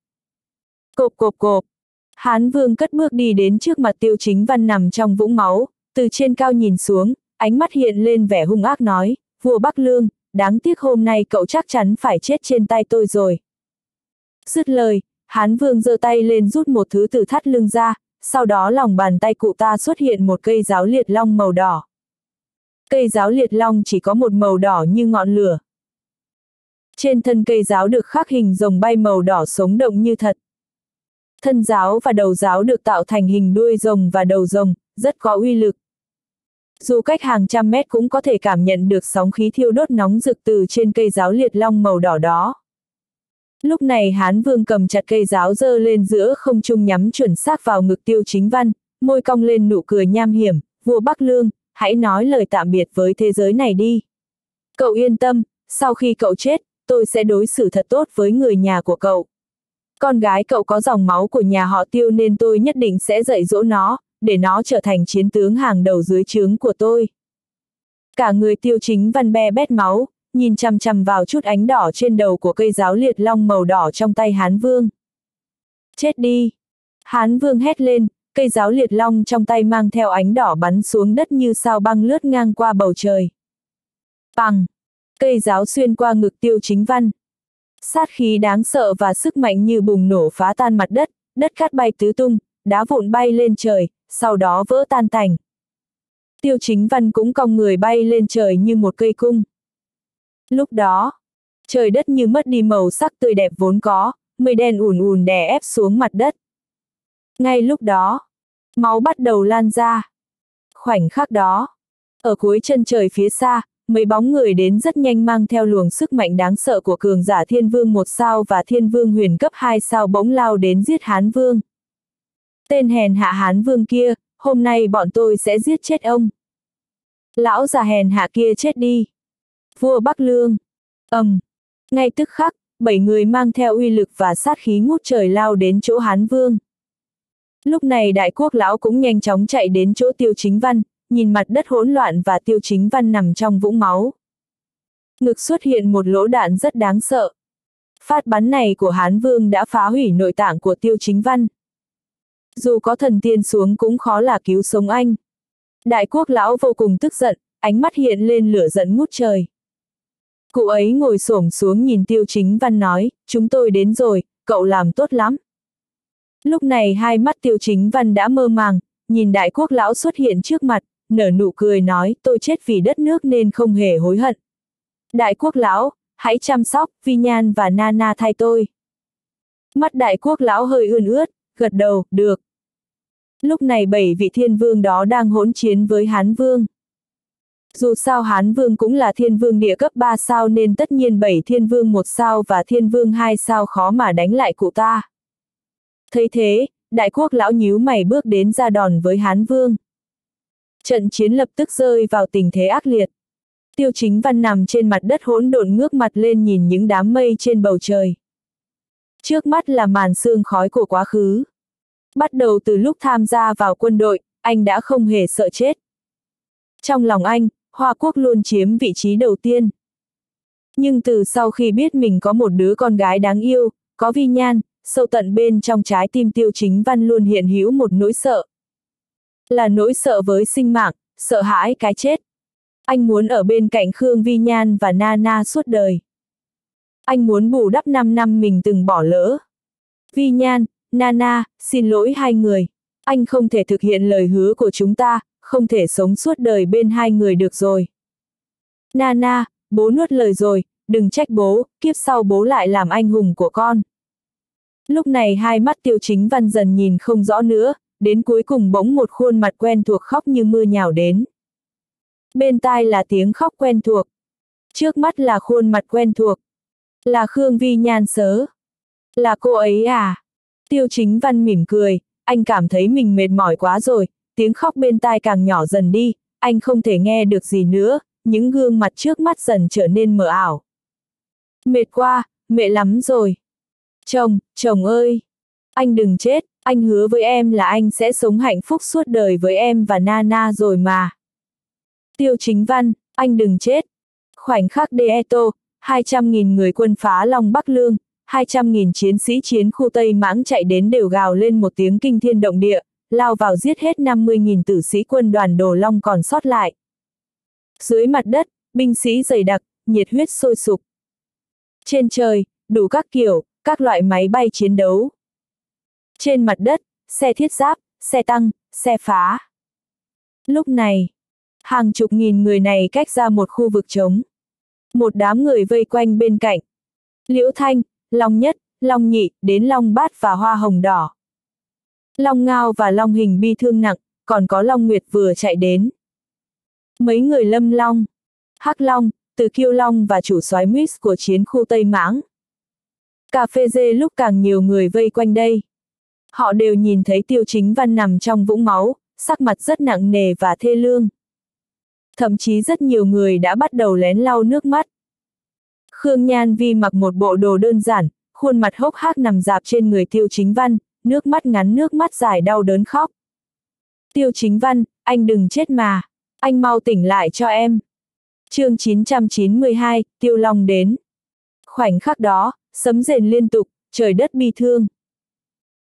Cộp cộp cộp. Hán Vương cất bước đi đến trước mặt tiêu chính văn nằm trong vũng máu, từ trên cao nhìn xuống, ánh mắt hiện lên vẻ hung ác nói, vua Bắc Lương, đáng tiếc hôm nay cậu chắc chắn phải chết trên tay tôi rồi. Dứt lời, Hán Vương giơ tay lên rút một thứ từ thắt lưng ra, sau đó lòng bàn tay cụ ta xuất hiện một cây giáo liệt long màu đỏ. Cây giáo liệt long chỉ có một màu đỏ như ngọn lửa. Trên thân cây giáo được khắc hình rồng bay màu đỏ sống động như thật. Thân giáo và đầu giáo được tạo thành hình đuôi rồng và đầu rồng, rất có uy lực. Dù cách hàng trăm mét cũng có thể cảm nhận được sóng khí thiêu đốt nóng rực từ trên cây giáo liệt long màu đỏ đó. Lúc này Hán Vương cầm chặt cây giáo dơ lên giữa không trung nhắm chuẩn xác vào ngực tiêu chính văn, môi cong lên nụ cười nham hiểm, vua Bắc Lương, hãy nói lời tạm biệt với thế giới này đi. Cậu yên tâm, sau khi cậu chết, tôi sẽ đối xử thật tốt với người nhà của cậu. Con gái cậu có dòng máu của nhà họ tiêu nên tôi nhất định sẽ dạy dỗ nó, để nó trở thành chiến tướng hàng đầu dưới trướng của tôi. Cả người tiêu chính văn be bét máu, nhìn chằm chằm vào chút ánh đỏ trên đầu của cây giáo liệt long màu đỏ trong tay Hán Vương. Chết đi! Hán Vương hét lên, cây giáo liệt long trong tay mang theo ánh đỏ bắn xuống đất như sao băng lướt ngang qua bầu trời. Bằng! Cây giáo xuyên qua ngực tiêu chính văn. Sát khí đáng sợ và sức mạnh như bùng nổ phá tan mặt đất, đất cát bay tứ tung, đá vụn bay lên trời, sau đó vỡ tan tành. Tiêu chính văn cũng cong người bay lên trời như một cây cung. Lúc đó, trời đất như mất đi màu sắc tươi đẹp vốn có, mây đen ùn ùn đè ép xuống mặt đất. Ngay lúc đó, máu bắt đầu lan ra. Khoảnh khắc đó, ở cuối chân trời phía xa, mấy bóng người đến rất nhanh mang theo luồng sức mạnh đáng sợ của cường giả thiên vương một sao và thiên vương huyền cấp hai sao bỗng lao đến giết hán vương. Tên hèn hạ hán vương kia, hôm nay bọn tôi sẽ giết chết ông. Lão già hèn hạ kia chết đi. Vua Bắc Lương. ầm, um. Ngay tức khắc, bảy người mang theo uy lực và sát khí ngút trời lao đến chỗ Hán Vương. Lúc này đại quốc lão cũng nhanh chóng chạy đến chỗ tiêu chính văn, nhìn mặt đất hỗn loạn và tiêu chính văn nằm trong vũng máu. Ngực xuất hiện một lỗ đạn rất đáng sợ. Phát bắn này của Hán Vương đã phá hủy nội tạng của Tiêu Chính Văn. Dù có thần tiên xuống cũng khó là cứu sống anh. Đại quốc lão vô cùng tức giận, ánh mắt hiện lên lửa giận ngút trời. Cụ ấy ngồi xổm xuống nhìn Tiêu Chính Văn nói, chúng tôi đến rồi, cậu làm tốt lắm. Lúc này hai mắt Tiêu Chính Văn đã mơ màng, nhìn đại quốc lão xuất hiện trước mặt, nở nụ cười nói tôi chết vì đất nước nên không hề hối hận. Đại quốc lão, hãy chăm sóc, Vi Nhan và Nana thay tôi. Mắt đại quốc lão hơi ươn ướt, gật đầu, được. Lúc này bảy vị thiên vương đó đang hỗn chiến với Hán Vương. Dù sao Hán Vương cũng là thiên vương địa cấp 3 sao nên tất nhiên bảy thiên vương một sao và thiên vương hai sao khó mà đánh lại cụ ta. Thấy thế, đại quốc lão nhíu mày bước đến ra đòn với Hán Vương. Trận chiến lập tức rơi vào tình thế ác liệt. Tiêu chính văn nằm trên mặt đất hỗn độn ngước mặt lên nhìn những đám mây trên bầu trời. Trước mắt là màn sương khói của quá khứ. Bắt đầu từ lúc tham gia vào quân đội, anh đã không hề sợ chết. Trong lòng anh, Hoa Quốc luôn chiếm vị trí đầu tiên. Nhưng từ sau khi biết mình có một đứa con gái đáng yêu, có vi nhan, sâu tận bên trong trái tim tiêu chính văn luôn hiện hữu một nỗi sợ. Là nỗi sợ với sinh mạng, sợ hãi cái chết. Anh muốn ở bên cạnh Khương Vi Nhan và Nana suốt đời. Anh muốn bù đắp 5 năm mình từng bỏ lỡ. Vi Nhan, Nana, xin lỗi hai người. Anh không thể thực hiện lời hứa của chúng ta, không thể sống suốt đời bên hai người được rồi. Nana, bố nuốt lời rồi, đừng trách bố, kiếp sau bố lại làm anh hùng của con. Lúc này hai mắt tiêu chính văn dần nhìn không rõ nữa, đến cuối cùng bỗng một khuôn mặt quen thuộc khóc như mưa nhào đến. Bên tai là tiếng khóc quen thuộc. Trước mắt là khuôn mặt quen thuộc. Là Khương Vi Nhan sớ. Là cô ấy à? Tiêu chính văn mỉm cười, anh cảm thấy mình mệt mỏi quá rồi, tiếng khóc bên tai càng nhỏ dần đi, anh không thể nghe được gì nữa, những gương mặt trước mắt dần trở nên mờ ảo. Mệt quá, mệt lắm rồi. Chồng, chồng ơi! Anh đừng chết, anh hứa với em là anh sẽ sống hạnh phúc suốt đời với em và Nana rồi mà. Tiêu chính văn, anh đừng chết. Khoảnh khắc Deeto, 200.000 người quân phá Long Bắc Lương, 200.000 chiến sĩ chiến khu Tây Mãng chạy đến đều gào lên một tiếng kinh thiên động địa, lao vào giết hết 50.000 tử sĩ quân đoàn Đồ Long còn sót lại. Dưới mặt đất, binh sĩ dày đặc, nhiệt huyết sôi sục. Trên trời, đủ các kiểu, các loại máy bay chiến đấu. Trên mặt đất, xe thiết giáp, xe tăng, xe phá. Lúc này, hàng chục nghìn người này cách ra một khu vực trống. Một đám người vây quanh bên cạnh. Liễu Thanh, Long Nhất, Long Nhị, đến Long Bát và Hoa Hồng Đỏ. Long Ngao và Long Hình bi thương nặng, còn có Long Nguyệt vừa chạy đến. Mấy người lâm Long, Hắc Long, Từ Kiêu Long và chủ soái Mix của chiến khu Tây Mãng. Cà phê dê lúc càng nhiều người vây quanh đây. Họ đều nhìn thấy tiêu chính văn nằm trong vũng máu, sắc mặt rất nặng nề và thê lương. Thậm chí rất nhiều người đã bắt đầu lén lau nước mắt. Khương Nhan Vi mặc một bộ đồ đơn giản, khuôn mặt hốc hác nằm dạp trên người tiêu chính văn, nước mắt ngắn nước mắt dài đau đớn khóc. Tiêu chính văn, anh đừng chết mà, anh mau tỉnh lại cho em. chương 992, Tiêu Long đến. Khoảnh khắc đó, sấm rền liên tục, trời đất bi thương.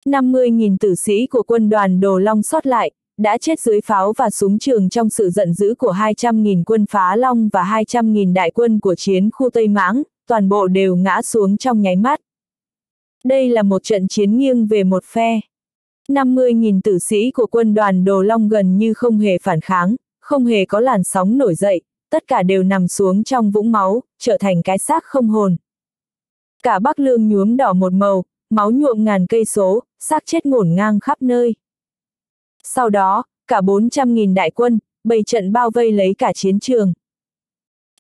50.000 tử sĩ của quân đoàn Đồ Long sót lại, đã chết dưới pháo và súng trường trong sự giận dữ của 200.000 quân phá Long và 200.000 đại quân của chiến khu Tây Mãng, toàn bộ đều ngã xuống trong nháy mắt. Đây là một trận chiến nghiêng về một phe. 50.000 tử sĩ của quân đoàn Đồ Long gần như không hề phản kháng, không hề có làn sóng nổi dậy, tất cả đều nằm xuống trong vũng máu, trở thành cái xác không hồn. Cả Bắc Lương nhuốm đỏ một màu, máu nhuộm ngàn cây số, xác chết ngổn ngang khắp nơi. Sau đó, cả 400.000 đại quân, bày trận bao vây lấy cả chiến trường.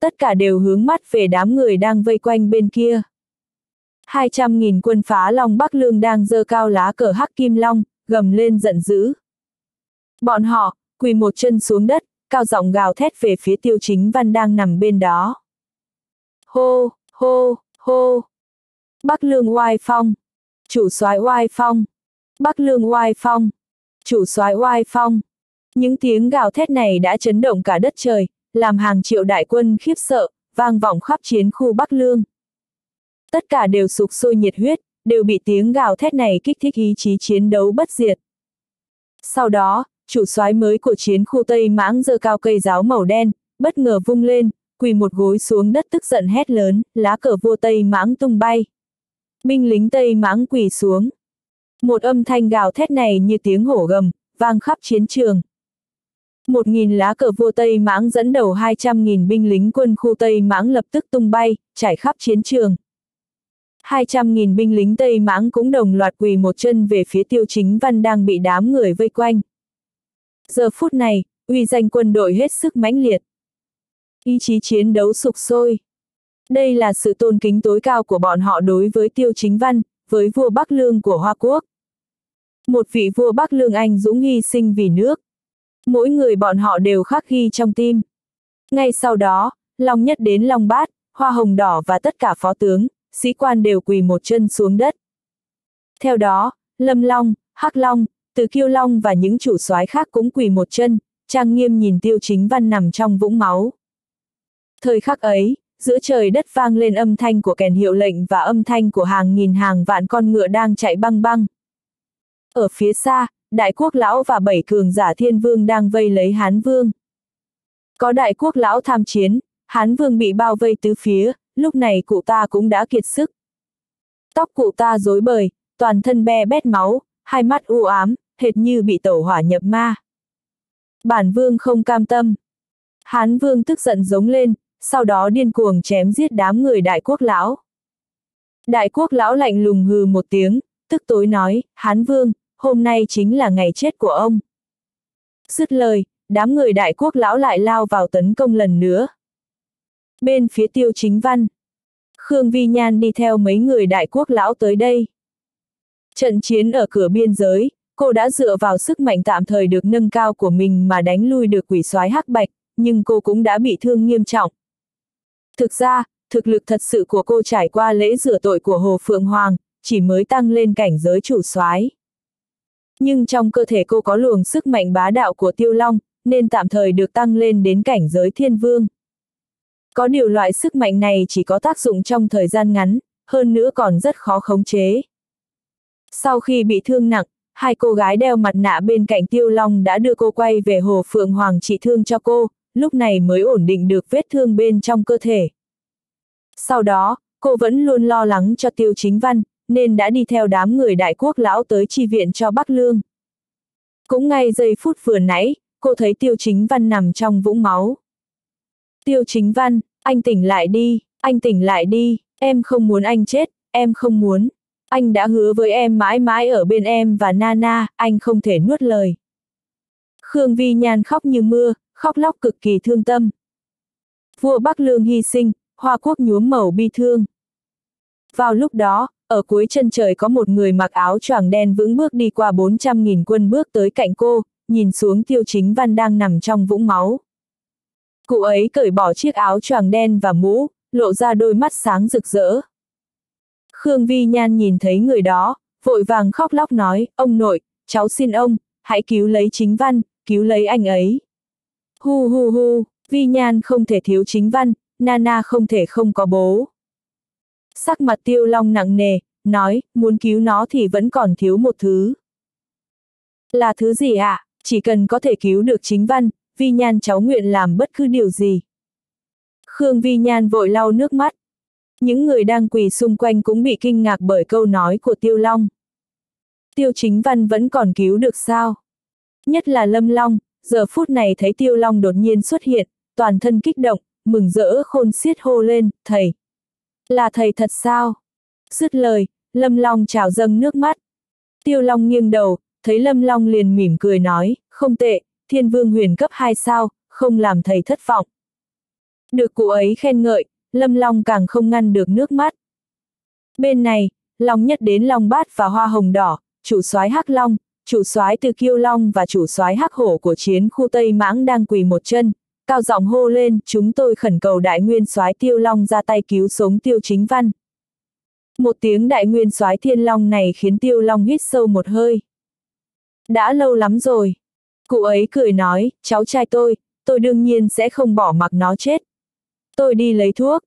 Tất cả đều hướng mắt về đám người đang vây quanh bên kia. 200.000 quân phá Long Bắc Lương đang dơ cao lá cờ hắc kim long, gầm lên giận dữ. Bọn họ, quỳ một chân xuống đất, cao giọng gào thét về phía tiêu chính văn đang nằm bên đó. Hô, hô, hô. Bắc Lương oai phong. Chủ soái oai phong. Bắc Lương oai phong. Chủ soái oai phong. Những tiếng gào thét này đã chấn động cả đất trời, làm hàng triệu đại quân khiếp sợ, vang vọng khắp chiến khu Bắc Lương. Tất cả đều sục sôi nhiệt huyết, đều bị tiếng gào thét này kích thích ý chí chiến đấu bất diệt. Sau đó, chủ soái mới của chiến khu Tây Mãng giơ cao cây giáo màu đen, bất ngờ vung lên, quỳ một gối xuống đất tức giận hét lớn, lá cờ vua Tây Mãng tung bay. Binh lính Tây Mãng quỳ xuống. Một âm thanh gào thét này như tiếng hổ gầm, vang khắp chiến trường. Một nghìn lá cờ vua Tây Mãng dẫn đầu 200.000 binh lính quân khu Tây Mãng lập tức tung bay, trải khắp chiến trường. 200.000 binh lính Tây Mãng cũng đồng loạt quỳ một chân về phía tiêu chính văn đang bị đám người vây quanh. Giờ phút này, uy danh quân đội hết sức mãnh liệt. Ý chí chiến đấu sục sôi. Đây là sự tôn kính tối cao của bọn họ đối với tiêu chính văn, với vua Bắc Lương của Hoa Quốc. Một vị vua Bắc Lương Anh dũng hy sinh vì nước. Mỗi người bọn họ đều khắc ghi trong tim. Ngay sau đó, Long Nhất đến Long Bát, Hoa Hồng Đỏ và tất cả phó tướng, sĩ quan đều quỳ một chân xuống đất. Theo đó, Lâm Long, Hắc Long, Từ Kiêu Long và những chủ soái khác cũng quỳ một chân, trang nghiêm nhìn tiêu chính văn nằm trong vũng máu. Thời khắc ấy, giữa trời đất vang lên âm thanh của kèn hiệu lệnh và âm thanh của hàng nghìn hàng vạn con ngựa đang chạy băng băng. Ở phía xa, đại quốc lão và bảy cường giả thiên vương đang vây lấy Hán Vương. Có đại quốc lão tham chiến, Hán Vương bị bao vây tứ phía, lúc này cụ ta cũng đã kiệt sức. Tóc cụ ta rối bời, toàn thân be bét máu, hai mắt u ám, hệt như bị tẩu hỏa nhập ma. Bản vương không cam tâm. Hán vương tức giận giống lên, sau đó điên cuồng chém giết đám người đại quốc lão. Đại quốc lão lạnh lùng hừ một tiếng, tức tối nói, Hán vương, hôm nay chính là ngày chết của ông. Dứt lời, đám người đại quốc lão lại lao vào tấn công lần nữa. Bên phía tiêu chính văn, Khương Vi Nhan đi theo mấy người đại quốc lão tới đây. Trận chiến ở cửa biên giới, cô đã dựa vào sức mạnh tạm thời được nâng cao của mình mà đánh lui được quỷ soái hắc bạch, nhưng cô cũng đã bị thương nghiêm trọng. Thực ra, thực lực thật sự của cô trải qua lễ rửa tội của Hồ Phượng Hoàng, chỉ mới tăng lên cảnh giới chủ soái. Nhưng trong cơ thể cô có luồng sức mạnh bá đạo của Tiêu Long, nên tạm thời được tăng lên đến cảnh giới thiên vương. Có điều loại sức mạnh này chỉ có tác dụng trong thời gian ngắn, hơn nữa còn rất khó khống chế. Sau khi bị thương nặng, hai cô gái đeo mặt nạ bên cạnh Tiêu Long đã đưa cô quay về Hồ Phượng Hoàng trị thương cho cô, lúc này mới ổn định được vết thương bên trong cơ thể. Sau đó, cô vẫn luôn lo lắng cho Tiêu Chính Văn, nên đã đi theo đám người đại quốc lão tới chi viện cho Bắc Lương. Cũng ngay giây phút vừa nãy, cô thấy Tiêu Chính Văn nằm trong vũng máu. Tiêu Chính Văn, anh tỉnh lại đi, anh tỉnh lại đi, em không muốn anh chết, em không muốn. Anh đã hứa với em mãi mãi ở bên em và Nana, anh không thể nuốt lời. Khương Vi Nhan khóc như mưa, khóc lóc cực kỳ thương tâm. Vua Bắc Lương hy sinh, Hoa Quốc nhuốm màu bi thương. Vào lúc đó, ở cuối chân trời có một người mặc áo choàng đen vững bước đi qua 400.000 quân bước tới cạnh cô, nhìn xuống tiêu chính văn đang nằm trong vũng máu. Cụ ấy cởi bỏ chiếc áo choàng đen và mũ, lộ ra đôi mắt sáng rực rỡ. Khương Vi Nhan nhìn thấy người đó, vội vàng khóc lóc nói, ông nội, cháu xin ông, hãy cứu lấy chính văn, cứu lấy anh ấy. Hu hu hu, Vi Nhan không thể thiếu chính văn, Nana không thể không có bố. Sắc mặt tiêu long nặng nề, nói, muốn cứu nó thì vẫn còn thiếu một thứ. Là thứ gì ạ? À? Chỉ cần có thể cứu được chính văn, Vi Nhan cháu nguyện làm bất cứ điều gì. Khương Vi Nhan vội lau nước mắt. Những người đang quỳ xung quanh cũng bị kinh ngạc bởi câu nói của Tiêu Long. Tiêu chính văn vẫn còn cứu được sao? Nhất là Lâm Long, giờ phút này thấy Tiêu Long đột nhiên xuất hiện, toàn thân kích động, mừng rỡ khôn xiết hô lên, thầy. Là thầy thật sao? Dứt lời, Lâm Long trào dâng nước mắt. Tiêu Long nghiêng đầu, thấy Lâm Long liền mỉm cười nói, không tệ, thiên vương huyền cấp 2 sao, không làm thầy thất vọng. Được cụ ấy khen ngợi, Lâm Long càng không ngăn được nước mắt. Bên này, Long nhất đến Long Bát và Hoa Hồng Đỏ, chủ soái Hắc Long, chủ soái từ Kiêu Long và chủ soái Hắc Hổ của chiến khu Tây Mãng đang quỳ một chân, cao giọng hô lên, chúng tôi khẩn cầu đại nguyên soái Tiêu Long ra tay cứu sống Tiêu Chính Văn. Một tiếng đại nguyên soái Thiên Long này khiến Tiêu Long hít sâu một hơi. Đã lâu lắm rồi. Cụ ấy cười nói, cháu trai tôi, tôi đương nhiên sẽ không bỏ mặc nó chết. Tôi đi lấy thuốc.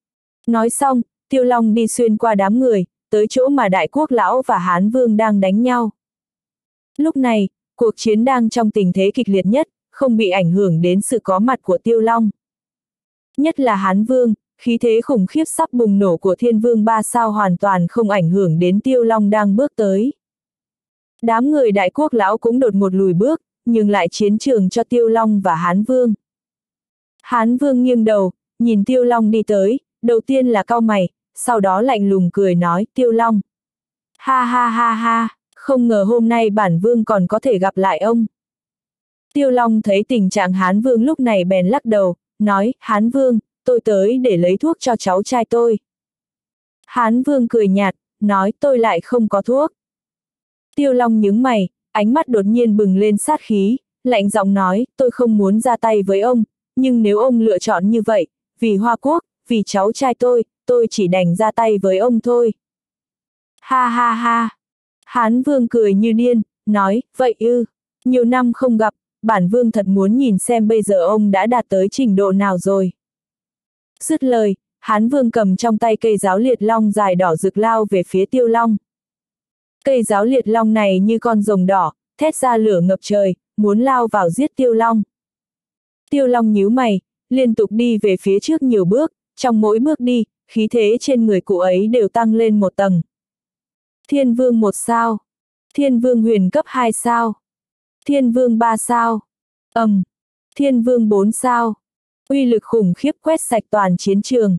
Nói xong, Tiêu Long đi xuyên qua đám người, tới chỗ mà Đại Quốc Lão và Hán Vương đang đánh nhau. Lúc này, cuộc chiến đang trong tình thế kịch liệt nhất, không bị ảnh hưởng đến sự có mặt của Tiêu Long. Nhất là Hán Vương, khí thế khủng khiếp sắp bùng nổ của Thiên Vương ba sao hoàn toàn không ảnh hưởng đến Tiêu Long đang bước tới. Đám người đại quốc lão cũng đột một lùi bước, nhưng lại chiến trường cho Tiêu Long và Hán Vương. Hán Vương nghiêng đầu, nhìn Tiêu Long đi tới, đầu tiên là cao mày, sau đó lạnh lùng cười nói Tiêu Long. Ha ha ha ha, không ngờ hôm nay bản Vương còn có thể gặp lại ông. Tiêu Long thấy tình trạng Hán Vương lúc này bèn lắc đầu, nói, Hán Vương, tôi tới để lấy thuốc cho cháu trai tôi. Hán Vương cười nhạt, nói tôi lại không có thuốc. Tiêu Long nhướng mày, ánh mắt đột nhiên bừng lên sát khí, lạnh giọng nói, tôi không muốn ra tay với ông, nhưng nếu ông lựa chọn như vậy, vì Hoa Quốc, vì cháu trai tôi, tôi chỉ đành ra tay với ông thôi. Ha ha ha. Hán Vương cười như điên, nói, vậy ư, nhiều năm không gặp, bản Vương thật muốn nhìn xem bây giờ ông đã đạt tới trình độ nào rồi. Dứt lời, Hán Vương cầm trong tay cây giáo liệt long dài đỏ rực lao về phía Tiêu Long. Cây giáo liệt long này như con rồng đỏ, thét ra lửa ngập trời, muốn lao vào giết Tiêu Long. Tiêu Long nhíu mày, liên tục đi về phía trước nhiều bước, trong mỗi bước đi, khí thế trên người cụ ấy đều tăng lên một tầng. Thiên Vương một sao. Thiên Vương huyền cấp hai sao. Thiên Vương ba sao. ầm, um. Thiên Vương bốn sao. Uy lực khủng khiếp quét sạch toàn chiến trường.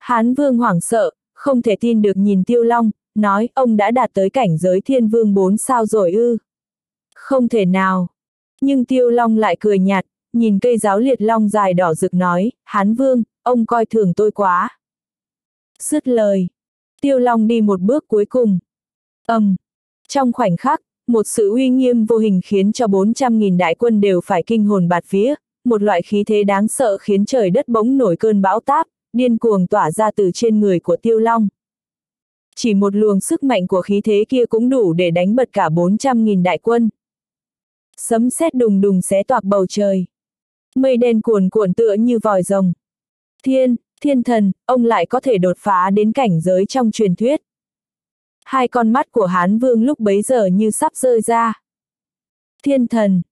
Hán Vương hoảng sợ, không thể tin được nhìn Tiêu Long, nói ông đã đạt tới cảnh giới thiên vương bốn sao rồi ư. Không thể nào. Nhưng Tiêu Long lại cười nhạt, nhìn cây giáo liệt long dài đỏ rực nói, Hán Vương, ông coi thường tôi quá. Dứt lời. Tiêu Long đi một bước cuối cùng ầm, um, Trong khoảnh khắc, một sự uy nghiêm vô hình khiến cho 400.000 đại quân đều phải kinh hồn bạt vía, một loại khí thế đáng sợ khiến trời đất bỗng nổi cơn bão táp, điên cuồng tỏa ra từ trên người của Tiêu Long. Chỉ một luồng sức mạnh của khí thế kia cũng đủ để đánh bật cả 400.000 đại quân. Sấm sét đùng đùng xé toạc bầu trời. Mây đen cuồn cuộn tựa như vòi rồng. Thiên, thiên thần, ông lại có thể đột phá đến cảnh giới trong truyền thuyết. Hai con mắt của Hán Vương lúc bấy giờ như sắp rơi ra. Thiên thần.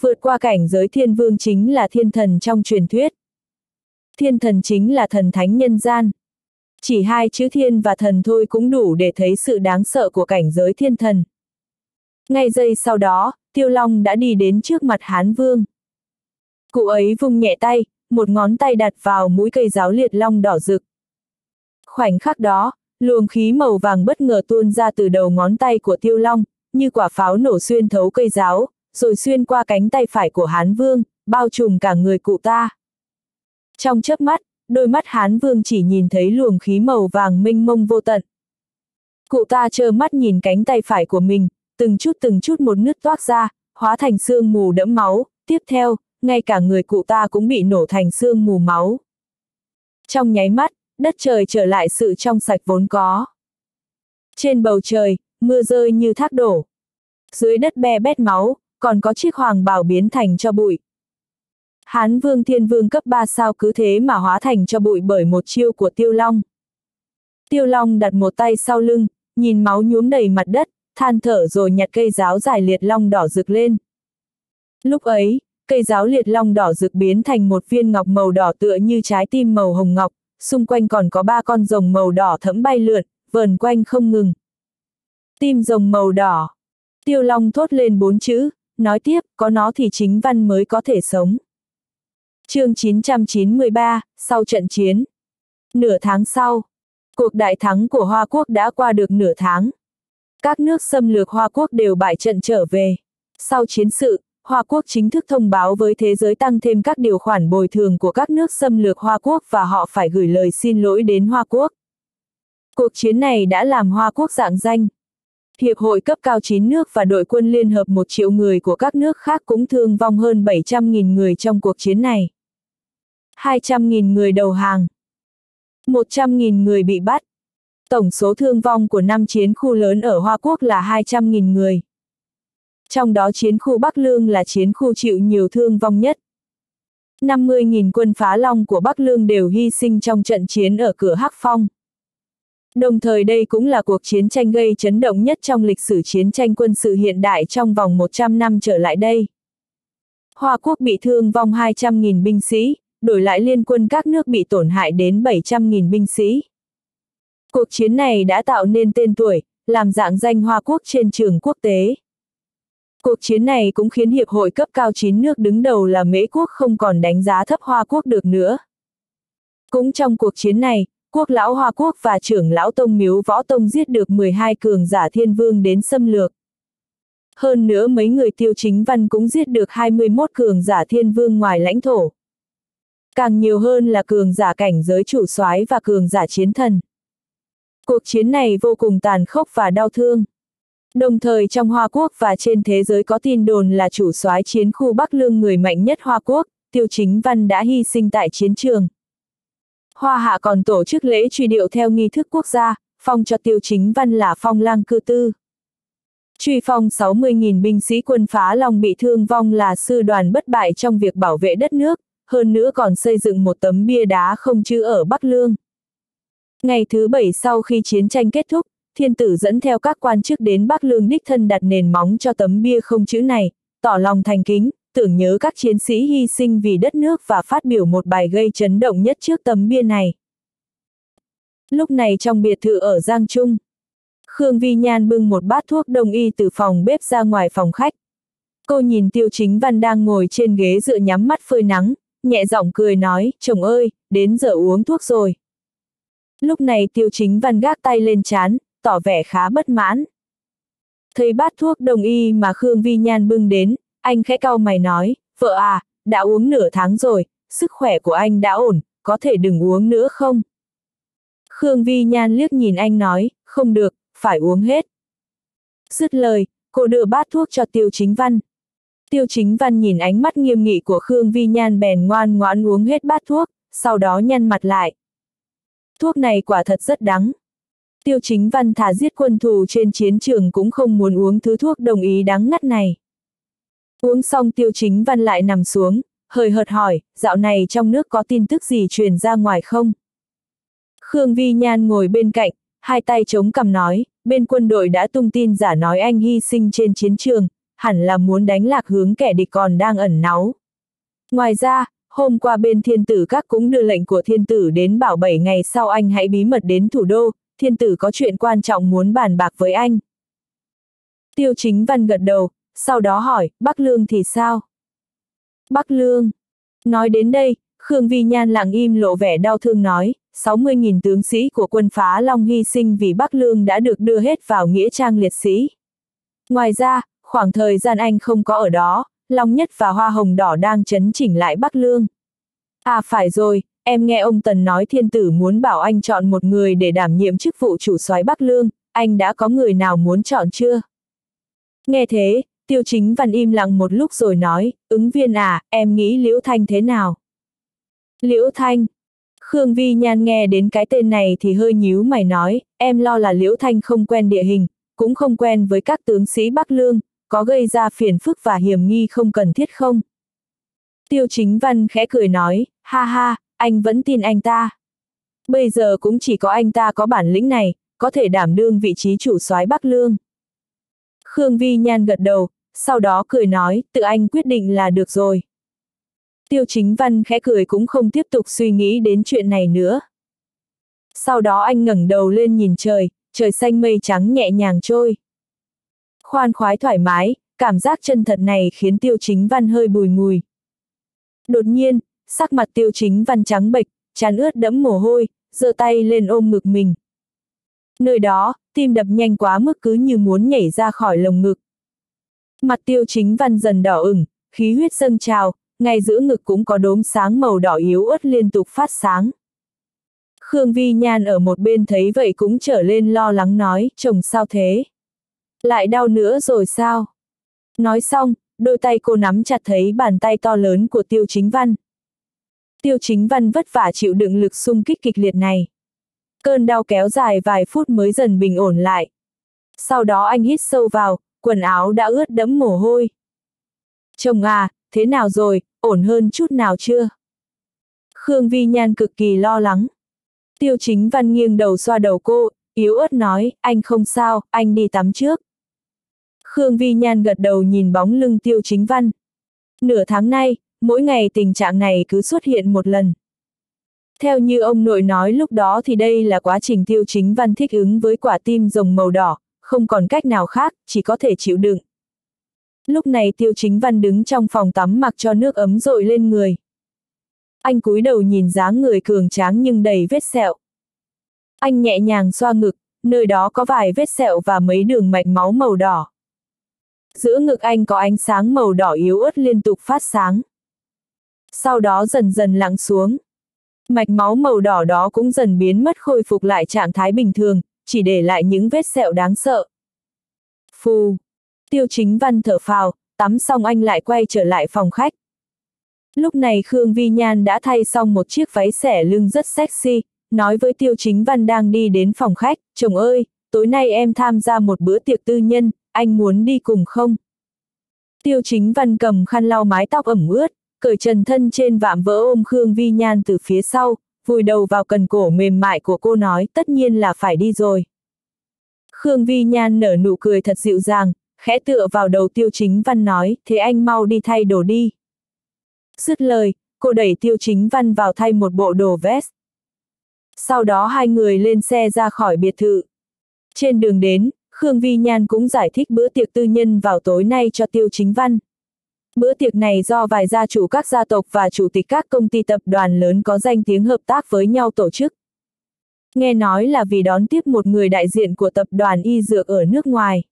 Vượt qua cảnh giới thiên vương chính là thiên thần trong truyền thuyết. Thiên thần chính là thần thánh nhân gian. Chỉ hai chữ thiên và thần thôi cũng đủ để thấy sự đáng sợ của cảnh giới thiên thần. Ngay giây sau đó, Tiêu Long đã đi đến trước mặt Hán Vương. Cụ ấy vung nhẹ tay, một ngón tay đặt vào mũi cây giáo liệt long đỏ rực. Khoảnh khắc đó, luồng khí màu vàng bất ngờ tuôn ra từ đầu ngón tay của Tiêu Long, như quả pháo nổ xuyên thấu cây giáo, rồi xuyên qua cánh tay phải của Hán Vương, bao trùm cả người cụ ta. Trong chớp mắt, đôi mắt hán vương chỉ nhìn thấy luồng khí màu vàng minh mông vô tận. Cụ ta trơ mắt nhìn cánh tay phải của mình, từng chút từng chút một nứt toát ra, hóa thành xương mù đẫm máu, tiếp theo, ngay cả người cụ ta cũng bị nổ thành xương mù máu. Trong nháy mắt, đất trời trở lại sự trong sạch vốn có. Trên bầu trời, mưa rơi như thác đổ. Dưới đất be bét máu, còn có chiếc hoàng bào biến thành cho bụi. Hán Vương Thiên Vương cấp 3 sao cứ thế mà hóa thành cho bụi bởi một chiêu của Tiêu Long. Tiêu Long đặt một tay sau lưng, nhìn máu nhuốm đầy mặt đất, than thở rồi nhặt cây giáo dài liệt long đỏ rực lên. Lúc ấy, cây giáo liệt long đỏ rực biến thành một viên ngọc màu đỏ tựa như trái tim màu hồng ngọc, xung quanh còn có ba con rồng màu đỏ thẫm bay lượn, vờn quanh không ngừng. Tim rồng màu đỏ. Tiêu Long thốt lên bốn chữ, nói tiếp, có nó thì chính văn mới có thể sống chương 993, sau trận chiến. Nửa tháng sau, cuộc đại thắng của Hoa Quốc đã qua được nửa tháng. Các nước xâm lược Hoa Quốc đều bại trận trở về. Sau chiến sự, Hoa Quốc chính thức thông báo với thế giới tăng thêm các điều khoản bồi thường của các nước xâm lược Hoa Quốc và họ phải gửi lời xin lỗi đến Hoa Quốc. Cuộc chiến này đã làm Hoa Quốc dạng danh. Hiệp hội cấp cao 9 nước và đội quân liên hợp 1 triệu người của các nước khác cũng thương vong hơn 700.000 người trong cuộc chiến này. 200.000 người đầu hàng. 100.000 người bị bắt. Tổng số thương vong của năm chiến khu lớn ở Hoa Quốc là 200.000 người. Trong đó chiến khu Bắc Lương là chiến khu chịu nhiều thương vong nhất. 50.000 quân phá long của Bắc Lương đều hy sinh trong trận chiến ở cửa Hắc Phong. Đồng thời đây cũng là cuộc chiến tranh gây chấn động nhất trong lịch sử chiến tranh quân sự hiện đại trong vòng 100 năm trở lại đây. Hoa quốc bị thương vong 200.000 binh sĩ, đổi lại liên quân các nước bị tổn hại đến 700.000 binh sĩ. Cuộc chiến này đã tạo nên tên tuổi, làm dạng danh Hoa quốc trên trường quốc tế. Cuộc chiến này cũng khiến Hiệp hội cấp cao chín nước đứng đầu là Mễ quốc không còn đánh giá thấp Hoa quốc được nữa. Cũng trong cuộc chiến này, quốc lão Hoa quốc và trưởng lão Tông Miếu Võ Tông giết được 12 cường giả thiên vương đến xâm lược. Hơn nữa mấy người tiêu chính văn cũng giết được 21 cường giả thiên vương ngoài lãnh thổ. Càng nhiều hơn là cường giả cảnh giới chủ soái và cường giả chiến thần. Cuộc chiến này vô cùng tàn khốc và đau thương. Đồng thời trong Hoa Quốc và trên thế giới có tin đồn là chủ soái chiến khu Bắc Lương người mạnh nhất Hoa Quốc, Tiêu Chính Văn đã hy sinh tại chiến trường. Hoa Hạ còn tổ chức lễ truy điệu theo nghi thức quốc gia, phong cho Tiêu Chính Văn là phong lang cư tư. Truy phong 60.000 binh sĩ quân phá Long bị thương vong là sư đoàn bất bại trong việc bảo vệ đất nước, hơn nữa còn xây dựng một tấm bia đá không chữ ở Bắc Lương. Ngày thứ bảy sau khi chiến tranh kết thúc, thiên tử dẫn theo các quan chức đến Bắc Lương đích thân đặt nền móng cho tấm bia không chữ này, tỏ lòng thành kính, tưởng nhớ các chiến sĩ hy sinh vì đất nước và phát biểu một bài gây chấn động nhất trước tấm bia này. Lúc này trong biệt thự ở Giang Trung, Khương Vi Nhan bưng một bát thuốc đông y từ phòng bếp ra ngoài phòng khách. Cô nhìn Tiêu Chính Văn đang ngồi trên ghế dựa nhắm mắt phơi nắng, nhẹ giọng cười nói, chồng ơi, đến giờ uống thuốc rồi. Lúc này Tiêu Chính Văn gác tay lên chán, tỏ vẻ khá bất mãn. Thấy bát thuốc đồng y mà Khương Vi Nhan bưng đến, anh khẽ cau mày nói, vợ à, đã uống nửa tháng rồi, sức khỏe của anh đã ổn, có thể đừng uống nữa không? Khương Vi Nhan liếc nhìn anh nói, không được, phải uống hết. Dứt lời, cô đưa bát thuốc cho Tiêu Chính Văn. Tiêu Chính Văn nhìn ánh mắt nghiêm nghị của Khương Vi Nhan bèn ngoan ngoãn uống hết bát thuốc, sau đó nhăn mặt lại. Thuốc này quả thật rất đắng. Tiêu Chính Văn thả giết quân thù trên chiến trường cũng không muốn uống thứ thuốc đồng ý đáng ngắt này. Uống xong Tiêu Chính Văn lại nằm xuống, hơi hợt hỏi, dạo này trong nước có tin tức gì truyền ra ngoài không? Khương Vi Nhan ngồi bên cạnh, hai tay chống cằm nói, bên quân đội đã tung tin giả nói anh hy sinh trên chiến trường, hẳn là muốn đánh lạc hướng kẻ địch còn đang ẩn náu. Ngoài ra, hôm qua bên thiên tử các cũng đưa lệnh của thiên tử đến bảo 7 ngày sau anh hãy bí mật đến thủ đô, thiên tử có chuyện quan trọng muốn bàn bạc với anh. Tiêu chính văn gật đầu, sau đó hỏi, Bắc Lương thì sao? Bắc Lương. Nói đến đây, Khương Vi Nhan lặng im lộ vẻ đau thương nói, 60.000 tướng sĩ của quân phá Long hy sinh vì Bắc Lương đã được đưa hết vào nghĩa trang liệt sĩ. Ngoài ra, khoảng thời gian anh không có ở đó, Long Nhất và Hoa Hồng Đỏ đang chấn chỉnh lại Bắc Lương. À phải rồi, em nghe ông Tần nói thiên tử muốn bảo anh chọn một người để đảm nhiệm chức vụ chủ soái Bắc Lương, anh đã có người nào muốn chọn chưa? Nghe thế, tiêu chính văn im lặng một lúc rồi nói, ứng viên à, em nghĩ Liễu Thanh thế nào? Liễu Thanh. Khương Vi Nhan nghe đến cái tên này thì hơi nhíu mày nói, em lo là Liễu Thanh không quen địa hình, cũng không quen với các tướng sĩ Bắc Lương, có gây ra phiền phức và hiểm nghi không cần thiết không? Tiêu chính văn khẽ cười nói, ha ha, anh vẫn tin anh ta. Bây giờ cũng chỉ có anh ta có bản lĩnh này, có thể đảm đương vị trí chủ soái Bắc Lương. Khương Vi Nhan gật đầu, sau đó cười nói, tự anh quyết định là được rồi. Tiêu chính văn khẽ cười cũng không tiếp tục suy nghĩ đến chuyện này nữa. Sau đó anh ngẩng đầu lên nhìn trời, trời xanh mây trắng nhẹ nhàng trôi. Khoan khoái thoải mái, cảm giác chân thật này khiến tiêu chính văn hơi bùi mùi. Đột nhiên, sắc mặt tiêu chính văn trắng bệch, chán ướt đẫm mồ hôi, giơ tay lên ôm ngực mình. Nơi đó, tim đập nhanh quá mức cứ như muốn nhảy ra khỏi lồng ngực. Mặt tiêu chính văn dần đỏ ửng, khí huyết dâng trào, ngay giữa ngực cũng có đốm sáng màu đỏ yếu ớt liên tục phát sáng. Khương Vi Nhan ở một bên thấy vậy cũng trở lên lo lắng nói, chồng sao thế? Lại đau nữa rồi sao? Nói xong, đôi tay cô nắm chặt thấy bàn tay to lớn của Tiêu Chính Văn. Tiêu Chính Văn vất vả chịu đựng lực xung kích kịch liệt này. Cơn đau kéo dài vài phút mới dần bình ổn lại. Sau đó anh hít sâu vào, quần áo đã ướt đẫm mồ hôi. Chồng à, thế nào rồi, ổn hơn chút nào chưa? Khương Vi Nhan cực kỳ lo lắng. Tiêu chính văn nghiêng đầu xoa đầu cô, yếu ớt nói, anh không sao, anh đi tắm trước. Khương Vi Nhan gật đầu nhìn bóng lưng tiêu chính văn. Nửa tháng nay, mỗi ngày tình trạng này cứ xuất hiện một lần. Theo như ông nội nói lúc đó thì đây là quá trình tiêu chính văn thích ứng với quả tim rồng màu đỏ, không còn cách nào khác, chỉ có thể chịu đựng. Lúc này tiêu chính văn đứng trong phòng tắm mặc cho nước ấm rội lên người. Anh cúi đầu nhìn dáng người cường tráng nhưng đầy vết sẹo. Anh nhẹ nhàng xoa ngực, nơi đó có vài vết sẹo và mấy đường mạch máu màu đỏ. Giữa ngực anh có ánh sáng màu đỏ yếu ớt liên tục phát sáng. Sau đó dần dần lắng xuống. Mạch máu màu đỏ đó cũng dần biến mất khôi phục lại trạng thái bình thường, chỉ để lại những vết sẹo đáng sợ. Phù. Tiêu chính văn thở phào, tắm xong anh lại quay trở lại phòng khách. Lúc này Khương Vi Nhan đã thay xong một chiếc váy xẻ lưng rất sexy, nói với Tiêu Chính Văn đang đi đến phòng khách, chồng ơi, tối nay em tham gia một bữa tiệc tư nhân, anh muốn đi cùng không? Tiêu Chính Văn cầm khăn lau mái tóc ẩm ướt, cởi trần thân trên vạm vỡ ôm Khương Vi Nhan từ phía sau, vùi đầu vào cần cổ mềm mại của cô nói tất nhiên là phải đi rồi. Khương Vi Nhan nở nụ cười thật dịu dàng, khẽ tựa vào đầu Tiêu Chính Văn nói, thế anh mau đi thay đồ đi. Dứt lời, cô đẩy Tiêu Chính Văn vào thay một bộ đồ vest. Sau đó hai người lên xe ra khỏi biệt thự. Trên đường đến, Khương Vi Nhan cũng giải thích bữa tiệc tư nhân vào tối nay cho Tiêu Chính Văn. Bữa tiệc này do vài gia chủ các gia tộc và chủ tịch các công ty tập đoàn lớn có danh tiếng hợp tác với nhau tổ chức. Nghe nói là vì đón tiếp một người đại diện của tập đoàn y dược ở nước ngoài.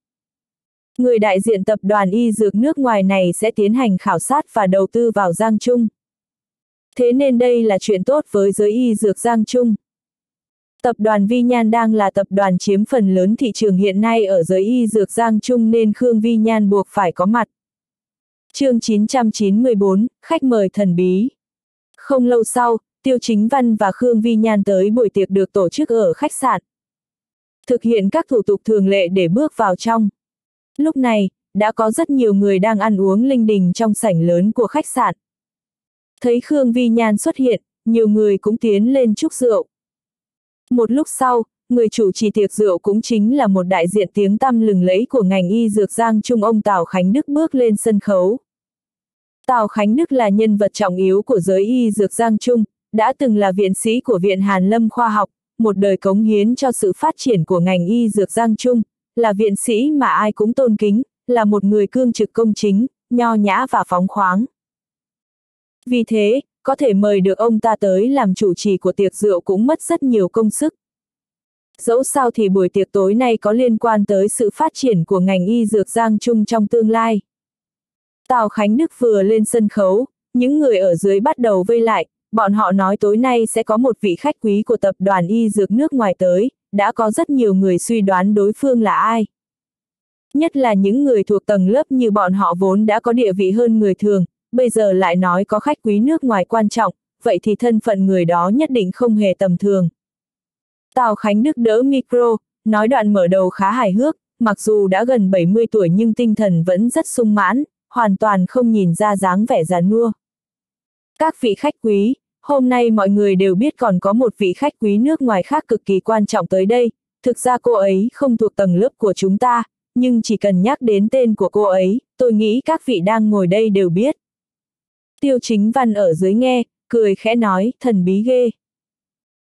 Người đại diện tập đoàn y dược nước ngoài này sẽ tiến hành khảo sát và đầu tư vào Giang Trung. Thế nên đây là chuyện tốt với giới y dược Giang Trung. Tập đoàn Vi Nhan đang là tập đoàn chiếm phần lớn thị trường hiện nay ở giới y dược Giang Trung nên Khương Vi Nhan buộc phải có mặt chương 994, khách mời thần bí. Không lâu sau, Tiêu Chính Văn và Khương Vi Nhan tới buổi tiệc được tổ chức ở khách sạn. Thực hiện các thủ tục thường lệ để bước vào trong. Lúc này, đã có rất nhiều người đang ăn uống linh đình trong sảnh lớn của khách sạn. Thấy Khương Vi Nhan xuất hiện, nhiều người cũng tiến lên chúc rượu. Một lúc sau, người chủ trì tiệc rượu cũng chính là một đại diện tiếng tăm lừng lẫy của ngành y dược Giang Trung ông Tào Khánh Đức bước lên sân khấu. Tào Khánh Đức là nhân vật trọng yếu của giới y dược Giang Trung, đã từng là viện sĩ của Viện Hàn Lâm Khoa học, một đời cống hiến cho sự phát triển của ngành y dược Giang Trung, là viện sĩ mà ai cũng tôn kính, là một người cương trực công chính, nho nhã và phóng khoáng. Vì thế, có thể mời được ông ta tới làm chủ trì của tiệc rượu cũng mất rất nhiều công sức. Dẫu sao thì buổi tiệc tối nay có liên quan tới sự phát triển của ngành y dược Giang Trung trong tương lai. Tào Khánh Đức vừa lên sân khấu, những người ở dưới bắt đầu vây lại, bọn họ nói tối nay sẽ có một vị khách quý của tập đoàn y dược nước ngoài tới, đã có rất nhiều người suy đoán đối phương là ai. Nhất là những người thuộc tầng lớp như bọn họ vốn đã có địa vị hơn người thường, bây giờ lại nói có khách quý nước ngoài quan trọng, vậy thì thân phận người đó nhất định không hề tầm thường. Tào Khánh Đức đỡ micro, nói đoạn mở đầu khá hài hước, mặc dù đã gần 70 tuổi nhưng tinh thần vẫn rất sung mãn, hoàn toàn không nhìn ra dáng vẻ già nua. Các vị khách quý, hôm nay mọi người đều biết còn có một vị khách quý nước ngoài khác cực kỳ quan trọng tới đây, thực ra cô ấy không thuộc tầng lớp của chúng ta, nhưng chỉ cần nhắc đến tên của cô ấy, tôi nghĩ các vị đang ngồi đây đều biết. Tiêu chính văn ở dưới nghe, cười khẽ nói, thần bí ghê.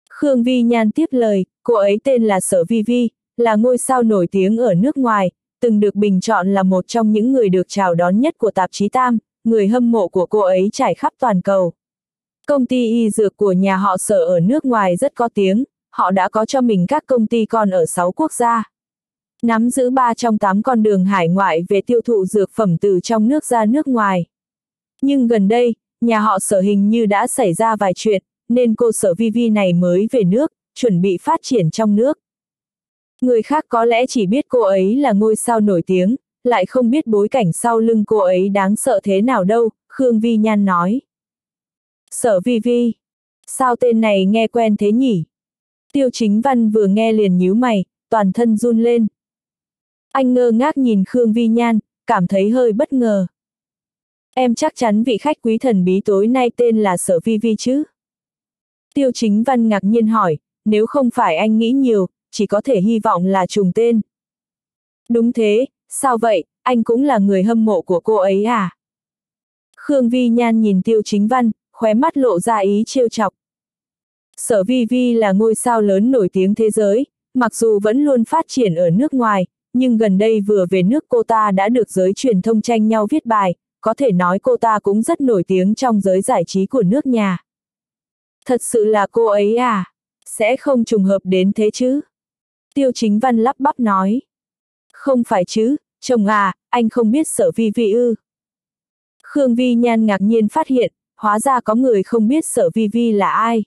Khương Vi Nhan tiếp lời, cô ấy tên là Sở Vi Vi, là ngôi sao nổi tiếng ở nước ngoài, từng được bình chọn là một trong những người được chào đón nhất của tạp chí Tam, người hâm mộ của cô ấy trải khắp toàn cầu. Công ty y dược của nhà họ sở ở nước ngoài rất có tiếng, họ đã có cho mình các công ty con ở 6 quốc gia. Nắm giữ 3 trong 8 con đường hải ngoại về tiêu thụ dược phẩm từ trong nước ra nước ngoài. Nhưng gần đây, nhà họ sở hình như đã xảy ra vài chuyện, nên cô sở Vivi này mới về nước, chuẩn bị phát triển trong nước. Người khác có lẽ chỉ biết cô ấy là ngôi sao nổi tiếng, lại không biết bối cảnh sau lưng cô ấy đáng sợ thế nào đâu, Khương Vi Nhan nói. Sở vi vi. Sao tên này nghe quen thế nhỉ? Tiêu chính văn vừa nghe liền nhíu mày, toàn thân run lên. Anh ngơ ngác nhìn Khương Vi Nhan, cảm thấy hơi bất ngờ. Em chắc chắn vị khách quý thần bí tối nay tên là Sở Vi Vi chứ? Tiêu chính văn ngạc nhiên hỏi, nếu không phải anh nghĩ nhiều, chỉ có thể hy vọng là trùng tên. Đúng thế, sao vậy, anh cũng là người hâm mộ của cô ấy à? Khương Vi Nhan nhìn Tiêu Chính Văn, khóe mắt lộ ra ý trêu chọc. Sở Vi Vi là ngôi sao lớn nổi tiếng thế giới, mặc dù vẫn luôn phát triển ở nước ngoài, nhưng gần đây vừa về nước cô ta đã được giới truyền thông tranh nhau viết bài, có thể nói cô ta cũng rất nổi tiếng trong giới giải trí của nước nhà. Thật sự là cô ấy à? Sẽ không trùng hợp đến thế chứ? Tiêu chính văn lắp bắp nói. Không phải chứ, chồng à, anh không biết sở vi vi ư. Khương Vi Nhan ngạc nhiên phát hiện, hóa ra có người không biết sở vi vi là ai.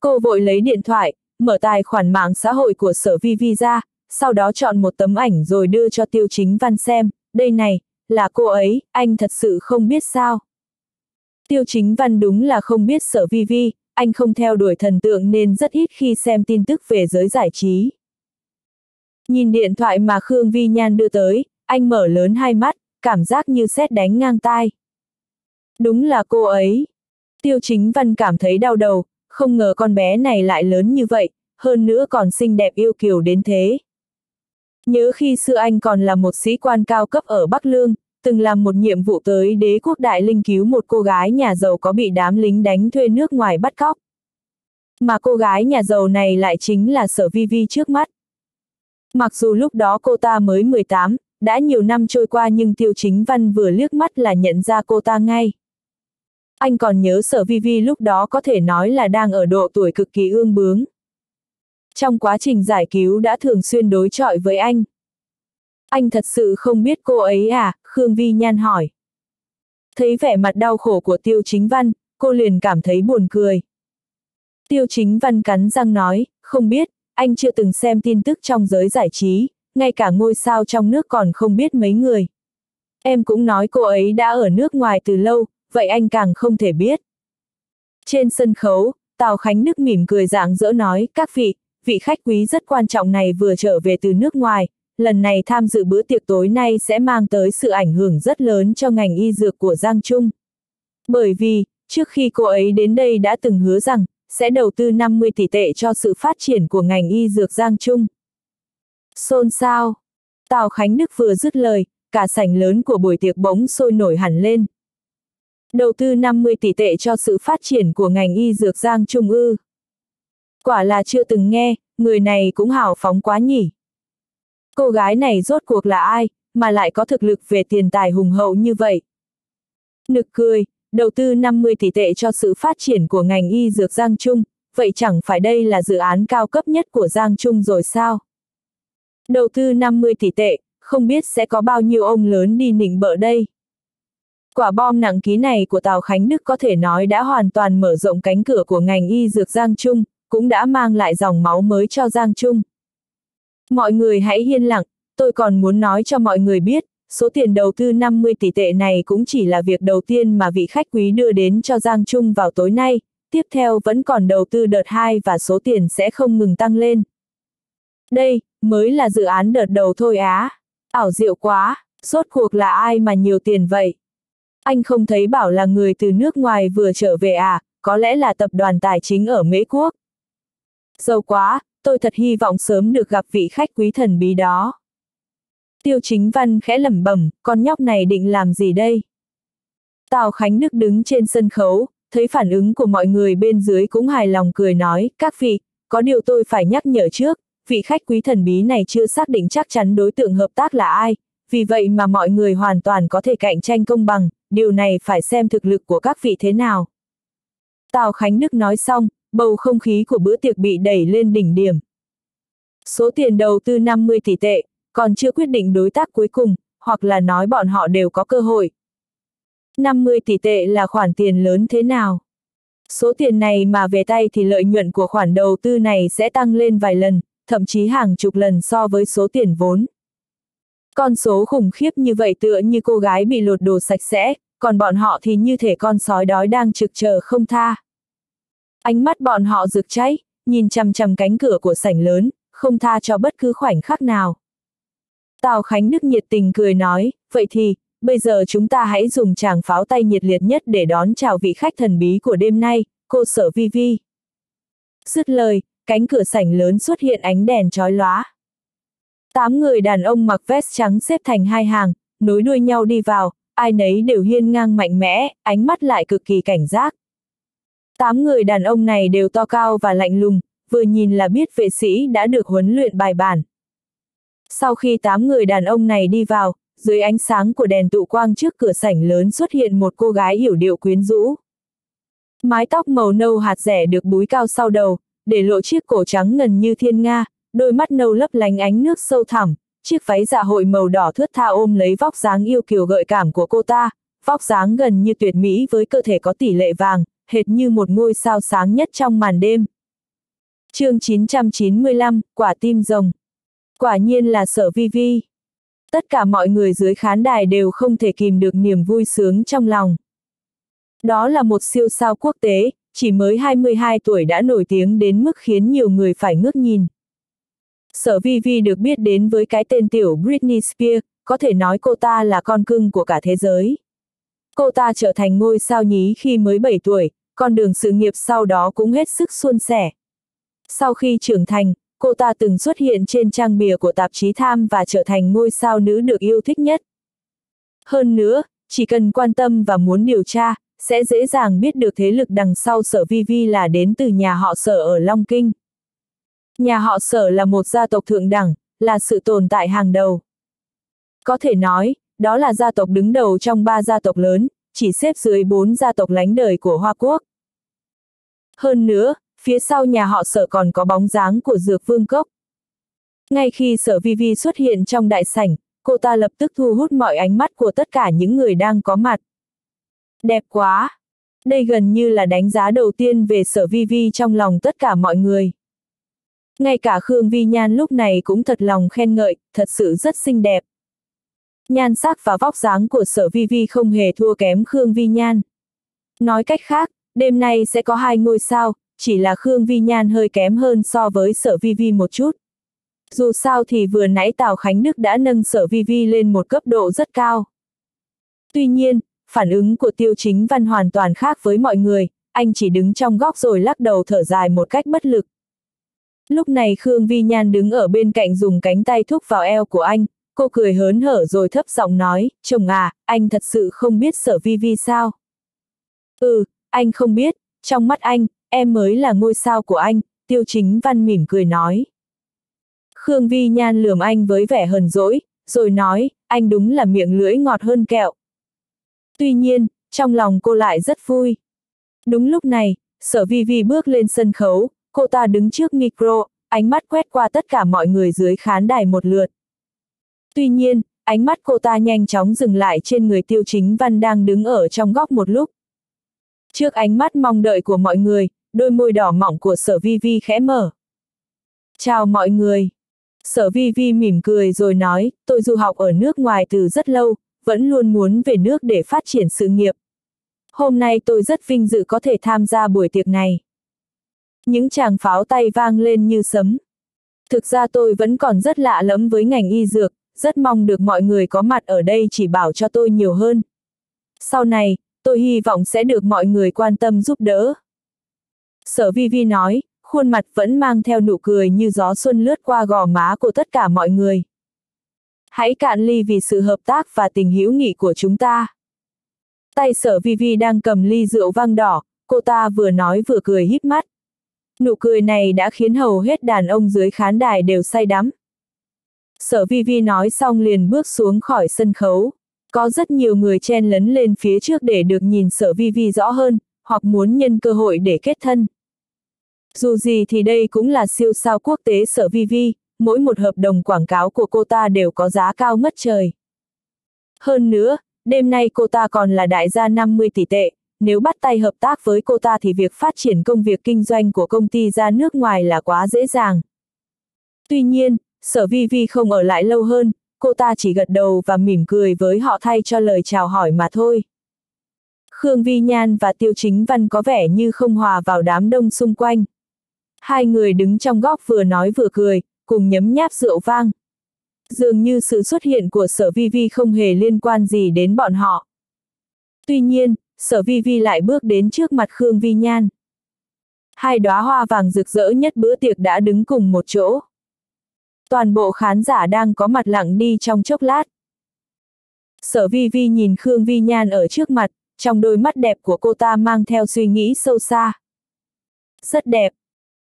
Cô vội lấy điện thoại, mở tài khoản mạng xã hội của sở vi vi ra, sau đó chọn một tấm ảnh rồi đưa cho tiêu chính văn xem, đây này, là cô ấy, anh thật sự không biết sao. Tiêu chính văn đúng là không biết sở vi vi, anh không theo đuổi thần tượng nên rất ít khi xem tin tức về giới giải trí. Nhìn điện thoại mà Khương Vi Nhan đưa tới, anh mở lớn hai mắt, cảm giác như sét đánh ngang tai. Đúng là cô ấy. Tiêu chính văn cảm thấy đau đầu, không ngờ con bé này lại lớn như vậy, hơn nữa còn xinh đẹp yêu kiều đến thế. Nhớ khi xưa anh còn là một sĩ quan cao cấp ở Bắc Lương, từng làm một nhiệm vụ tới đế quốc đại linh cứu một cô gái nhà giàu có bị đám lính đánh thuê nước ngoài bắt cóc. Mà cô gái nhà giàu này lại chính là sở vi vi trước mắt. Mặc dù lúc đó cô ta mới 18, đã nhiều năm trôi qua nhưng tiêu chính văn vừa liếc mắt là nhận ra cô ta ngay. Anh còn nhớ sở vi vi lúc đó có thể nói là đang ở độ tuổi cực kỳ ương bướng. Trong quá trình giải cứu đã thường xuyên đối chọi với anh. Anh thật sự không biết cô ấy à, Khương Vi Nhan hỏi. Thấy vẻ mặt đau khổ của Tiêu Chính Văn, cô liền cảm thấy buồn cười. Tiêu Chính Văn cắn răng nói, không biết, anh chưa từng xem tin tức trong giới giải trí, ngay cả ngôi sao trong nước còn không biết mấy người. Em cũng nói cô ấy đã ở nước ngoài từ lâu, vậy anh càng không thể biết. Trên sân khấu, Tào Khánh Đức mỉm cười dạng dỡ nói, các vị, vị khách quý rất quan trọng này vừa trở về từ nước ngoài, lần này tham dự bữa tiệc tối nay sẽ mang tới sự ảnh hưởng rất lớn cho ngành y dược của Giang Trung. Bởi vì, trước khi cô ấy đến đây đã từng hứa rằng, sẽ đầu tư 50 tỷ tệ cho sự phát triển của ngành y dược Giang Trung. Xôn xao. Tào Khánh Đức vừa dứt lời, cả sảnh lớn của buổi tiệc bỗng sôi nổi hẳn lên. Đầu tư 50 tỷ tệ cho sự phát triển của ngành y dược Giang Trung ư. Quả là chưa từng nghe, người này cũng hào phóng quá nhỉ. Cô gái này rốt cuộc là ai, mà lại có thực lực về tiền tài hùng hậu như vậy. Nực cười, đầu tư 50 tỷ tệ cho sự phát triển của ngành y dược Giang Trung, vậy chẳng phải đây là dự án cao cấp nhất của Giang Trung rồi sao? Đầu tư 50 tỷ tệ, không biết sẽ có bao nhiêu ông lớn đi nịnh bợ đây. Quả bom nặng ký này của Tào Khánh Đức có thể nói đã hoàn toàn mở rộng cánh cửa của ngành y dược Giang Trung, cũng đã mang lại dòng máu mới cho Giang Trung. Mọi người hãy yên lặng, tôi còn muốn nói cho mọi người biết, số tiền đầu tư 50 tỷ tệ này cũng chỉ là việc đầu tiên mà vị khách quý đưa đến cho Giang Trung vào tối nay, tiếp theo vẫn còn đầu tư đợt 2 và số tiền sẽ không ngừng tăng lên. Đây, mới là dự án đợt đầu thôi á. Ảo diệu quá, rốt cuộc là ai mà nhiều tiền vậy? Anh không thấy bảo là người từ nước ngoài vừa trở về à, có lẽ là tập đoàn tài chính ở Mỹ Quốc. Giàu quá, tôi thật hy vọng sớm được gặp vị khách quý thần bí đó. Tiêu chính văn khẽ lẩm bẩm, con nhóc này định làm gì đây? Tào Khánh Đức đứng trên sân khấu, thấy phản ứng của mọi người bên dưới cũng hài lòng cười nói, các vị, có điều tôi phải nhắc nhở trước, vị khách quý thần bí này chưa xác định chắc chắn đối tượng hợp tác là ai, vì vậy mà mọi người hoàn toàn có thể cạnh tranh công bằng, điều này phải xem thực lực của các vị thế nào. Tào Khánh Đức nói xong, bầu không khí của bữa tiệc bị đẩy lên đỉnh điểm. Số tiền đầu tư 50 tỷ tệ, còn chưa quyết định đối tác cuối cùng, hoặc là nói bọn họ đều có cơ hội. 50 tỷ tệ là khoản tiền lớn thế nào? Số tiền này mà về tay thì lợi nhuận của khoản đầu tư này sẽ tăng lên vài lần, thậm chí hàng chục lần so với số tiền vốn. Con số khủng khiếp như vậy tựa như cô gái bị lột đồ sạch sẽ, còn bọn họ thì như thể con sói đói đang trực chờ không tha. Ánh mắt bọn họ rực cháy, nhìn chằm chằm cánh cửa của sảnh lớn, không tha cho bất cứ khoảnh khắc nào. Tào Khánh Đức nhiệt tình cười nói, vậy thì, bây giờ chúng ta hãy dùng tràng pháo tay nhiệt liệt nhất để đón chào vị khách thần bí của đêm nay, cô sở vi vi. Dứt lời, cánh cửa sảnh lớn xuất hiện ánh đèn chói lóa. Tám người đàn ông mặc vest trắng xếp thành hai hàng, nối đuôi nhau đi vào, ai nấy đều hiên ngang mạnh mẽ, ánh mắt lại cực kỳ cảnh giác. Tám người đàn ông này đều to cao và lạnh lùng, vừa nhìn là biết vệ sĩ đã được huấn luyện bài bản. Sau khi tám người đàn ông này đi vào, dưới ánh sáng của đèn tụ quang trước cửa sảnh lớn xuất hiện một cô gái hiểu điệu quyến rũ. Mái tóc màu nâu hạt rẻ được búi cao sau đầu, để lộ chiếc cổ trắng ngần như thiên nga, đôi mắt nâu lấp lánh ánh nước sâu thẳm, chiếc váy dạ hội màu đỏ thướt tha ôm lấy vóc dáng yêu kiều gợi cảm của cô ta, vóc dáng gần như tuyệt mỹ với cơ thể có tỷ lệ vàng, hệt như một ngôi sao sáng nhất trong màn đêm. chương 995, quả tim rồng. Quả nhiên là sở vi vi. Tất cả mọi người dưới khán đài đều không thể kìm được niềm vui sướng trong lòng. Đó là một siêu sao quốc tế, chỉ mới 22 tuổi đã nổi tiếng đến mức khiến nhiều người phải ngước nhìn. Sở Vi Vi được biết đến với cái tên tiểu Britney Spears, có thể nói cô ta là con cưng của cả thế giới. Cô ta trở thành ngôi sao nhí khi mới 7 tuổi, con đường sự nghiệp sau đó cũng hết sức suôn sẻ. Sau khi trưởng thành, cô ta từng xuất hiện trên trang bìa của tạp chí Tham và trở thành ngôi sao nữ được yêu thích nhất. Hơn nữa, chỉ cần quan tâm và muốn điều tra, sẽ dễ dàng biết được thế lực đằng sau sở vi vi là đến từ nhà họ sở ở Long Kinh. Nhà họ sở là một gia tộc thượng đẳng, là sự tồn tại hàng đầu. Có thể nói, đó là gia tộc đứng đầu trong ba gia tộc lớn, chỉ xếp dưới bốn gia tộc lánh đời của Hoa Quốc. Hơn nữa, phía sau nhà họ sở còn có bóng dáng của Dược Vương Cốc. Ngay khi sở vi vi xuất hiện trong đại sảnh, cô ta lập tức thu hút mọi ánh mắt của tất cả những người đang có mặt. Đẹp quá! Đây gần như là đánh giá đầu tiên về sở vi vi trong lòng tất cả mọi người. Ngay cả Khương Vi Nhan lúc này cũng thật lòng khen ngợi, thật sự rất xinh đẹp. Nhan sắc và vóc dáng của sở vi vi không hề thua kém Khương Vi Nhan. Nói cách khác, đêm nay sẽ có hai ngôi sao, chỉ là Khương Vi Nhan hơi kém hơn so với sở vi vi một chút. Dù sao thì vừa nãy Tào Khánh Đức đã nâng sở vi vi lên một cấp độ rất cao. Tuy nhiên, phản ứng của tiêu chính văn hoàn toàn khác với mọi người, anh chỉ đứng trong góc rồi lắc đầu thở dài một cách bất lực. Lúc này Khương Vi Nhan đứng ở bên cạnh dùng cánh tay thúc vào eo của anh, cô cười hớn hở rồi thấp giọng nói, chồng à, anh thật sự không biết sở vi vi sao? Ừ, anh không biết, trong mắt anh, em mới là ngôi sao của anh, tiêu chính văn mỉm cười nói. Khương Vi Nhan lườm anh với vẻ hờn dỗi, rồi nói, anh đúng là miệng lưỡi ngọt hơn kẹo. Tuy nhiên, trong lòng cô lại rất vui. Đúng lúc này, sở vi vi bước lên sân khấu, cô ta đứng trước micro, ánh mắt quét qua tất cả mọi người dưới khán đài một lượt. Tuy nhiên, ánh mắt cô ta nhanh chóng dừng lại trên người tiêu chính văn đang đứng ở trong góc một lúc. Trước ánh mắt mong đợi của mọi người, đôi môi đỏ mỏng của sở vi vi khẽ mở. Chào mọi người. Sở vi vi mỉm cười rồi nói, tôi du học ở nước ngoài từ rất lâu, vẫn luôn muốn về nước để phát triển sự nghiệp. Hôm nay tôi rất vinh dự có thể tham gia buổi tiệc này. Những chàng pháo tay vang lên như sấm. Thực ra tôi vẫn còn rất lạ lẫm với ngành y dược, rất mong được mọi người có mặt ở đây chỉ bảo cho tôi nhiều hơn. Sau này, tôi hy vọng sẽ được mọi người quan tâm giúp đỡ. Sở Vi Vi nói, khuôn mặt vẫn mang theo nụ cười như gió xuân lướt qua gò má của tất cả mọi người. Hãy cạn ly vì sự hợp tác và tình hữu nghị của chúng ta. Tay sở Vi Vi đang cầm ly rượu vang đỏ, cô ta vừa nói vừa cười híp mắt. Nụ cười này đã khiến hầu hết đàn ông dưới khán đài đều say đắm. Sở Vi Vi nói xong liền bước xuống khỏi sân khấu. Có rất nhiều người chen lấn lên phía trước để được nhìn sở Vi Vi rõ hơn, hoặc muốn nhân cơ hội để kết thân. Dù gì thì đây cũng là siêu sao quốc tế sở Vi Vi, mỗi một hợp đồng quảng cáo của cô ta đều có giá cao ngất trời. Hơn nữa, đêm nay cô ta còn là đại gia 50 tỷ tệ, nếu bắt tay hợp tác với cô ta thì việc phát triển công việc kinh doanh của công ty ra nước ngoài là quá dễ dàng. Tuy nhiên, sở vi vi không ở lại lâu hơn, cô ta chỉ gật đầu và mỉm cười với họ thay cho lời chào hỏi mà thôi. Khương Vi Nhan và Tiêu Chính Văn có vẻ như không hòa vào đám đông xung quanh. Hai người đứng trong góc vừa nói vừa cười, cùng nhấm nháp rượu vang. Dường như sự xuất hiện của sở vi vi không hề liên quan gì đến bọn họ. Tuy nhiên, sở vi vi lại bước đến trước mặt Khương Vi Nhan. Hai đóa hoa vàng rực rỡ nhất bữa tiệc đã đứng cùng một chỗ. Toàn bộ khán giả đang có mặt lặng đi trong chốc lát. Sở vi vi nhìn Khương Vi Nhan ở trước mặt, trong đôi mắt đẹp của cô ta mang theo suy nghĩ sâu xa. Rất đẹp.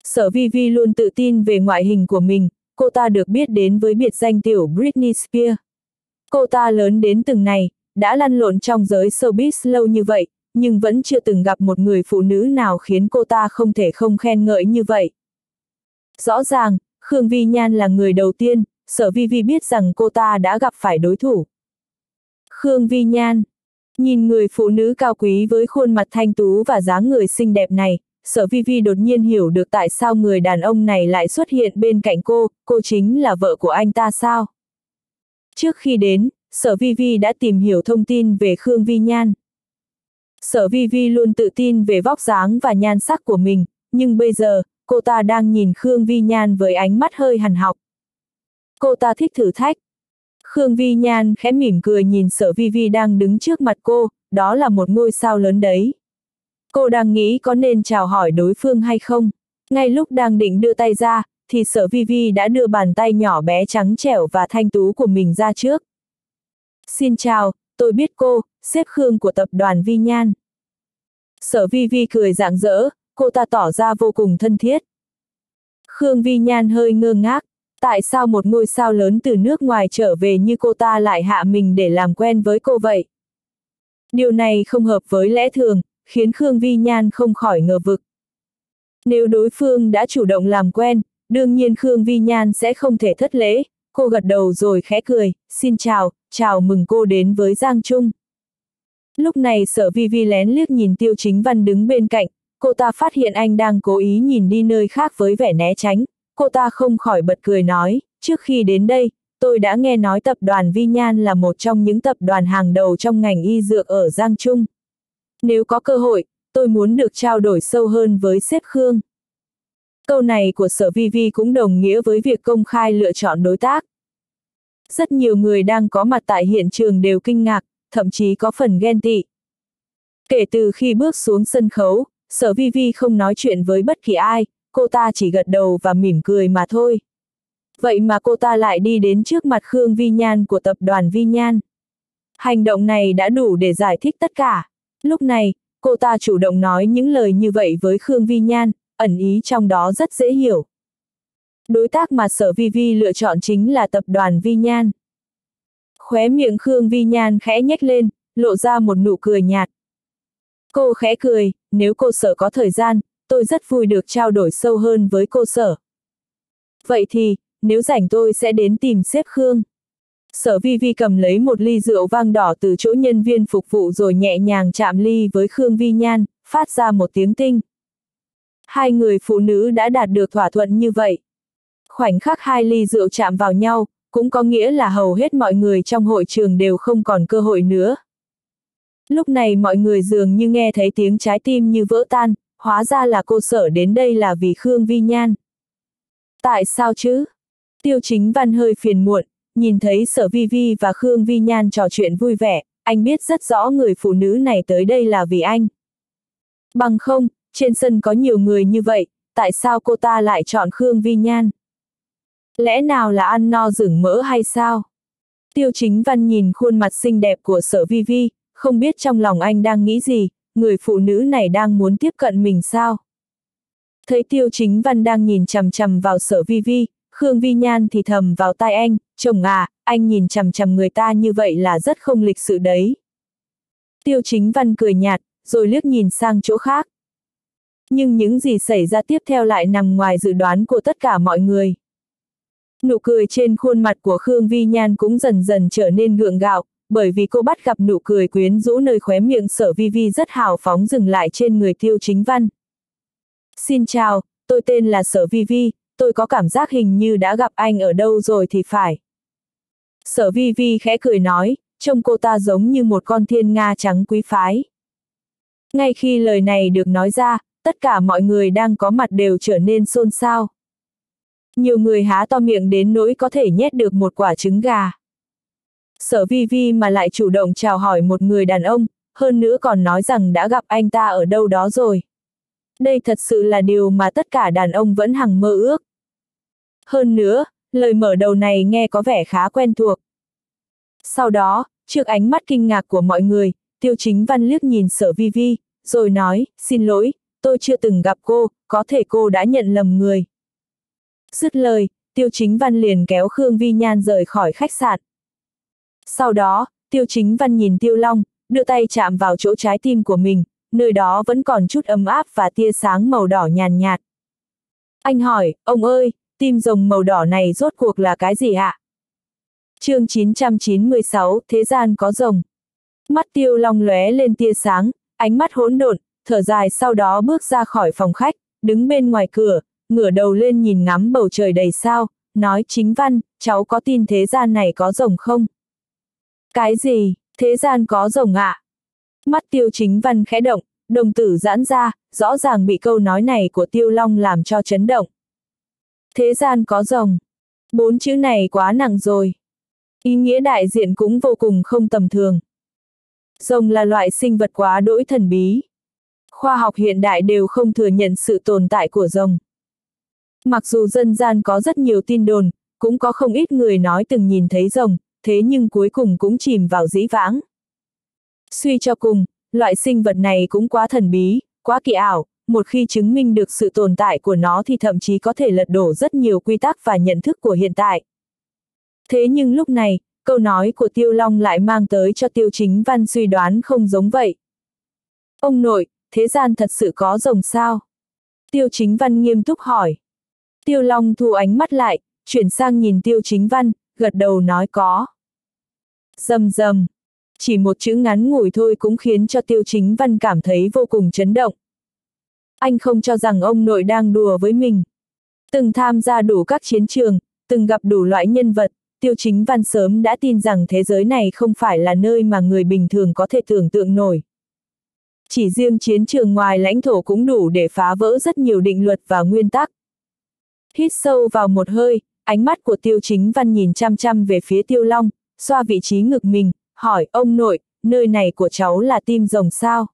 Sở vi vi luôn tự tin về ngoại hình của mình, cô ta được biết đến với biệt danh tiểu Britney Spears. Cô ta lớn đến từng này, đã lăn lộn trong giới showbiz lâu như vậy, nhưng vẫn chưa từng gặp một người phụ nữ nào khiến cô ta không thể không khen ngợi như vậy. Rõ ràng, Khương Vi Nhan là người đầu tiên, sở vi vi biết rằng cô ta đã gặp phải đối thủ. Khương Vi Nhan Nhìn người phụ nữ cao quý với khuôn mặt thanh tú và dáng người xinh đẹp này, sở vi vi đột nhiên hiểu được tại sao người đàn ông này lại xuất hiện bên cạnh cô, cô chính là vợ của anh ta sao? Trước khi đến, sở vi vi đã tìm hiểu thông tin về Khương Vi Nhan. Sở vi vi luôn tự tin về vóc dáng và nhan sắc của mình, nhưng bây giờ, cô ta đang nhìn Khương Vi Nhan với ánh mắt hơi hằn học. Cô ta thích thử thách. Khương Vi Nhan khẽ mỉm cười nhìn sở vi vi đang đứng trước mặt cô, đó là một ngôi sao lớn đấy. Cô đang nghĩ có nên chào hỏi đối phương hay không. Ngay lúc đang định đưa tay ra, thì sở vi vi đã đưa bàn tay nhỏ bé trắng trẻo và thanh tú của mình ra trước. Xin chào, tôi biết cô, xếp Khương của tập đoàn Vi Nhan. Sở vi vi cười rạng rỡ, cô ta tỏ ra vô cùng thân thiết. Khương Vi Nhan hơi ngơ ngác, tại sao một ngôi sao lớn từ nước ngoài trở về như cô ta lại hạ mình để làm quen với cô vậy? Điều này không hợp với lẽ thường, khiến Khương Vi Nhan không khỏi ngờ vực. Nếu đối phương đã chủ động làm quen, đương nhiên Khương Vi Nhan sẽ không thể thất lễ, cô gật đầu rồi khẽ cười, xin chào, chào mừng cô đến với Giang Trung. Lúc này sở vi vi lén liếc nhìn tiêu chính văn đứng bên cạnh, cô ta phát hiện anh đang cố ý nhìn đi nơi khác với vẻ né tránh, cô ta không khỏi bật cười nói, trước khi đến đây, tôi đã nghe nói tập đoàn Vi Nhan là một trong những tập đoàn hàng đầu trong ngành y dược ở Giang Trung. Nếu có cơ hội, tôi muốn được trao đổi sâu hơn với sếp Khương. Câu này của sở vi vi cũng đồng nghĩa với việc công khai lựa chọn đối tác. Rất nhiều người đang có mặt tại hiện trường đều kinh ngạc, thậm chí có phần ghen tị. Kể từ khi bước xuống sân khấu, sở vi vi không nói chuyện với bất kỳ ai, cô ta chỉ gật đầu và mỉm cười mà thôi. Vậy mà cô ta lại đi đến trước mặt Khương Vi Nhan của tập đoàn Vi Nhan. Hành động này đã đủ để giải thích tất cả. Lúc này, cô ta chủ động nói những lời như vậy với Khương Vi Nhan, ẩn ý trong đó rất dễ hiểu. Đối tác mà sở Vi Vi lựa chọn chính là tập đoàn Vi Nhan. Khóe miệng Khương Vi Nhan khẽ nhếch lên, lộ ra một nụ cười nhạt. Cô khẽ cười, nếu cô sở có thời gian, tôi rất vui được trao đổi sâu hơn với cô sở. Vậy thì, nếu rảnh tôi sẽ đến tìm xếp Khương. Sở vi vi cầm lấy một ly rượu vang đỏ từ chỗ nhân viên phục vụ rồi nhẹ nhàng chạm ly với Khương Vi Nhan, phát ra một tiếng tinh. Hai người phụ nữ đã đạt được thỏa thuận như vậy. Khoảnh khắc hai ly rượu chạm vào nhau, cũng có nghĩa là hầu hết mọi người trong hội trường đều không còn cơ hội nữa. Lúc này mọi người dường như nghe thấy tiếng trái tim như vỡ tan, hóa ra là cô sở đến đây là vì Khương Vi Nhan. Tại sao chứ? Tiêu chính văn hơi phiền muộn, nhìn thấy sở vi vi và Khương Vi Nhan trò chuyện vui vẻ, anh biết rất rõ người phụ nữ này tới đây là vì anh. Bằng không, trên sân có nhiều người như vậy, tại sao cô ta lại chọn Khương Vi Nhan? Lẽ nào là ăn no rửng mỡ hay sao? Tiêu chính văn nhìn khuôn mặt xinh đẹp của sở vi vi, không biết trong lòng anh đang nghĩ gì, người phụ nữ này đang muốn tiếp cận mình sao? Thấy tiêu chính văn đang nhìn chằm chằm vào sở vi vi, Khương Vi Nhan thì thầm vào tai anh, chồng à, anh nhìn chằm chằm người ta như vậy là rất không lịch sự đấy. Tiêu chính văn cười nhạt, rồi liếc nhìn sang chỗ khác. Nhưng những gì xảy ra tiếp theo lại nằm ngoài dự đoán của tất cả mọi người. Nụ cười trên khuôn mặt của Khương Vi Nhan cũng dần dần trở nên gượng gạo, bởi vì cô bắt gặp nụ cười quyến rũ nơi khóe miệng sở vi vi rất hào phóng dừng lại trên người tiêu chính văn. Xin chào, tôi tên là sở vi vi, tôi có cảm giác hình như đã gặp anh ở đâu rồi thì phải. Sở vi vi khẽ cười nói, trông cô ta giống như một con thiên nga trắng quý phái. Ngay khi lời này được nói ra, tất cả mọi người đang có mặt đều trở nên xôn xao. Nhiều người há to miệng đến nỗi có thể nhét được một quả trứng gà. Sở vi vi mà lại chủ động chào hỏi một người đàn ông, hơn nữa còn nói rằng đã gặp anh ta ở đâu đó rồi. Đây thật sự là điều mà tất cả đàn ông vẫn hằng mơ ước. Hơn nữa, lời mở đầu này nghe có vẻ khá quen thuộc. Sau đó, trước ánh mắt kinh ngạc của mọi người, tiêu chính văn liếc nhìn sở vi vi, rồi nói, xin lỗi, tôi chưa từng gặp cô, có thể cô đã nhận lầm người. Dứt lời, tiêu chính văn liền kéo Khương Vi Nhan rời khỏi khách sạn. Sau đó, tiêu chính văn nhìn tiêu long, đưa tay chạm vào chỗ trái tim của mình, nơi đó vẫn còn chút ấm áp và tia sáng màu đỏ nhàn nhạt. Anh hỏi, ông ơi, tim rồng màu đỏ này rốt cuộc là cái gì ạ? chương 996, Thế gian có rồng. Mắt tiêu long lóe lên tia sáng, ánh mắt hỗn độn, thở dài sau đó bước ra khỏi phòng khách, đứng bên ngoài cửa, ngửa đầu lên nhìn ngắm bầu trời đầy sao, nói chính văn, cháu có tin thế gian này có rồng không? Cái gì, thế gian có rồng ạ? À? Mắt tiêu chính văn khẽ động, đồng tử giãn ra, rõ ràng bị câu nói này của tiêu long làm cho chấn động. Thế gian có rồng. Bốn chữ này quá nặng rồi. Ý nghĩa đại diện cũng vô cùng không tầm thường. Rồng là loại sinh vật quá đỗi thần bí. Khoa học hiện đại đều không thừa nhận sự tồn tại của rồng. Mặc dù dân gian có rất nhiều tin đồn, cũng có không ít người nói từng nhìn thấy rồng, thế nhưng cuối cùng cũng chìm vào dĩ vãng. Suy cho cùng, loại sinh vật này cũng quá thần bí, quá kỳ ảo, một khi chứng minh được sự tồn tại của nó thì thậm chí có thể lật đổ rất nhiều quy tắc và nhận thức của hiện tại. Thế nhưng lúc này, câu nói của Tiêu Long lại mang tới cho Tiêu Chính Văn suy đoán không giống vậy. Ông nội, thế gian thật sự có rồng sao? Tiêu Chính Văn nghiêm túc hỏi. Tiêu Long thu ánh mắt lại, chuyển sang nhìn Tiêu Chính Văn, gật đầu nói có. Dầm dầm. Chỉ một chữ ngắn ngủi thôi cũng khiến cho Tiêu Chính Văn cảm thấy vô cùng chấn động. Anh không cho rằng ông nội đang đùa với mình. Từng tham gia đủ các chiến trường, từng gặp đủ loại nhân vật, Tiêu Chính Văn sớm đã tin rằng thế giới này không phải là nơi mà người bình thường có thể tưởng tượng nổi. Chỉ riêng chiến trường ngoài lãnh thổ cũng đủ để phá vỡ rất nhiều định luật và nguyên tắc. Hít sâu vào một hơi, ánh mắt của Tiêu Chính Văn nhìn chăm chăm về phía Tiêu Long, xoa vị trí ngực mình, hỏi ông nội, nơi này của cháu là tim rồng sao?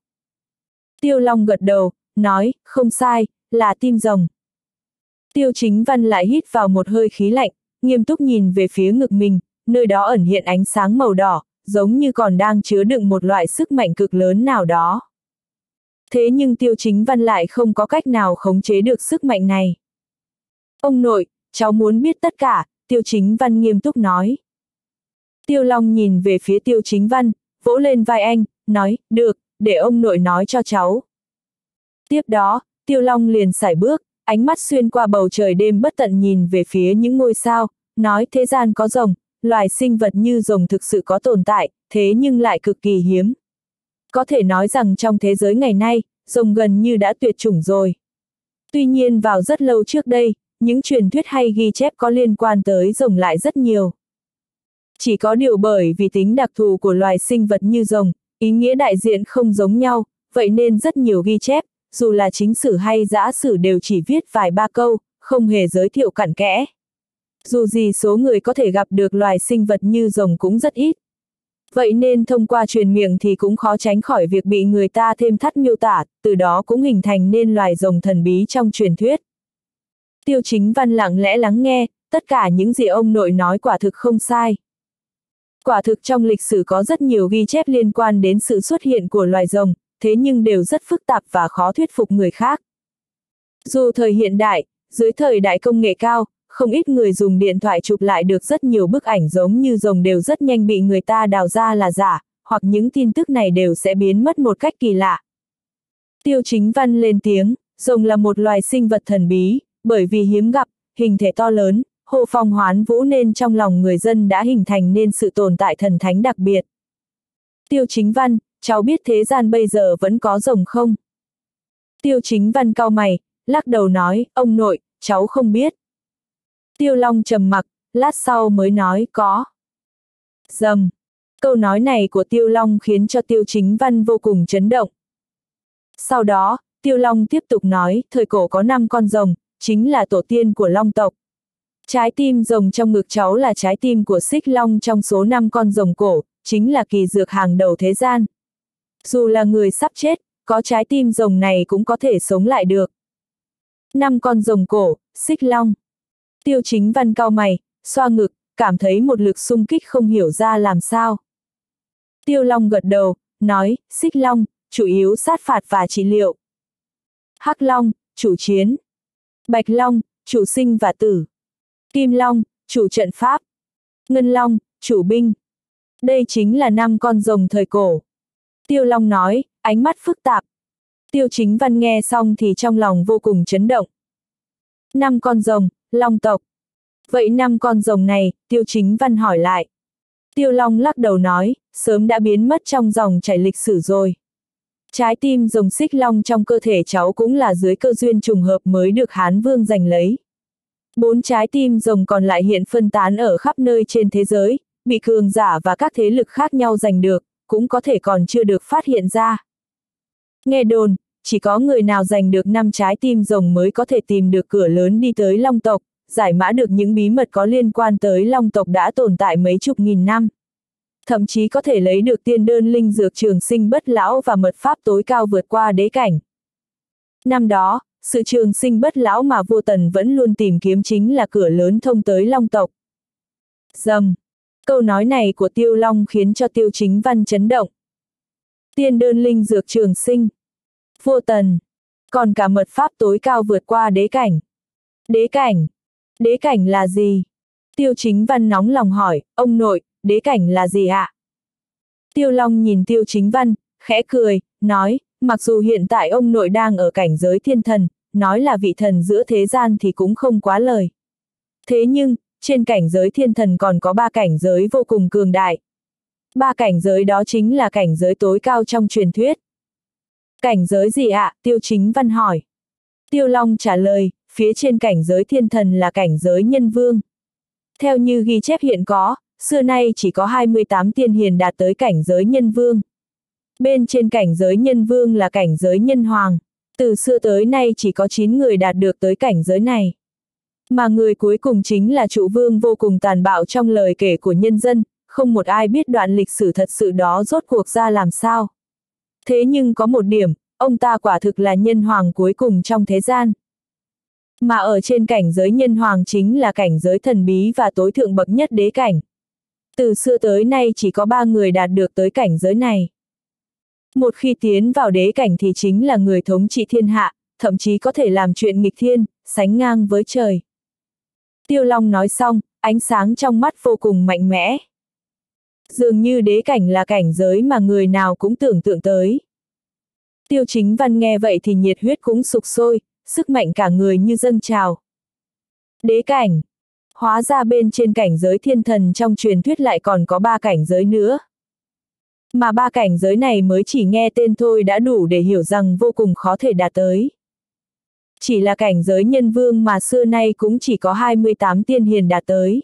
Tiêu Long gật đầu, nói, không sai, là tim rồng. Tiêu Chính Văn lại hít vào một hơi khí lạnh, nghiêm túc nhìn về phía ngực mình, nơi đó ẩn hiện ánh sáng màu đỏ, giống như còn đang chứa đựng một loại sức mạnh cực lớn nào đó. Thế nhưng tiêu chính văn lại không có cách nào khống chế được sức mạnh này. Ông nội, cháu muốn biết tất cả, tiêu chính văn nghiêm túc nói. Tiêu Long nhìn về phía tiêu chính văn, vỗ lên vai anh, nói, được, để ông nội nói cho cháu. Tiếp đó, tiêu Long liền sải bước, ánh mắt xuyên qua bầu trời đêm bất tận nhìn về phía những ngôi sao, nói thế gian có rồng, loài sinh vật như rồng thực sự có tồn tại, thế nhưng lại cực kỳ hiếm. Có thể nói rằng trong thế giới ngày nay, rồng gần như đã tuyệt chủng rồi. Tuy nhiên vào rất lâu trước đây, những truyền thuyết hay ghi chép có liên quan tới rồng lại rất nhiều. Chỉ có điều bởi vì tính đặc thù của loài sinh vật như rồng, ý nghĩa đại diện không giống nhau, vậy nên rất nhiều ghi chép, dù là chính sử hay giã sử đều chỉ viết vài ba câu, không hề giới thiệu cặn kẽ. Dù gì số người có thể gặp được loài sinh vật như rồng cũng rất ít. Vậy nên thông qua truyền miệng thì cũng khó tránh khỏi việc bị người ta thêm thắt miêu tả, từ đó cũng hình thành nên loài rồng thần bí trong truyền thuyết. Tiêu chính văn lặng lẽ lắng nghe, tất cả những gì ông nội nói quả thực không sai. Quả thực trong lịch sử có rất nhiều ghi chép liên quan đến sự xuất hiện của loài rồng, thế nhưng đều rất phức tạp và khó thuyết phục người khác. Dù thời hiện đại, dưới thời đại công nghệ cao, không ít người dùng điện thoại chụp lại được rất nhiều bức ảnh giống như rồng đều rất nhanh bị người ta đào ra là giả, hoặc những tin tức này đều sẽ biến mất một cách kỳ lạ. Tiêu chính văn lên tiếng, rồng là một loài sinh vật thần bí, bởi vì hiếm gặp, hình thể to lớn, hộ phong hoán vũ nên trong lòng người dân đã hình thành nên sự tồn tại thần thánh đặc biệt. Tiêu chính văn, cháu biết thế gian bây giờ vẫn có rồng không? Tiêu chính văn cao mày, lắc đầu nói, ông nội, cháu không biết. Tiêu Long trầm mặc, lát sau mới nói có. Dầm. Câu nói này của Tiêu Long khiến cho Tiêu Chính Văn vô cùng chấn động. Sau đó, Tiêu Long tiếp tục nói, thời cổ có 5 con rồng, chính là tổ tiên của Long tộc. Trái tim rồng trong ngực cháu là trái tim của xích long trong số 5 con rồng cổ, chính là kỳ dược hàng đầu thế gian. Dù là người sắp chết, có trái tim rồng này cũng có thể sống lại được. Năm con rồng cổ, xích long. Tiêu chính văn cao mày, xoa ngực, cảm thấy một lực xung kích không hiểu ra làm sao. Tiêu long gật đầu, nói, xích long, chủ yếu sát phạt và trị liệu. Hắc long, chủ chiến. Bạch long, chủ sinh và tử. Kim long, chủ trận pháp. Ngân long, chủ binh. Đây chính là năm con rồng thời cổ. Tiêu long nói, ánh mắt phức tạp. Tiêu chính văn nghe xong thì trong lòng vô cùng chấn động. Năm con rồng, long tộc. Vậy năm con rồng này, tiêu chính văn hỏi lại. Tiêu long lắc đầu nói, sớm đã biến mất trong dòng chảy lịch sử rồi. Trái tim rồng xích long trong cơ thể cháu cũng là dưới cơ duyên trùng hợp mới được Hán Vương giành lấy. Bốn trái tim rồng còn lại hiện phân tán ở khắp nơi trên thế giới, bị cường giả và các thế lực khác nhau giành được, cũng có thể còn chưa được phát hiện ra. Nghe đồn, chỉ có người nào giành được năm trái tim rồng mới có thể tìm được cửa lớn đi tới Long tộc, giải mã được những bí mật có liên quan tới Long tộc đã tồn tại mấy chục nghìn năm. Thậm chí có thể lấy được tiên đơn linh dược trường sinh bất lão và mật pháp tối cao vượt qua đế cảnh. Năm đó, sự trường sinh bất lão mà vua tần vẫn luôn tìm kiếm chính là cửa lớn thông tới Long tộc. Dầm! Câu nói này của Tiêu Long khiến cho Tiêu Chính Văn chấn động. Tiên đơn linh dược trường sinh. Vua tần. Còn cả mật pháp tối cao vượt qua đế cảnh. Đế cảnh. Đế cảnh là gì? Tiêu chính văn nóng lòng hỏi, ông nội, đế cảnh là gì ạ? Tiêu Long nhìn Tiêu chính văn, khẽ cười, nói, mặc dù hiện tại ông nội đang ở cảnh giới thiên thần, nói là vị thần giữa thế gian thì cũng không quá lời. Thế nhưng, trên cảnh giới thiên thần còn có ba cảnh giới vô cùng cường đại. Ba cảnh giới đó chính là cảnh giới tối cao trong truyền thuyết. Cảnh giới gì ạ? Tiêu chính văn hỏi. Tiêu Long trả lời, phía trên cảnh giới thiên thần là cảnh giới nhân vương. Theo như ghi chép hiện có, xưa nay chỉ có 28 tiên hiền đạt tới cảnh giới nhân vương. Bên trên cảnh giới nhân vương là cảnh giới nhân hoàng. Từ xưa tới nay chỉ có 9 người đạt được tới cảnh giới này. Mà người cuối cùng chính là trụ vương vô cùng tàn bạo trong lời kể của nhân dân, không một ai biết đoạn lịch sử thật sự đó rốt cuộc ra làm sao. Thế nhưng có một điểm, ông ta quả thực là nhân hoàng cuối cùng trong thế gian. Mà ở trên cảnh giới nhân hoàng chính là cảnh giới thần bí và tối thượng bậc nhất đế cảnh. Từ xưa tới nay chỉ có ba người đạt được tới cảnh giới này. Một khi tiến vào đế cảnh thì chính là người thống trị thiên hạ, thậm chí có thể làm chuyện nghịch thiên, sánh ngang với trời. Tiêu Long nói xong, ánh sáng trong mắt vô cùng mạnh mẽ. Dường như đế cảnh là cảnh giới mà người nào cũng tưởng tượng tới. Tiêu chính văn nghe vậy thì nhiệt huyết cũng sục sôi, sức mạnh cả người như dâng trào. Đế cảnh. Hóa ra bên trên cảnh giới thiên thần trong truyền thuyết lại còn có ba cảnh giới nữa. Mà ba cảnh giới này mới chỉ nghe tên thôi đã đủ để hiểu rằng vô cùng khó thể đạt tới. Chỉ là cảnh giới nhân vương mà xưa nay cũng chỉ có 28 tiên hiền đạt tới.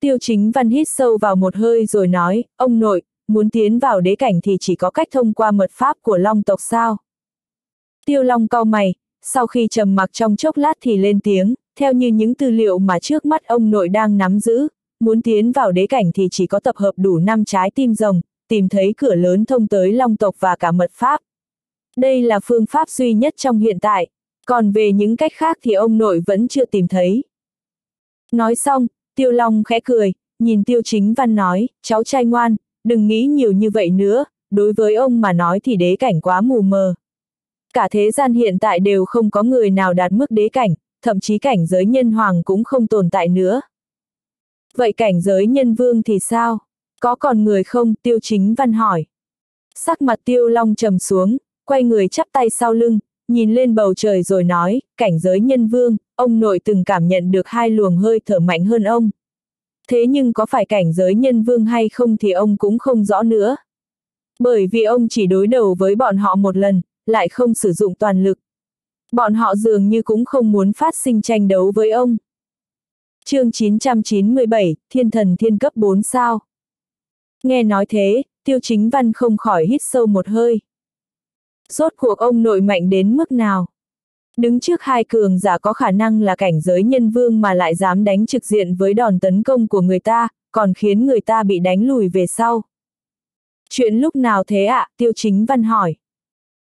Tiêu chính văn hít sâu vào một hơi rồi nói, ông nội, muốn tiến vào đế cảnh thì chỉ có cách thông qua mật pháp của long tộc sao. Tiêu long cau mày, sau khi trầm mặc trong chốc lát thì lên tiếng, theo như những tư liệu mà trước mắt ông nội đang nắm giữ, muốn tiến vào đế cảnh thì chỉ có tập hợp đủ 5 trái tim rồng, tìm thấy cửa lớn thông tới long tộc và cả mật pháp. Đây là phương pháp duy nhất trong hiện tại, còn về những cách khác thì ông nội vẫn chưa tìm thấy. Nói xong, Tiêu Long khẽ cười, nhìn Tiêu Chính Văn nói, cháu trai ngoan, đừng nghĩ nhiều như vậy nữa, đối với ông mà nói thì đế cảnh quá mù mờ. Cả thế gian hiện tại đều không có người nào đạt mức đế cảnh, thậm chí cảnh giới nhân hoàng cũng không tồn tại nữa. Vậy cảnh giới nhân vương thì sao? Có còn người không? Tiêu chính văn hỏi. Sắc mặt tiêu long trầm xuống, quay người chắp tay sau lưng, nhìn lên bầu trời rồi nói, cảnh giới nhân vương, ông nội từng cảm nhận được hai luồng hơi thở mạnh hơn ông. Thế nhưng có phải cảnh giới nhân vương hay không thì ông cũng không rõ nữa. Bởi vì ông chỉ đối đầu với bọn họ một lần, lại không sử dụng toàn lực. Bọn họ dường như cũng không muốn phát sinh tranh đấu với ông. chương 997, Thiên thần thiên cấp 4 sao. Nghe nói thế, tiêu chính văn không khỏi hít sâu một hơi. Rốt cuộc ông nội mạnh đến mức nào? Đứng trước hai cường giả có khả năng là cảnh giới nhân vương mà lại dám đánh trực diện với đòn tấn công của người ta, còn khiến người ta bị đánh lùi về sau. Chuyện lúc nào thế ạ? Tiêu chính văn hỏi.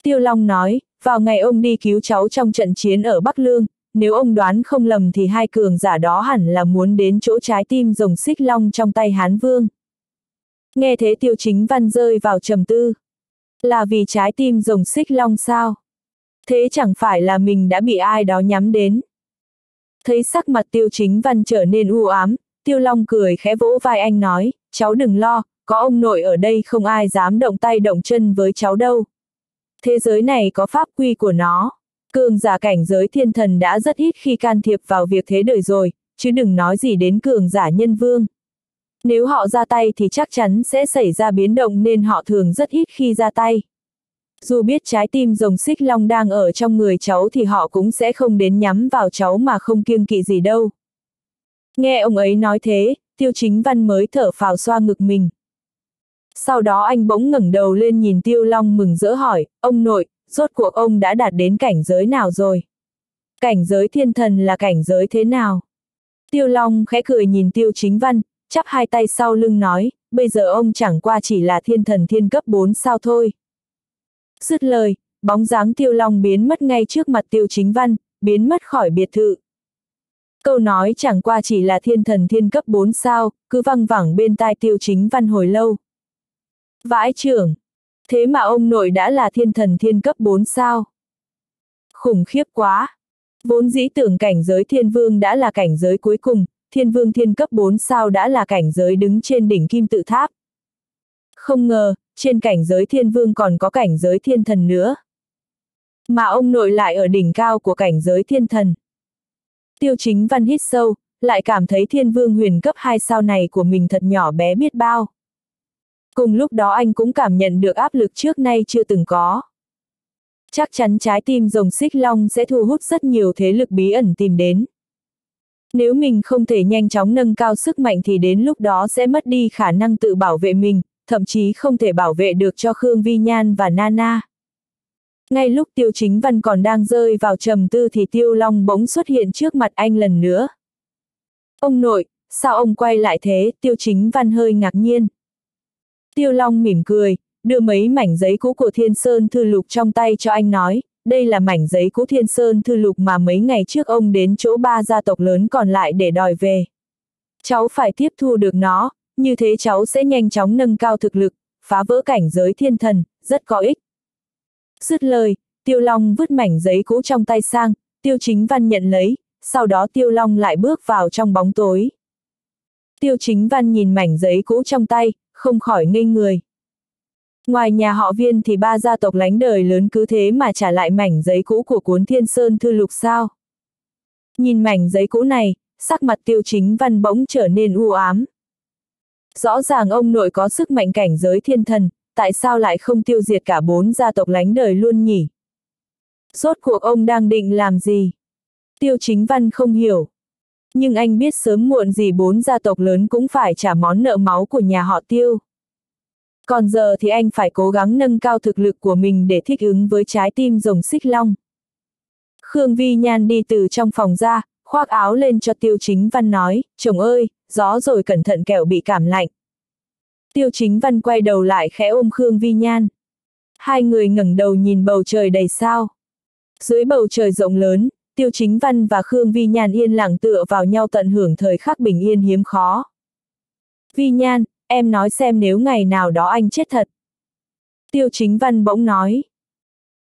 Tiêu Long nói, vào ngày ông đi cứu cháu trong trận chiến ở Bắc Lương, nếu ông đoán không lầm thì hai cường giả đó hẳn là muốn đến chỗ trái tim rồng xích long trong tay Hán Vương. Nghe thế tiêu chính văn rơi vào trầm tư. Là vì trái tim rồng xích long sao? Thế chẳng phải là mình đã bị ai đó nhắm đến. Thấy sắc mặt tiêu chính văn trở nên u ám, tiêu long cười khẽ vỗ vai anh nói, cháu đừng lo, có ông nội ở đây không ai dám động tay động chân với cháu đâu. Thế giới này có pháp quy của nó. Cường giả cảnh giới thiên thần đã rất ít khi can thiệp vào việc thế đời rồi, chứ đừng nói gì đến cường giả nhân vương. Nếu họ ra tay thì chắc chắn sẽ xảy ra biến động nên họ thường rất ít khi ra tay. Dù biết trái tim rồng xích long đang ở trong người cháu thì họ cũng sẽ không đến nhắm vào cháu mà không kiêng kỵ gì đâu. Nghe ông ấy nói thế, tiêu chính văn mới thở phào xoa ngực mình. Sau đó anh bỗng ngẩng đầu lên nhìn tiêu long mừng rỡ hỏi, ông nội, rốt cuộc ông đã đạt đến cảnh giới nào rồi? Cảnh giới thiên thần là cảnh giới thế nào? Tiêu long khẽ cười nhìn tiêu chính văn, chắp hai tay sau lưng nói, bây giờ ông chẳng qua chỉ là thiên thần thiên cấp 4 sao thôi. Dứt lời, bóng dáng tiêu long biến mất ngay trước mặt tiêu chính văn, biến mất khỏi biệt thự. Câu nói chẳng qua chỉ là thiên thần thiên cấp 4 sao, cứ văng vẳng bên tai tiêu chính văn hồi lâu. Vãi trưởng! Thế mà ông nội đã là thiên thần thiên cấp 4 sao? Khủng khiếp quá! Vốn dĩ tưởng cảnh giới thiên vương đã là cảnh giới cuối cùng, thiên vương thiên cấp 4 sao đã là cảnh giới đứng trên đỉnh kim tự tháp. Không ngờ, trên cảnh giới thiên vương còn có cảnh giới thiên thần nữa. Mà ông nội lại ở đỉnh cao của cảnh giới thiên thần. Tiêu chính văn hít sâu, lại cảm thấy thiên vương huyền cấp 2 sao này của mình thật nhỏ bé biết bao. Cùng lúc đó anh cũng cảm nhận được áp lực trước nay chưa từng có. Chắc chắn trái tim rồng xích long sẽ thu hút rất nhiều thế lực bí ẩn tìm đến. Nếu mình không thể nhanh chóng nâng cao sức mạnh thì đến lúc đó sẽ mất đi khả năng tự bảo vệ mình, thậm chí không thể bảo vệ được cho Khương Vi Nhan và Nana. Ngay lúc Tiêu Chính Văn còn đang rơi vào trầm tư thì Tiêu Long bỗng xuất hiện trước mặt anh lần nữa. Ông nội, sao ông quay lại thế? Tiêu Chính Văn hơi ngạc nhiên. Tiêu Long mỉm cười, đưa mấy mảnh giấy cũ của Thiên Sơn Thư Lục trong tay cho anh nói, đây là mảnh giấy cũ Thiên Sơn Thư Lục mà mấy ngày trước ông đến chỗ ba gia tộc lớn còn lại để đòi về. Cháu phải tiếp thu được nó, như thế cháu sẽ nhanh chóng nâng cao thực lực, phá vỡ cảnh giới thiên thần, rất có ích. Dứt lời, Tiêu Long vứt mảnh giấy cũ trong tay sang, Tiêu Chính Văn nhận lấy, sau đó Tiêu Long lại bước vào trong bóng tối. Tiêu Chính Văn nhìn mảnh giấy cũ trong tay, không khỏi ngây người. Ngoài nhà họ viên thì ba gia tộc lánh đời lớn cứ thế mà trả lại mảnh giấy cũ của cuốn Thiên Sơn Thư Lục sao. Nhìn mảnh giấy cũ này, sắc mặt tiêu chính văn bỗng trở nên u ám. Rõ ràng ông nội có sức mạnh cảnh giới thiên thần, tại sao lại không tiêu diệt cả bốn gia tộc lánh đời luôn nhỉ? Rốt cuộc ông đang định làm gì? Tiêu chính văn không hiểu. Nhưng anh biết sớm muộn gì bốn gia tộc lớn cũng phải trả món nợ máu của nhà họ tiêu. Còn giờ thì anh phải cố gắng nâng cao thực lực của mình để thích ứng với trái tim rồng xích long. Khương Vi Nhan đi từ trong phòng ra, khoác áo lên cho Tiêu Chính Văn nói, chồng ơi, gió rồi cẩn thận kẻo bị cảm lạnh. Tiêu Chính Văn quay đầu lại khẽ ôm Khương Vi Nhan. Hai người ngẩng đầu nhìn bầu trời đầy sao. Dưới bầu trời rộng lớn, Tiêu Chính Văn và Khương Vi Nhan yên lặng tựa vào nhau tận hưởng thời khắc bình yên hiếm khó. Vi Nhan, em nói xem nếu ngày nào đó anh chết thật. Tiêu Chính Văn bỗng nói.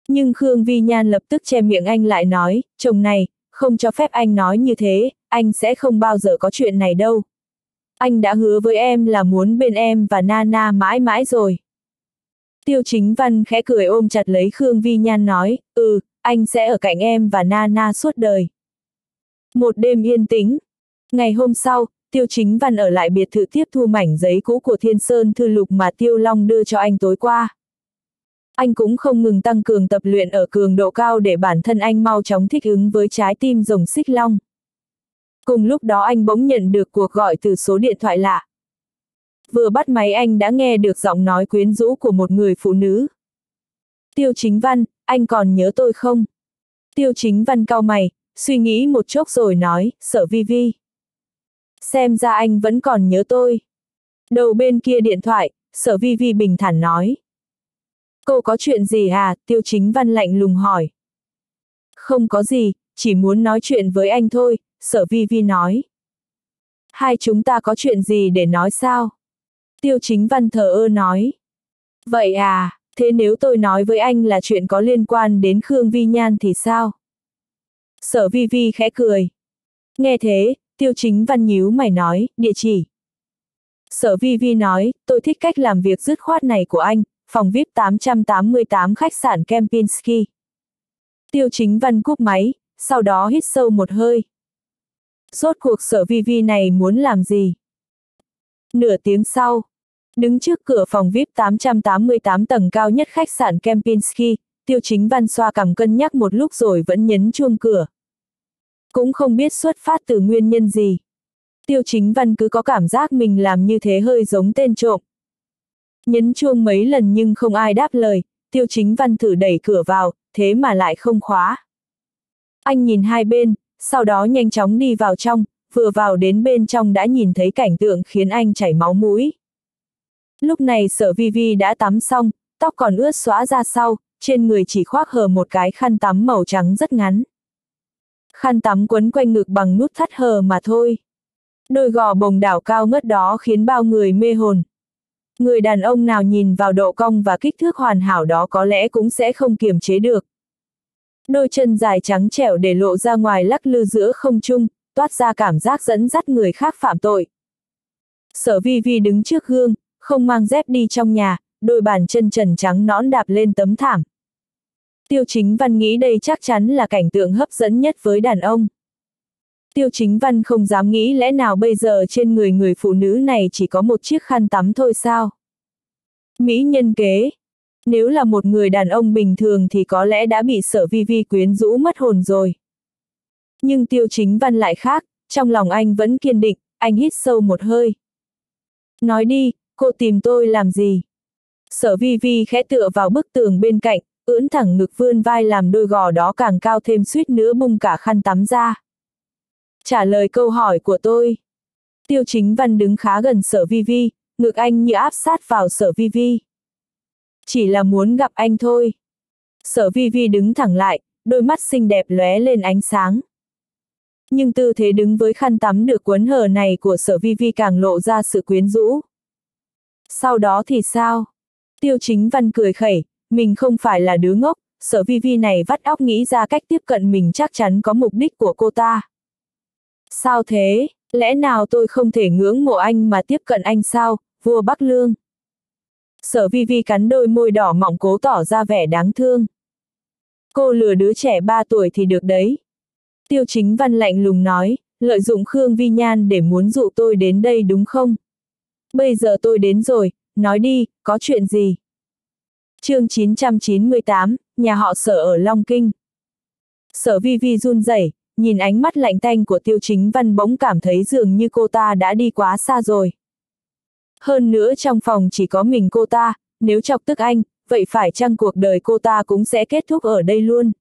Nhưng Khương Vi Nhan lập tức che miệng anh lại nói, chồng này, không cho phép anh nói như thế, anh sẽ không bao giờ có chuyện này đâu. Anh đã hứa với em là muốn bên em và Nana mãi mãi rồi. Tiêu chính văn khẽ cười ôm chặt lấy Khương Vi Nhan nói, ừ, anh sẽ ở cạnh em và Nana suốt đời. Một đêm yên tĩnh. Ngày hôm sau, Tiêu Chính Văn ở lại biệt thự tiếp thu mảnh giấy cũ của Thiên Sơn Thư Lục mà Tiêu Long đưa cho anh tối qua. Anh cũng không ngừng tăng cường tập luyện ở cường độ cao để bản thân anh mau chóng thích ứng với trái tim rồng xích long. Cùng lúc đó anh bỗng nhận được cuộc gọi từ số điện thoại lạ. Vừa bắt máy anh đã nghe được giọng nói quyến rũ của một người phụ nữ. Tiêu chính văn, anh còn nhớ tôi không? Tiêu chính văn cau mày, suy nghĩ một chốc rồi nói, sở vi vi. Xem ra anh vẫn còn nhớ tôi. Đầu bên kia điện thoại, sở vi vi bình thản nói. Cô có chuyện gì à, tiêu chính văn lạnh lùng hỏi. Không có gì, chỉ muốn nói chuyện với anh thôi, sở vi vi nói. Hai chúng ta có chuyện gì để nói sao? Tiêu chính văn thờ ơ nói. Vậy à, thế nếu tôi nói với anh là chuyện có liên quan đến Khương Vi Nhan thì sao? Sở vi vi khẽ cười. Nghe thế, tiêu chính văn nhíu mày nói, địa chỉ. Sở vi vi nói, tôi thích cách làm việc dứt khoát này của anh, phòng VIP 888 khách sạn Kempinski. Tiêu chính văn cúp máy, sau đó hít sâu một hơi. Rốt cuộc sở vi vi này muốn làm gì? Nửa tiếng sau, đứng trước cửa phòng VIP 888 tầng cao nhất khách sạn Kempinski, tiêu chính văn xoa cầm cân nhắc một lúc rồi vẫn nhấn chuông cửa. Cũng không biết xuất phát từ nguyên nhân gì. Tiêu chính văn cứ có cảm giác mình làm như thế hơi giống tên trộm. Nhấn chuông mấy lần nhưng không ai đáp lời, tiêu chính văn thử đẩy cửa vào, thế mà lại không khóa. Anh nhìn hai bên, sau đó nhanh chóng đi vào trong, vừa vào đến bên trong đã nhìn thấy cảnh tượng khiến anh chảy máu mũi. Lúc này sở vi vi đã tắm xong, tóc còn ướt xóa ra sau, trên người chỉ khoác hờ một cái khăn tắm màu trắng rất ngắn. Khăn tắm quấn quanh ngực bằng nút thắt hờ mà thôi. Đôi gò bồng đảo cao ngất đó khiến bao người mê hồn. Người đàn ông nào nhìn vào độ cong và kích thước hoàn hảo đó có lẽ cũng sẽ không kiềm chế được. Đôi chân dài trắng trẻo để lộ ra ngoài lắc lư giữa không trung, toát ra cảm giác dẫn dắt người khác phạm tội. Sở vi vi đứng trước gương, không mang dép đi trong nhà, đôi bàn chân trần trắng nõn đạp lên tấm thảm. Tiêu chính văn nghĩ đây chắc chắn là cảnh tượng hấp dẫn nhất với đàn ông. Tiêu chính văn không dám nghĩ lẽ nào bây giờ trên người người phụ nữ này chỉ có một chiếc khăn tắm thôi sao? Mỹ nhân kế. Nếu là một người đàn ông bình thường thì có lẽ đã bị sở vi vi quyến rũ mất hồn rồi. Nhưng tiêu chính văn lại khác, trong lòng anh vẫn kiên định, anh hít sâu một hơi. Nói đi, cô tìm tôi làm gì? Sở vi vi khẽ tựa vào bức tường bên cạnh, ưỡn thẳng ngực vươn vai làm đôi gò đó càng cao thêm suýt nữa bung cả khăn tắm ra. Trả lời câu hỏi của tôi. Tiêu chính văn đứng khá gần sở vi vi, ngực anh như áp sát vào sở vi vi. Chỉ là muốn gặp anh thôi. Sở vi vi đứng thẳng lại, đôi mắt xinh đẹp lóe lên ánh sáng. Nhưng tư thế đứng với khăn tắm được quấn hở này của sở vi vi càng lộ ra sự quyến rũ. Sau đó thì sao? Tiêu chính văn cười khẩy, mình không phải là đứa ngốc, sở vi vi này vắt óc nghĩ ra cách tiếp cận mình chắc chắn có mục đích của cô ta. Sao thế, lẽ nào tôi không thể ngưỡng mộ anh mà tiếp cận anh sao, vua Bắc Lương? Sở vi vi cắn đôi môi đỏ mọng cố tỏ ra vẻ đáng thương. Cô lừa đứa trẻ 3 tuổi thì được đấy. Tiêu chính văn lạnh lùng nói, lợi dụng Khương Vi Nhan để muốn dụ tôi đến đây đúng không? Bây giờ tôi đến rồi, nói đi, có chuyện gì? Chương 998, nhà họ sở ở Long Kinh. Sở vi vi run rẩy, nhìn ánh mắt lạnh tanh của tiêu chính văn bỗng cảm thấy dường như cô ta đã đi quá xa rồi. Hơn nữa trong phòng chỉ có mình cô ta, nếu chọc tức anh, vậy phải chăng cuộc đời cô ta cũng sẽ kết thúc ở đây luôn.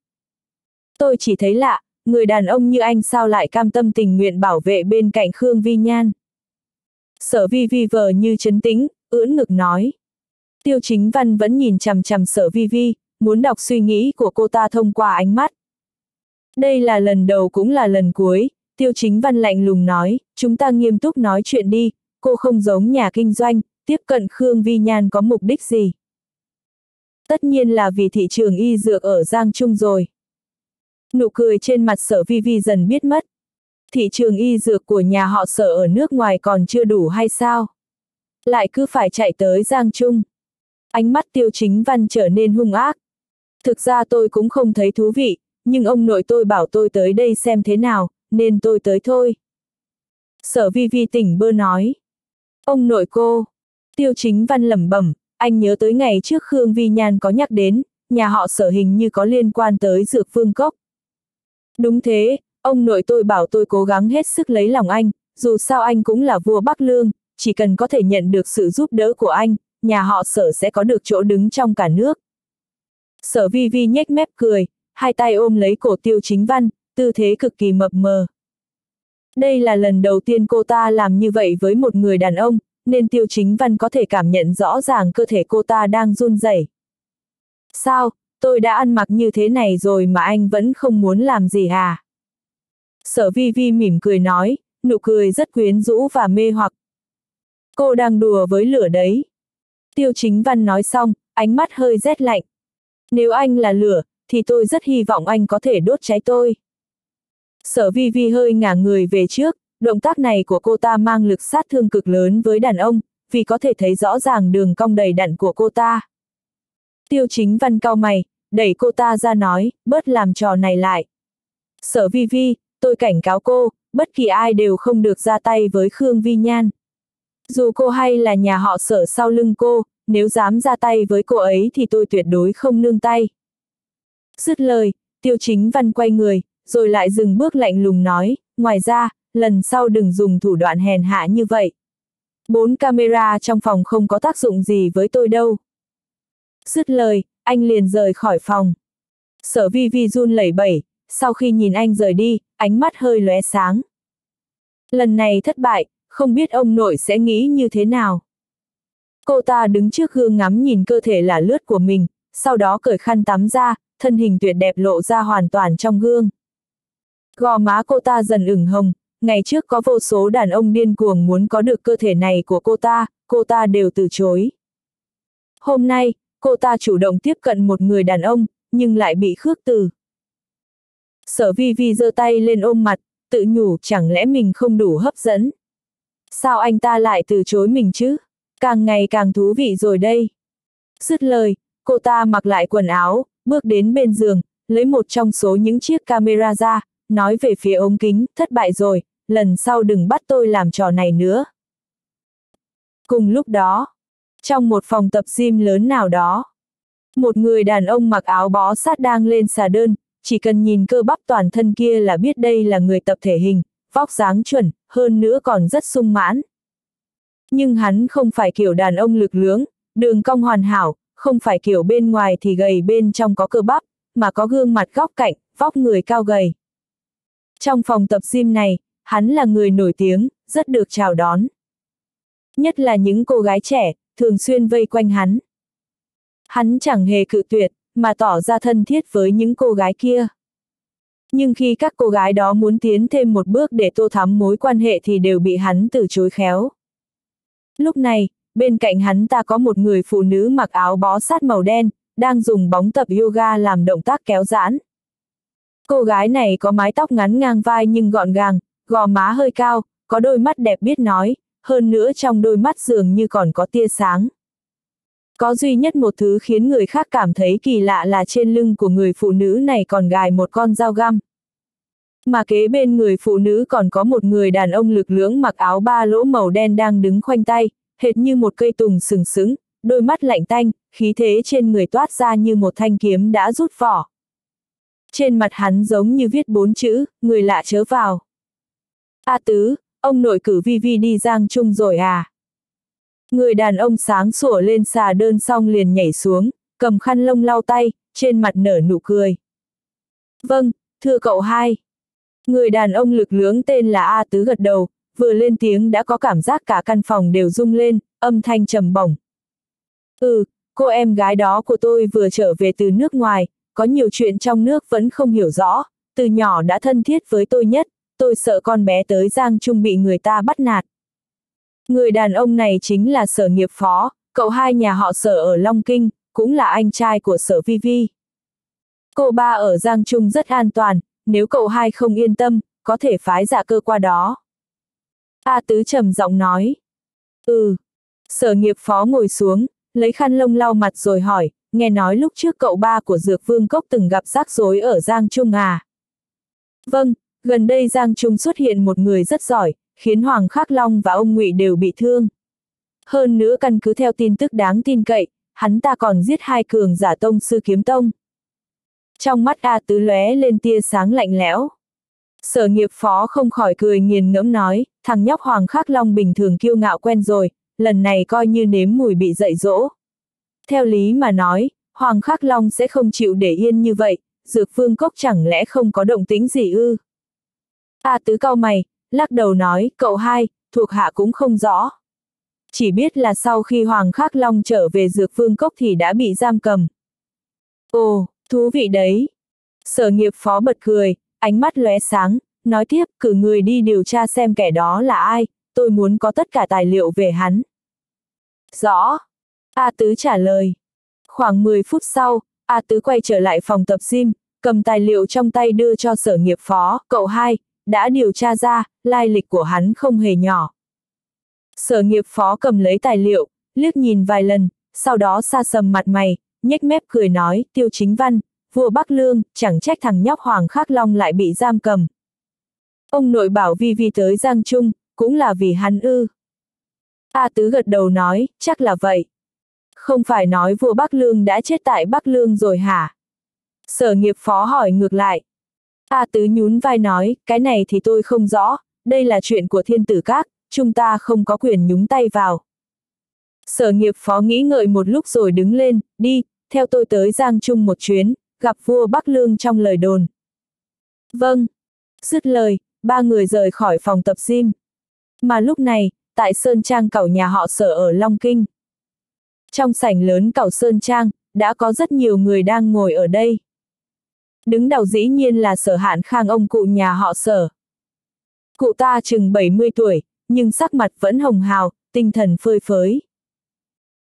Tôi chỉ thấy lạ, người đàn ông như anh sao lại cam tâm tình nguyện bảo vệ bên cạnh Khương Vi Nhan. Sở vi vi vờ như chấn tĩnh, ưỡn ngực nói. Tiêu chính văn vẫn nhìn chằm chằm sở vi vi, muốn đọc suy nghĩ của cô ta thông qua ánh mắt. Đây là lần đầu cũng là lần cuối, tiêu chính văn lạnh lùng nói, chúng ta nghiêm túc nói chuyện đi, cô không giống nhà kinh doanh, tiếp cận Khương Vi Nhan có mục đích gì. Tất nhiên là vì thị trường y dược ở Giang Trung rồi. Nụ cười trên mặt sở vi vi dần biết mất. Thị trường y dược của nhà họ sở ở nước ngoài còn chưa đủ hay sao? Lại cứ phải chạy tới Giang Trung. Ánh mắt tiêu chính văn trở nên hung ác. Thực ra tôi cũng không thấy thú vị, nhưng ông nội tôi bảo tôi tới đây xem thế nào, nên tôi tới thôi. Sở vi vi tỉnh bơ nói. Ông nội cô. Tiêu chính văn lẩm bẩm, anh nhớ tới ngày trước Khương Vi Nhan có nhắc đến, nhà họ sở hình như có liên quan tới dược phương cốc. Đúng thế, ông nội tôi bảo tôi cố gắng hết sức lấy lòng anh, dù sao anh cũng là vua Bắc Lương, chỉ cần có thể nhận được sự giúp đỡ của anh, nhà họ sở sẽ có được chỗ đứng trong cả nước. Sở vi vi nhếch mép cười, hai tay ôm lấy cổ tiêu chính văn, tư thế cực kỳ mập mờ. Đây là lần đầu tiên cô ta làm như vậy với một người đàn ông, nên tiêu chính văn có thể cảm nhận rõ ràng cơ thể cô ta đang run rẩy. Sao, tôi đã ăn mặc như thế này rồi mà anh vẫn không muốn làm gì à? Sở vi vi mỉm cười nói, nụ cười rất quyến rũ và mê hoặc. Cô đang đùa với lửa đấy. Tiêu chính văn nói xong, ánh mắt hơi rét lạnh. Nếu anh là lửa, thì tôi rất hy vọng anh có thể đốt cháy tôi. Sở vi vi hơi ngả người về trước, động tác này của cô ta mang lực sát thương cực lớn với đàn ông, vì có thể thấy rõ ràng đường cong đầy đặn của cô ta. Tiêu chính văn cao mày, đẩy cô ta ra nói, bớt làm trò này lại. Sở vi vi, tôi cảnh cáo cô, bất kỳ ai đều không được ra tay với Khương Vi Nhan. Dù cô hay là nhà họ sở sau lưng cô, nếu dám ra tay với cô ấy thì tôi tuyệt đối không nương tay. Dứt lời, tiêu chính văn quay người, rồi lại dừng bước lạnh lùng nói, ngoài ra, lần sau đừng dùng thủ đoạn hèn hạ như vậy. Bốn camera trong phòng không có tác dụng gì với tôi đâu. Dứt lời, anh liền rời khỏi phòng. Sở vi vi run lẩy bẩy, sau khi nhìn anh rời đi, ánh mắt hơi lóe sáng. Lần này thất bại, không biết ông nội sẽ nghĩ như thế nào. Cô ta đứng trước gương ngắm nhìn cơ thể là lướt của mình, sau đó cởi khăn tắm ra, thân hình tuyệt đẹp lộ ra hoàn toàn trong gương. Gò má cô ta dần ửng hồng, ngày trước có vô số đàn ông điên cuồng muốn có được cơ thể này của cô ta, cô ta đều từ chối. Hôm nay, cô ta chủ động tiếp cận một người đàn ông, nhưng lại bị khước từ. Sở vi vi giơ tay lên ôm mặt, tự nhủ chẳng lẽ mình không đủ hấp dẫn. Sao anh ta lại từ chối mình chứ? Càng ngày càng thú vị rồi đây. Dứt lời, cô ta mặc lại quần áo, bước đến bên giường, lấy một trong số những chiếc camera ra, nói về phía ống kính, thất bại rồi, lần sau đừng bắt tôi làm trò này nữa. Cùng lúc đó, trong một phòng tập gym lớn nào đó, một người đàn ông mặc áo bó sát đang lên xà đơn, chỉ cần nhìn cơ bắp toàn thân kia là biết đây là người tập thể hình, vóc dáng chuẩn, hơn nữa còn rất sung mãn. Nhưng hắn không phải kiểu đàn ông lực lưỡng, đường cong hoàn hảo, không phải kiểu bên ngoài thì gầy bên trong có cơ bắp, mà có gương mặt góc cạnh, vóc người cao gầy. Trong phòng tập gym này, hắn là người nổi tiếng, rất được chào đón. Nhất là những cô gái trẻ, thường xuyên vây quanh hắn. Hắn chẳng hề cự tuyệt, mà tỏ ra thân thiết với những cô gái kia. Nhưng khi các cô gái đó muốn tiến thêm một bước để tô thắm mối quan hệ thì đều bị hắn từ chối khéo. Lúc này, bên cạnh hắn ta có một người phụ nữ mặc áo bó sát màu đen, đang dùng bóng tập yoga làm động tác kéo giãn. Cô gái này có mái tóc ngắn ngang vai nhưng gọn gàng, gò má hơi cao, có đôi mắt đẹp biết nói, hơn nữa trong đôi mắt dường như còn có tia sáng. Có duy nhất một thứ khiến người khác cảm thấy kỳ lạ là trên lưng của người phụ nữ này còn gài một con dao găm. Mà kế bên người phụ nữ còn có một người đàn ông lực lưỡng mặc áo ba lỗ màu đen đang đứng khoanh tay, hệt như một cây tùng sừng sững, đôi mắt lạnh tanh, khí thế trên người toát ra như một thanh kiếm đã rút vỏ. Trên mặt hắn giống như viết bốn chữ, người lạ chớ vào. A tứ, ông nội cử vi vi đi giang chung rồi à? Người đàn ông sáng sủa lên xà đơn xong liền nhảy xuống, cầm khăn lông lau tay, trên mặt nở nụ cười. Vâng, thưa cậu hai. Người đàn ông lực lưỡng tên là A Tứ gật đầu, vừa lên tiếng đã có cảm giác cả căn phòng đều rung lên, âm thanh trầm bổng. Ừ, cô em gái đó của tôi vừa trở về từ nước ngoài, có nhiều chuyện trong nước vẫn không hiểu rõ, từ nhỏ đã thân thiết với tôi nhất, tôi sợ con bé tới Giang Trung bị người ta bắt nạt. Người đàn ông này chính là sở nghiệp phó, cậu hai nhà họ sở ở Long Kinh, cũng là anh trai của sở Vi Vi. Cô ba ở Giang Trung rất an toàn, nếu cậu hai không yên tâm, có thể phái giả cơ qua đó. A Tứ trầm giọng nói. Ừ. Sở nghiệp phó ngồi xuống, lấy khăn lông lau mặt rồi hỏi, nghe nói lúc trước cậu ba của Dược Vương Cốc từng gặp rắc rối ở Giang Trung à? Vâng, gần đây Giang Trung xuất hiện một người rất giỏi, khiến Hoàng Khắc Long và ông Ngụy đều bị thương. Hơn nữa căn cứ theo tin tức đáng tin cậy, hắn ta còn giết hai cường giả tông sư kiếm tông. Trong mắt A Tứ lóe lên tia sáng lạnh lẽo. Sở nghiệp phó không khỏi cười nghiền ngẫm nói, thằng nhóc Hoàng Khắc Long bình thường kiêu ngạo quen rồi, lần này coi như nếm mùi bị dạy dỗ. Theo lý mà nói, Hoàng Khắc Long sẽ không chịu để yên như vậy, dược phương cốc chẳng lẽ không có động tính gì ư? A tứ cao mày, lắc đầu nói, cậu hai, thuộc hạ cũng không rõ. Chỉ biết là sau khi Hoàng Khắc Long trở về dược vương cốc thì đã bị giam cầm. Ồ, thú vị đấy. Sở nghiệp phó bật cười, ánh mắt lóe sáng, nói tiếp cử người đi điều tra xem kẻ đó là ai, tôi muốn có tất cả tài liệu về hắn. Rõ. A Tứ trả lời. Khoảng 10 phút sau, A Tứ quay trở lại phòng tập gym, cầm tài liệu trong tay đưa cho sở nghiệp phó, cậu hai, đã điều tra ra, lai lịch của hắn không hề nhỏ. Sở nghiệp phó cầm lấy tài liệu, liếc nhìn vài lần, sau đó xa sầm mặt mày, nhếch mép cười nói, tiêu chính văn, vua Bắc Lương, chẳng trách thằng nhóc Hoàng Khắc Long lại bị giam cầm. Ông nội bảo Vi Vi tới Giang Trung, cũng là vì hắn ư. A Tứ gật đầu nói, chắc là vậy. Không phải nói vua Bắc Lương đã chết tại Bắc Lương rồi hả? Sở nghiệp phó hỏi ngược lại. A Tứ nhún vai nói, cái này thì tôi không rõ, đây là chuyện của thiên tử các, chúng ta không có quyền nhúng tay vào. Sở nghiệp phó nghĩ ngợi một lúc rồi đứng lên, đi, theo tôi tới Giang Trung một chuyến, gặp vua Bắc Lương trong lời đồn. Vâng. Dứt lời, ba người rời khỏi phòng tập gym. Mà lúc này, tại Sơn Trang cẩu nhà họ sở ở Long Kinh. Trong sảnh lớn cẩu Sơn Trang, đã có rất nhiều người đang ngồi ở đây. Đứng đầu dĩ nhiên là sở hạn khang ông cụ nhà họ sở. Cụ ta chừng 70 tuổi, nhưng sắc mặt vẫn hồng hào, tinh thần phơi phới.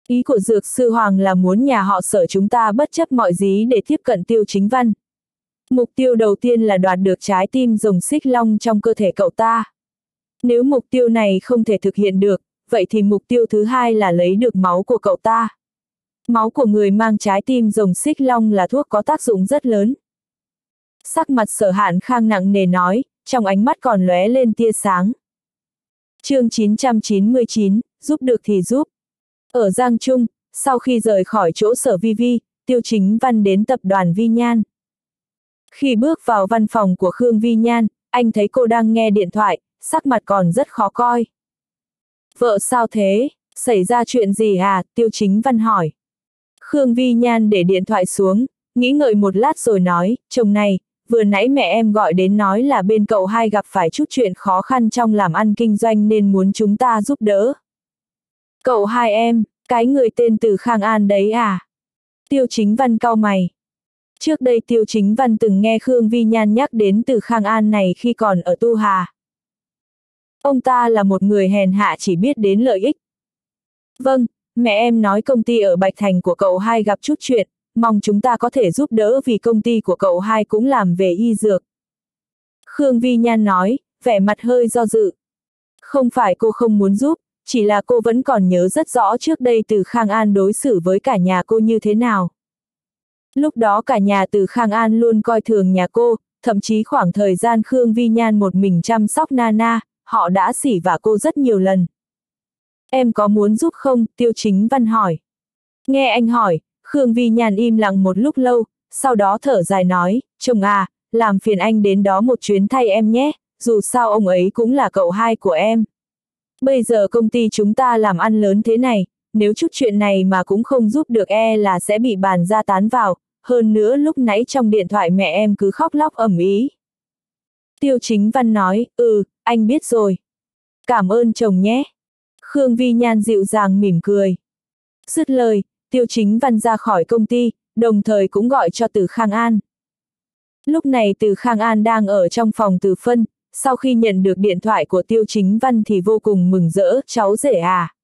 Ý của Dược Sư Hoàng là muốn nhà họ sở chúng ta bất chấp mọi gì để tiếp cận tiêu chính văn. Mục tiêu đầu tiên là đoạt được trái tim rồng xích long trong cơ thể cậu ta. Nếu mục tiêu này không thể thực hiện được, vậy thì mục tiêu thứ hai là lấy được máu của cậu ta. Máu của người mang trái tim rồng xích long là thuốc có tác dụng rất lớn. Sắc mặt sở hạn khang nặng nề nói, trong ánh mắt còn lóe lên tia sáng. chương 999, giúp được thì giúp. Ở Giang Trung, sau khi rời khỏi chỗ sở vi vi, tiêu chính văn đến tập đoàn Vi Nhan. Khi bước vào văn phòng của Khương Vi Nhan, anh thấy cô đang nghe điện thoại, sắc mặt còn rất khó coi. Vợ sao thế, xảy ra chuyện gì à, tiêu chính văn hỏi. Khương Vi Nhan để điện thoại xuống, nghĩ ngợi một lát rồi nói, chồng này, vừa nãy mẹ em gọi đến nói là bên cậu hai gặp phải chút chuyện khó khăn trong làm ăn kinh doanh nên muốn chúng ta giúp đỡ. Cậu hai em, cái người tên từ Khang An đấy à? Tiêu chính văn cau mày. Trước đây Tiêu Chính Văn từng nghe Khương Vi Nhan nhắc đến từ Khang An này khi còn ở Tu Hà. Ông ta là một người hèn hạ chỉ biết đến lợi ích. Vâng, mẹ em nói công ty ở Bạch Thành của cậu hai gặp chút chuyện, mong chúng ta có thể giúp đỡ vì công ty của cậu hai cũng làm về y dược. Khương Vi Nhan nói, vẻ mặt hơi do dự. Không phải cô không muốn giúp, chỉ là cô vẫn còn nhớ rất rõ trước đây từ Khang An đối xử với cả nhà cô như thế nào. Lúc đó cả nhà từ Khang An luôn coi thường nhà cô, thậm chí khoảng thời gian Khương Vi Nhan một mình chăm sóc Nana, họ đã xỉ vả cô rất nhiều lần. Em có muốn giúp không? Tiêu chính văn hỏi. Nghe anh hỏi, Khương Vi nhàn im lặng một lúc lâu, sau đó thở dài nói, chồng à, làm phiền anh đến đó một chuyến thay em nhé, dù sao ông ấy cũng là cậu hai của em. Bây giờ công ty chúng ta làm ăn lớn thế này, nếu chút chuyện này mà cũng không giúp được e là sẽ bị bàn ra tán vào, hơn nữa lúc nãy trong điện thoại mẹ em cứ khóc lóc ẩm ý. Tiêu chính văn nói, ừ, anh biết rồi. Cảm ơn chồng nhé. Khương Vi Nhan dịu dàng mỉm cười. Dứt lời, tiêu chính văn ra khỏi công ty, đồng thời cũng gọi cho từ Khang An. Lúc này từ Khang An đang ở trong phòng từ phân, sau khi nhận được điện thoại của tiêu chính văn thì vô cùng mừng rỡ, cháu rể à.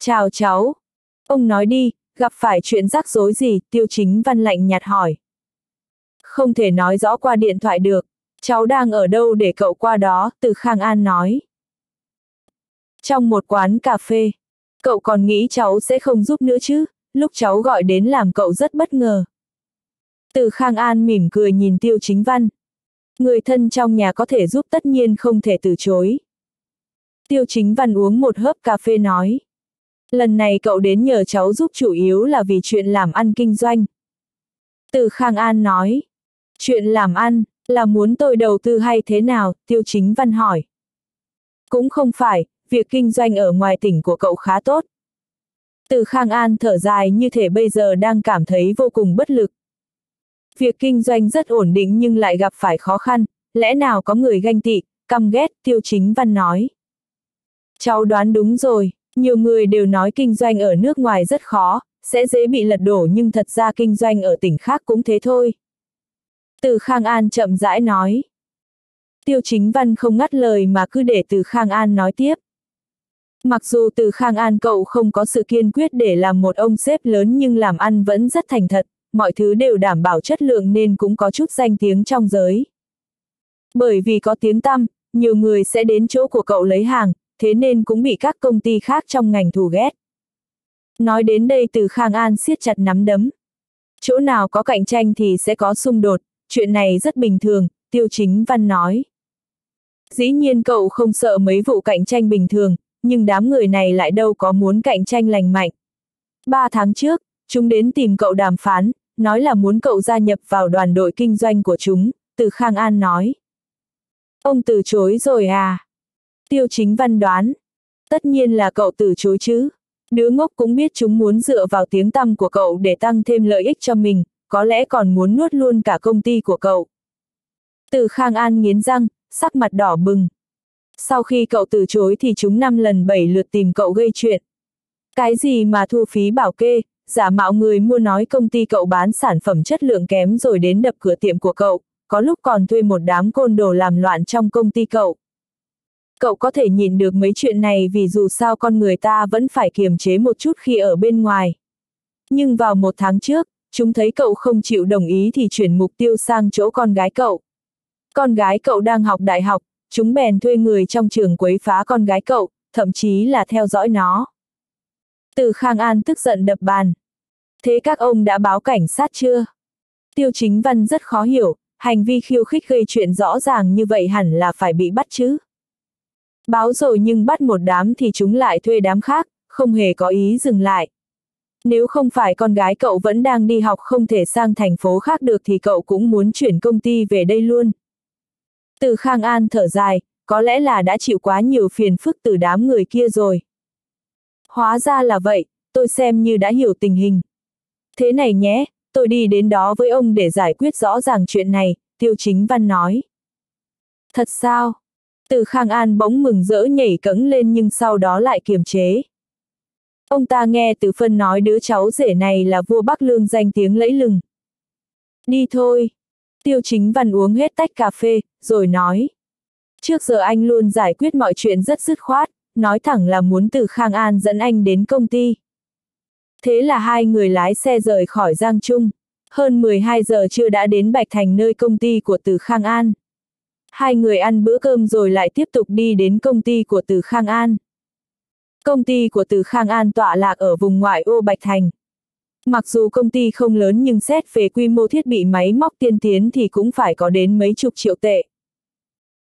Chào cháu. Ông nói đi, gặp phải chuyện rắc rối gì, tiêu chính văn lạnh nhạt hỏi. Không thể nói rõ qua điện thoại được, cháu đang ở đâu để cậu qua đó, từ Khang An nói. Trong một quán cà phê, cậu còn nghĩ cháu sẽ không giúp nữa chứ, lúc cháu gọi đến làm cậu rất bất ngờ. Từ Khang An mỉm cười nhìn tiêu chính văn. Người thân trong nhà có thể giúp tất nhiên không thể từ chối. Tiêu chính văn uống một hớp cà phê nói. Lần này cậu đến nhờ cháu giúp chủ yếu là vì chuyện làm ăn kinh doanh. Từ Khang An nói. Chuyện làm ăn, là muốn tôi đầu tư hay thế nào, tiêu chính văn hỏi. Cũng không phải, việc kinh doanh ở ngoài tỉnh của cậu khá tốt. Từ Khang An thở dài như thể bây giờ đang cảm thấy vô cùng bất lực. Việc kinh doanh rất ổn định nhưng lại gặp phải khó khăn, lẽ nào có người ganh tị, căm ghét, tiêu chính văn nói. Cháu đoán đúng rồi, nhiều người đều nói kinh doanh ở nước ngoài rất khó, sẽ dễ bị lật đổ nhưng thật ra kinh doanh ở tỉnh khác cũng thế thôi. Từ Khang An chậm rãi nói. Tiêu chính văn không ngắt lời mà cứ để từ Khang An nói tiếp. Mặc dù từ Khang An cậu không có sự kiên quyết để làm một ông sếp lớn nhưng làm ăn vẫn rất thành thật, mọi thứ đều đảm bảo chất lượng nên cũng có chút danh tiếng trong giới. Bởi vì có tiếng tăm, nhiều người sẽ đến chỗ của cậu lấy hàng, thế nên cũng bị các công ty khác trong ngành thù ghét. Nói đến đây từ Khang An siết chặt nắm đấm. Chỗ nào có cạnh tranh thì sẽ có xung đột, chuyện này rất bình thường, tiêu chính văn nói. Dĩ nhiên cậu không sợ mấy vụ cạnh tranh bình thường, nhưng đám người này lại đâu có muốn cạnh tranh lành mạnh. Ba tháng trước, chúng đến tìm cậu đàm phán, nói là muốn cậu gia nhập vào đoàn đội kinh doanh của chúng, từ Khang An nói. Ông từ chối rồi à? Tiêu chính văn đoán. Tất nhiên là cậu từ chối chứ. Đứa ngốc cũng biết chúng muốn dựa vào tiếng tăm của cậu để tăng thêm lợi ích cho mình, có lẽ còn muốn nuốt luôn cả công ty của cậu. Từ Khang An nghiến răng, sắc mặt đỏ bừng. Sau khi cậu từ chối thì chúng năm lần bảy lượt tìm cậu gây chuyện. Cái gì mà thu phí bảo kê, giả mạo người mua nói công ty cậu bán sản phẩm chất lượng kém rồi đến đập cửa tiệm của cậu, có lúc còn thuê một đám côn đồ làm loạn trong công ty cậu. Cậu có thể nhìn được mấy chuyện này vì dù sao con người ta vẫn phải kiềm chế một chút khi ở bên ngoài. Nhưng vào một tháng trước, chúng thấy cậu không chịu đồng ý thì chuyển mục tiêu sang chỗ con gái cậu. Con gái cậu đang học đại học, chúng bèn thuê người trong trường quấy phá con gái cậu, thậm chí là theo dõi nó. Từ Khang An tức giận đập bàn. Thế các ông đã báo cảnh sát chưa? Tiêu chính văn rất khó hiểu, hành vi khiêu khích gây chuyện rõ ràng như vậy hẳn là phải bị bắt chứ. Báo rồi nhưng bắt một đám thì chúng lại thuê đám khác, không hề có ý dừng lại. Nếu không phải con gái cậu vẫn đang đi học không thể sang thành phố khác được thì cậu cũng muốn chuyển công ty về đây luôn. Từ Khang An thở dài, có lẽ là đã chịu quá nhiều phiền phức từ đám người kia rồi. Hóa ra là vậy, tôi xem như đã hiểu tình hình. Thế này nhé, tôi đi đến đó với ông để giải quyết rõ ràng chuyện này, tiêu chính văn nói. Thật sao? Từ Khang An bỗng mừng rỡ nhảy cẫng lên nhưng sau đó lại kiềm chế. Ông ta nghe từ phân nói đứa cháu rể này là vua Bắc Lương danh tiếng lẫy lừng. Đi thôi. Tiêu chính văn uống hết tách cà phê, rồi nói. Trước giờ anh luôn giải quyết mọi chuyện rất dứt khoát, nói thẳng là muốn từ Khang An dẫn anh đến công ty. Thế là hai người lái xe rời khỏi Giang Trung. Hơn 12 giờ chưa đã đến Bạch Thành nơi công ty của Từ Khang An. Hai người ăn bữa cơm rồi lại tiếp tục đi đến công ty của Từ Khang An. Công ty của Từ Khang An tọa lạc ở vùng ngoại ô Bạch Thành. Mặc dù công ty không lớn nhưng xét về quy mô thiết bị máy móc tiên tiến thì cũng phải có đến mấy chục triệu tệ.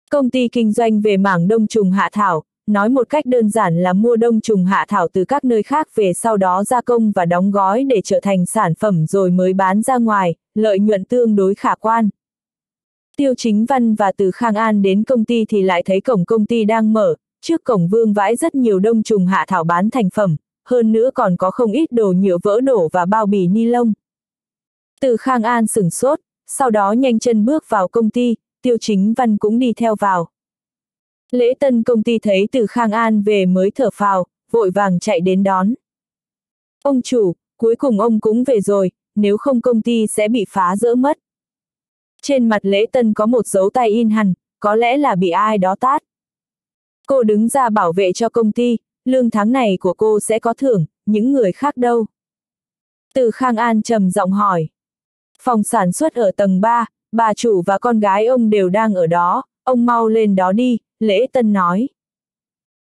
Công ty kinh doanh về mảng đông trùng hạ thảo, nói một cách đơn giản là mua đông trùng hạ thảo từ các nơi khác về sau đó gia công và đóng gói để trở thành sản phẩm rồi mới bán ra ngoài, lợi nhuận tương đối khả quan. Tiêu Chính Văn và từ Khang An đến công ty thì lại thấy cổng công ty đang mở, trước cổng vương vãi rất nhiều đông trùng hạ thảo bán thành phẩm, hơn nữa còn có không ít đồ nhựa vỡ đổ và bao bì ni lông. Từ Khang An sửng sốt, sau đó nhanh chân bước vào công ty, Tiêu Chính Văn cũng đi theo vào. Lễ tân công ty thấy từ Khang An về mới thở phào, vội vàng chạy đến đón. Ông chủ, cuối cùng ông cũng về rồi, nếu không công ty sẽ bị phá rỡ mất. Trên mặt lễ tân có một dấu tay in hẳn, có lẽ là bị ai đó tát. Cô đứng ra bảo vệ cho công ty, lương tháng này của cô sẽ có thưởng, những người khác đâu. Từ Khang An trầm giọng hỏi. Phòng sản xuất ở tầng 3, bà chủ và con gái ông đều đang ở đó, ông mau lên đó đi, lễ tân nói.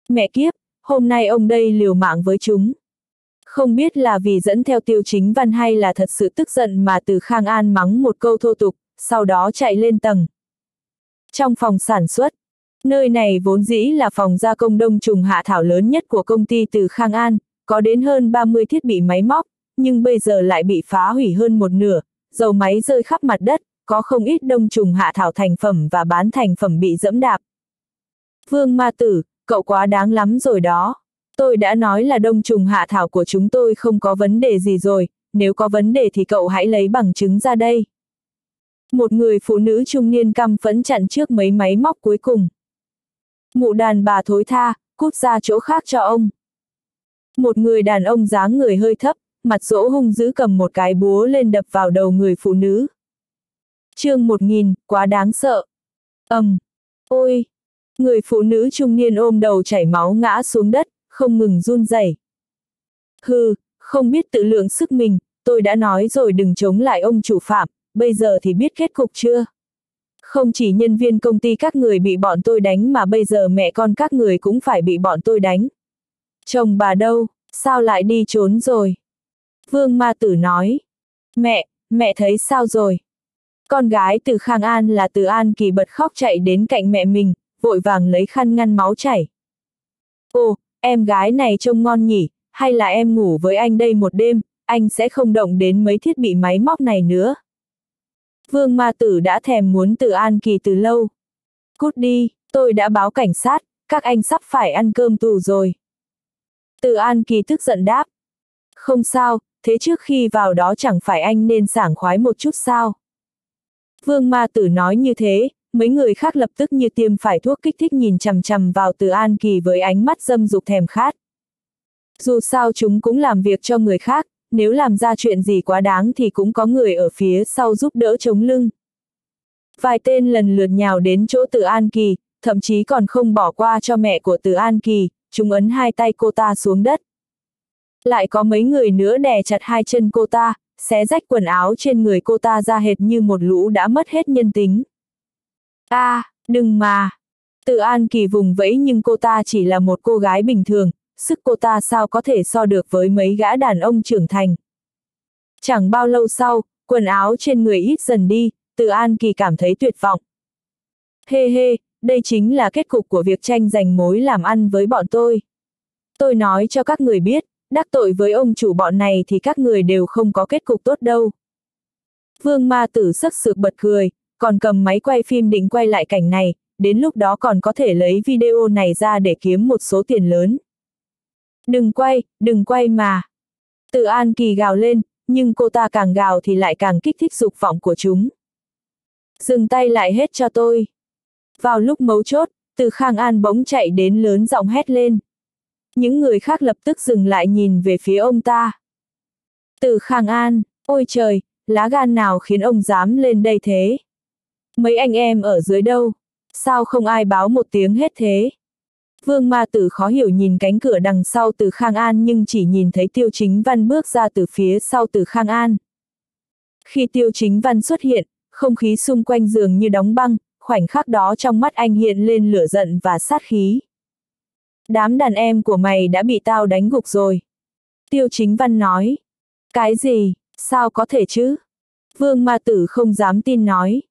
Mẹ kiếp, hôm nay ông đây liều mạng với chúng. Không biết là vì dẫn theo tiêu chính văn hay là thật sự tức giận mà từ Khang An mắng một câu thô tục, sau đó chạy lên tầng. Trong phòng sản xuất, nơi này vốn dĩ là phòng gia công đông trùng hạ thảo lớn nhất của công ty từ Khang An, có đến hơn 30 thiết bị máy móc, nhưng bây giờ lại bị phá hủy hơn một nửa, dầu máy rơi khắp mặt đất, có không ít đông trùng hạ thảo thành phẩm và bán thành phẩm bị dẫm đạp. Vương ma tử, cậu quá đáng lắm rồi đó. Tôi đã nói là đông trùng hạ thảo của chúng tôi không có vấn đề gì rồi, nếu có vấn đề thì cậu hãy lấy bằng chứng ra đây. Một người phụ nữ trung niên căm phẫn chặn trước mấy máy móc cuối cùng. Mụ đàn bà thối tha, cút ra chỗ khác cho ông. Một người đàn ông dáng người hơi thấp, mặt dỗ hung dữ cầm một cái búa lên đập vào đầu người phụ nữ. chương 1000, quá đáng sợ. ầm, um, ôi, người phụ nữ trung niên ôm đầu chảy máu ngã xuống đất, không ngừng run rẩy. Hừ, không biết tự lượng sức mình, tôi đã nói rồi đừng chống lại ông chủ phạm, bây giờ thì biết kết cục chưa? Không chỉ nhân viên công ty các người bị bọn tôi đánh mà bây giờ mẹ con các người cũng phải bị bọn tôi đánh. Chồng bà đâu, sao lại đi trốn rồi? Vương ma tử nói. Mẹ, mẹ thấy sao rồi? Con gái từ Khang An là từ An Kỳ bật khóc chạy đến cạnh mẹ mình, vội vàng lấy khăn ngăn máu chảy. Ồ, em gái này trông ngon nhỉ, hay là em ngủ với anh đây một đêm, anh sẽ không động đến mấy thiết bị máy móc này nữa. Vương ma tử đã thèm muốn tự An Kỳ từ lâu. Cút đi, tôi đã báo cảnh sát, các anh sắp phải ăn cơm tù rồi. Từ An Kỳ tức giận đáp. Không sao, thế trước khi vào đó chẳng phải anh nên sảng khoái một chút sao? Vương ma tử nói như thế, mấy người khác lập tức như tiêm phải thuốc kích thích nhìn chằm chằm vào từ An Kỳ với ánh mắt dâm dục thèm khát. Dù sao chúng cũng làm việc cho người khác, nếu làm ra chuyện gì quá đáng thì cũng có người ở phía sau giúp đỡ chống lưng. Vài tên lần lượt nhào đến chỗ Từ An Kỳ, thậm chí còn không bỏ qua cho mẹ của Từ An Kỳ, chúng ấn hai tay cô ta xuống đất. Lại có mấy người nữa đè chặt hai chân cô ta, xé rách quần áo trên người cô ta ra hệt như một lũ đã mất hết nhân tính. a à, đừng mà! Từ An Kỳ vùng vẫy nhưng cô ta chỉ là một cô gái bình thường, sức cô ta sao có thể so được với mấy gã đàn ông trưởng thành. Chẳng bao lâu sau, quần áo trên người ít dần đi, từ An Kỳ cảm thấy tuyệt vọng. Hê hê, đây chính là kết cục của việc tranh giành mối làm ăn với bọn tôi. Tôi nói cho các người biết, đắc tội với ông chủ bọn này thì các người đều không có kết cục tốt đâu. Vương ma tử sắc sược bật cười, còn cầm máy quay phim định quay lại cảnh này, đến lúc đó còn có thể lấy video này ra để kiếm một số tiền lớn. Đừng quay, đừng quay mà. Tự An Kỳ gào lên, nhưng cô ta càng gào thì lại càng kích thích dục vọng của chúng. Dừng tay lại hết cho tôi. Vào lúc mấu chốt, từ Khang An bỗng chạy đến lớn giọng hét lên. Những người khác lập tức dừng lại nhìn về phía ông ta. Từ Khang An, ôi trời, lá gan nào khiến ông dám lên đây thế? Mấy anh em ở dưới đâu? Sao không ai báo một tiếng hết thế? Vương ma tử khó hiểu nhìn cánh cửa đằng sau từ Khang An nhưng chỉ nhìn thấy Tiêu Chính Văn bước ra từ phía sau từ Khang An. Khi Tiêu Chính Văn xuất hiện, không khí xung quanh giường như đóng băng, khoảnh khắc đó trong mắt anh hiện lên lửa giận và sát khí. Đám đàn em của mày đã bị tao đánh gục rồi. Tiêu Chính Văn nói. Cái gì, sao có thể chứ? Vương ma tử không dám tin nói.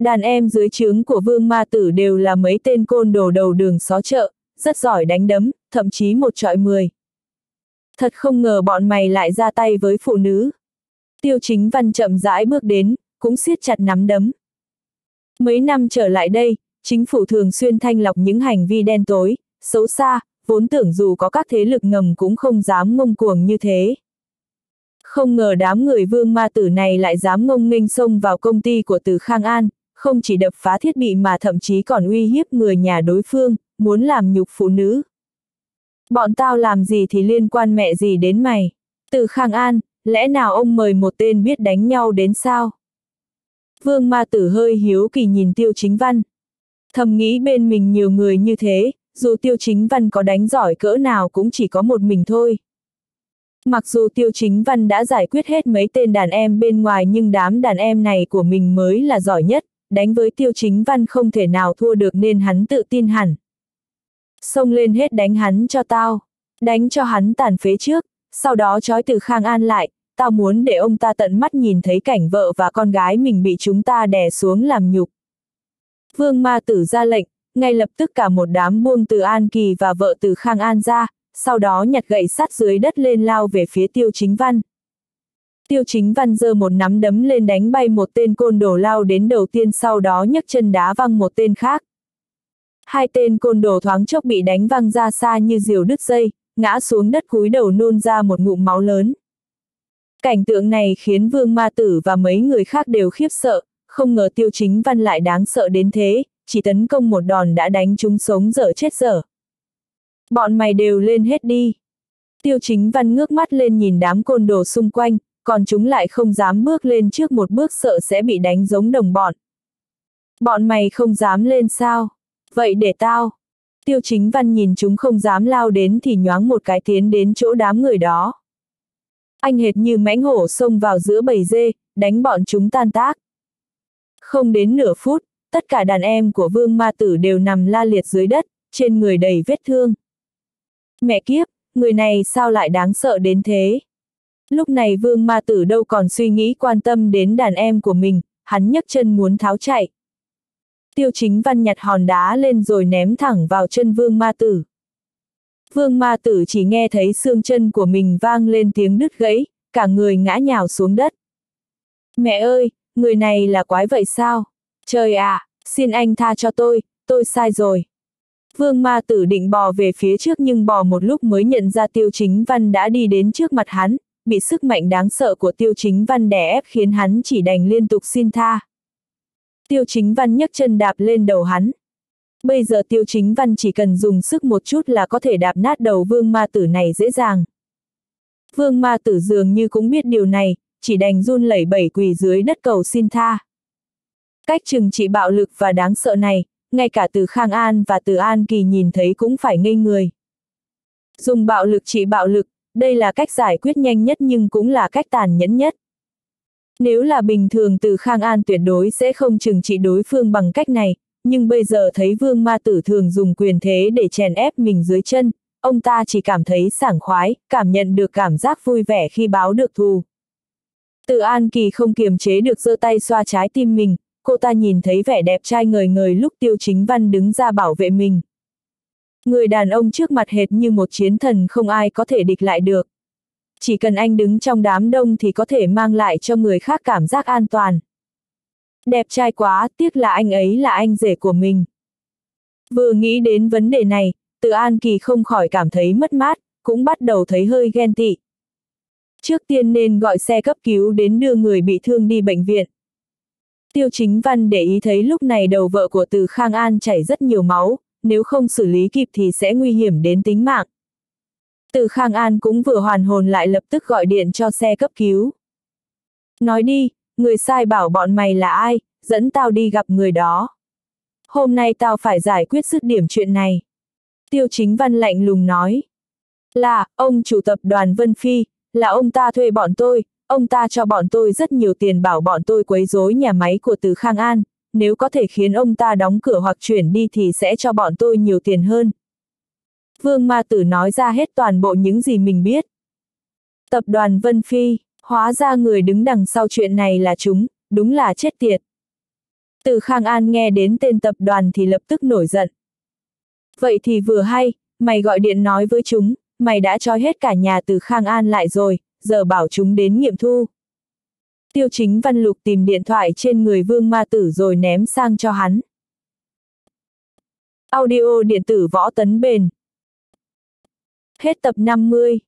Đàn em dưới trướng của vương ma tử đều là mấy tên côn đồ đầu đường xó chợ, rất giỏi đánh đấm, thậm chí một trọi mười. Thật không ngờ bọn mày lại ra tay với phụ nữ. Tiêu chính văn chậm rãi bước đến, cũng siết chặt nắm đấm. Mấy năm trở lại đây, chính phủ thường xuyên thanh lọc những hành vi đen tối, xấu xa, vốn tưởng dù có các thế lực ngầm cũng không dám ngông cuồng như thế. Không ngờ đám người vương ma tử này lại dám ngông nghênh xông vào công ty của Từ Khang An, không chỉ đập phá thiết bị mà thậm chí còn uy hiếp người nhà đối phương, muốn làm nhục phụ nữ. Bọn tao làm gì thì liên quan mẹ gì đến mày? Từ Khang An, lẽ nào ông mời một tên biết đánh nhau đến sao? Vương ma tử hơi hiếu kỳ nhìn tiêu chính văn. Thầm nghĩ bên mình nhiều người như thế, dù tiêu chính văn có đánh giỏi cỡ nào cũng chỉ có một mình thôi. Mặc dù tiêu chính văn đã giải quyết hết mấy tên đàn em bên ngoài nhưng đám đàn em này của mình mới là giỏi nhất, đánh với tiêu chính văn không thể nào thua được nên hắn tự tin hẳn. Xông lên hết đánh hắn cho tao, đánh cho hắn tàn phế trước, sau đó trói từ Khang An lại, tao muốn để ông ta tận mắt nhìn thấy cảnh vợ và con gái mình bị chúng ta đè xuống làm nhục. Vương ma tử ra lệnh, ngay lập tức cả một đám buông từ An Kỳ và vợ từ Khang An ra, sau đó nhặt gậy sắt dưới đất lên lao về phía tiêu chính văn. Tiêu chính văn giơ một nắm đấm lên đánh bay một tên côn đồ lao đến đầu tiên sau đó nhấc chân đá văng một tên khác. Hai tên côn đồ thoáng chốc bị đánh văng ra xa như diều đứt dây, ngã xuống đất cúi đầu nôn ra một ngụm máu lớn. Cảnh tượng này khiến vương ma tử và mấy người khác đều khiếp sợ, không ngờ tiêu chính văn lại đáng sợ đến thế, chỉ tấn công một đòn đã đánh chúng sống dở chết dở. Bọn mày đều lên hết đi. Tiêu chính văn ngước mắt lên nhìn đám côn đồ xung quanh, còn chúng lại không dám bước lên trước một bước sợ sẽ bị đánh giống đồng bọn. Bọn mày không dám lên sao? Vậy để tao. Tiêu chính văn nhìn chúng không dám lao đến thì nhoáng một cái tiến đến chỗ đám người đó. Anh hệt như mãnh hổ xông vào giữa bầy dê, đánh bọn chúng tan tác. Không đến nửa phút, tất cả đàn em của vương ma tử đều nằm la liệt dưới đất, trên người đầy vết thương. Mẹ kiếp, người này sao lại đáng sợ đến thế? Lúc này vương ma tử đâu còn suy nghĩ quan tâm đến đàn em của mình, hắn nhấc chân muốn tháo chạy. Tiêu chính văn nhặt hòn đá lên rồi ném thẳng vào chân vương ma tử. Vương ma tử chỉ nghe thấy xương chân của mình vang lên tiếng đứt gãy, cả người ngã nhào xuống đất. Mẹ ơi, người này là quái vậy sao? Trời ạ, xin anh tha cho tôi, tôi sai rồi. Vương ma tử định bò về phía trước nhưng bò một lúc mới nhận ra tiêu chính văn đã đi đến trước mặt hắn, bị sức mạnh đáng sợ của tiêu chính văn đè ép khiến hắn chỉ đành liên tục xin tha. Tiêu chính văn nhấc chân đạp lên đầu hắn. Bây giờ tiêu chính văn chỉ cần dùng sức một chút là có thể đạp nát đầu vương ma tử này dễ dàng. Vương ma tử dường như cũng biết điều này, chỉ đành run lẩy bẩy quỳ dưới đất cầu xin tha. Cách trừng trị bạo lực và đáng sợ này, ngay cả từ Khang An và từ An Kỳ nhìn thấy cũng phải ngây người. Dùng bạo lực trị bạo lực, đây là cách giải quyết nhanh nhất nhưng cũng là cách tàn nhẫn nhất. Nếu là bình thường từ Khang An tuyệt đối sẽ không trừng trị đối phương bằng cách này, nhưng bây giờ thấy vương ma tử thường dùng quyền thế để chèn ép mình dưới chân, ông ta chỉ cảm thấy sảng khoái, cảm nhận được cảm giác vui vẻ khi báo được thù. tự An Kỳ không kiềm chế được giơ tay xoa trái tim mình, cô ta nhìn thấy vẻ đẹp trai ngời ngời lúc tiêu chính văn đứng ra bảo vệ mình. Người đàn ông trước mặt hệt như một chiến thần không ai có thể địch lại được. Chỉ cần anh đứng trong đám đông thì có thể mang lại cho người khác cảm giác an toàn. Đẹp trai quá, tiếc là anh ấy là anh rể của mình. Vừa nghĩ đến vấn đề này, tự An Kỳ không khỏi cảm thấy mất mát, cũng bắt đầu thấy hơi ghen tị. Trước tiên nên gọi xe cấp cứu đến đưa người bị thương đi bệnh viện. Tiêu chính văn để ý thấy lúc này đầu vợ của từ Khang An chảy rất nhiều máu, nếu không xử lý kịp thì sẽ nguy hiểm đến tính mạng. Từ Khang An cũng vừa hoàn hồn lại lập tức gọi điện cho xe cấp cứu. Nói đi, người sai bảo bọn mày là ai, dẫn tao đi gặp người đó. Hôm nay tao phải giải quyết dứt điểm chuyện này. Tiêu chính văn lạnh lùng nói. Là, ông chủ tập đoàn Vân Phi, là ông ta thuê bọn tôi, ông ta cho bọn tôi rất nhiều tiền bảo bọn tôi quấy rối nhà máy của Từ Khang An, nếu có thể khiến ông ta đóng cửa hoặc chuyển đi thì sẽ cho bọn tôi nhiều tiền hơn. Vương Ma Tử nói ra hết toàn bộ những gì mình biết. Tập đoàn Vân Phi, hóa ra người đứng đằng sau chuyện này là chúng, đúng là chết tiệt. Từ Khang An nghe đến tên tập đoàn thì lập tức nổi giận. Vậy thì vừa hay, mày gọi điện nói với chúng, mày đã trói hết cả nhà từ Khang An lại rồi, giờ bảo chúng đến nghiệm thu. Tiêu chính văn lục tìm điện thoại trên người vương ma tử rồi ném sang cho hắn. Audio điện tử võ tấn bền. Hết tập 50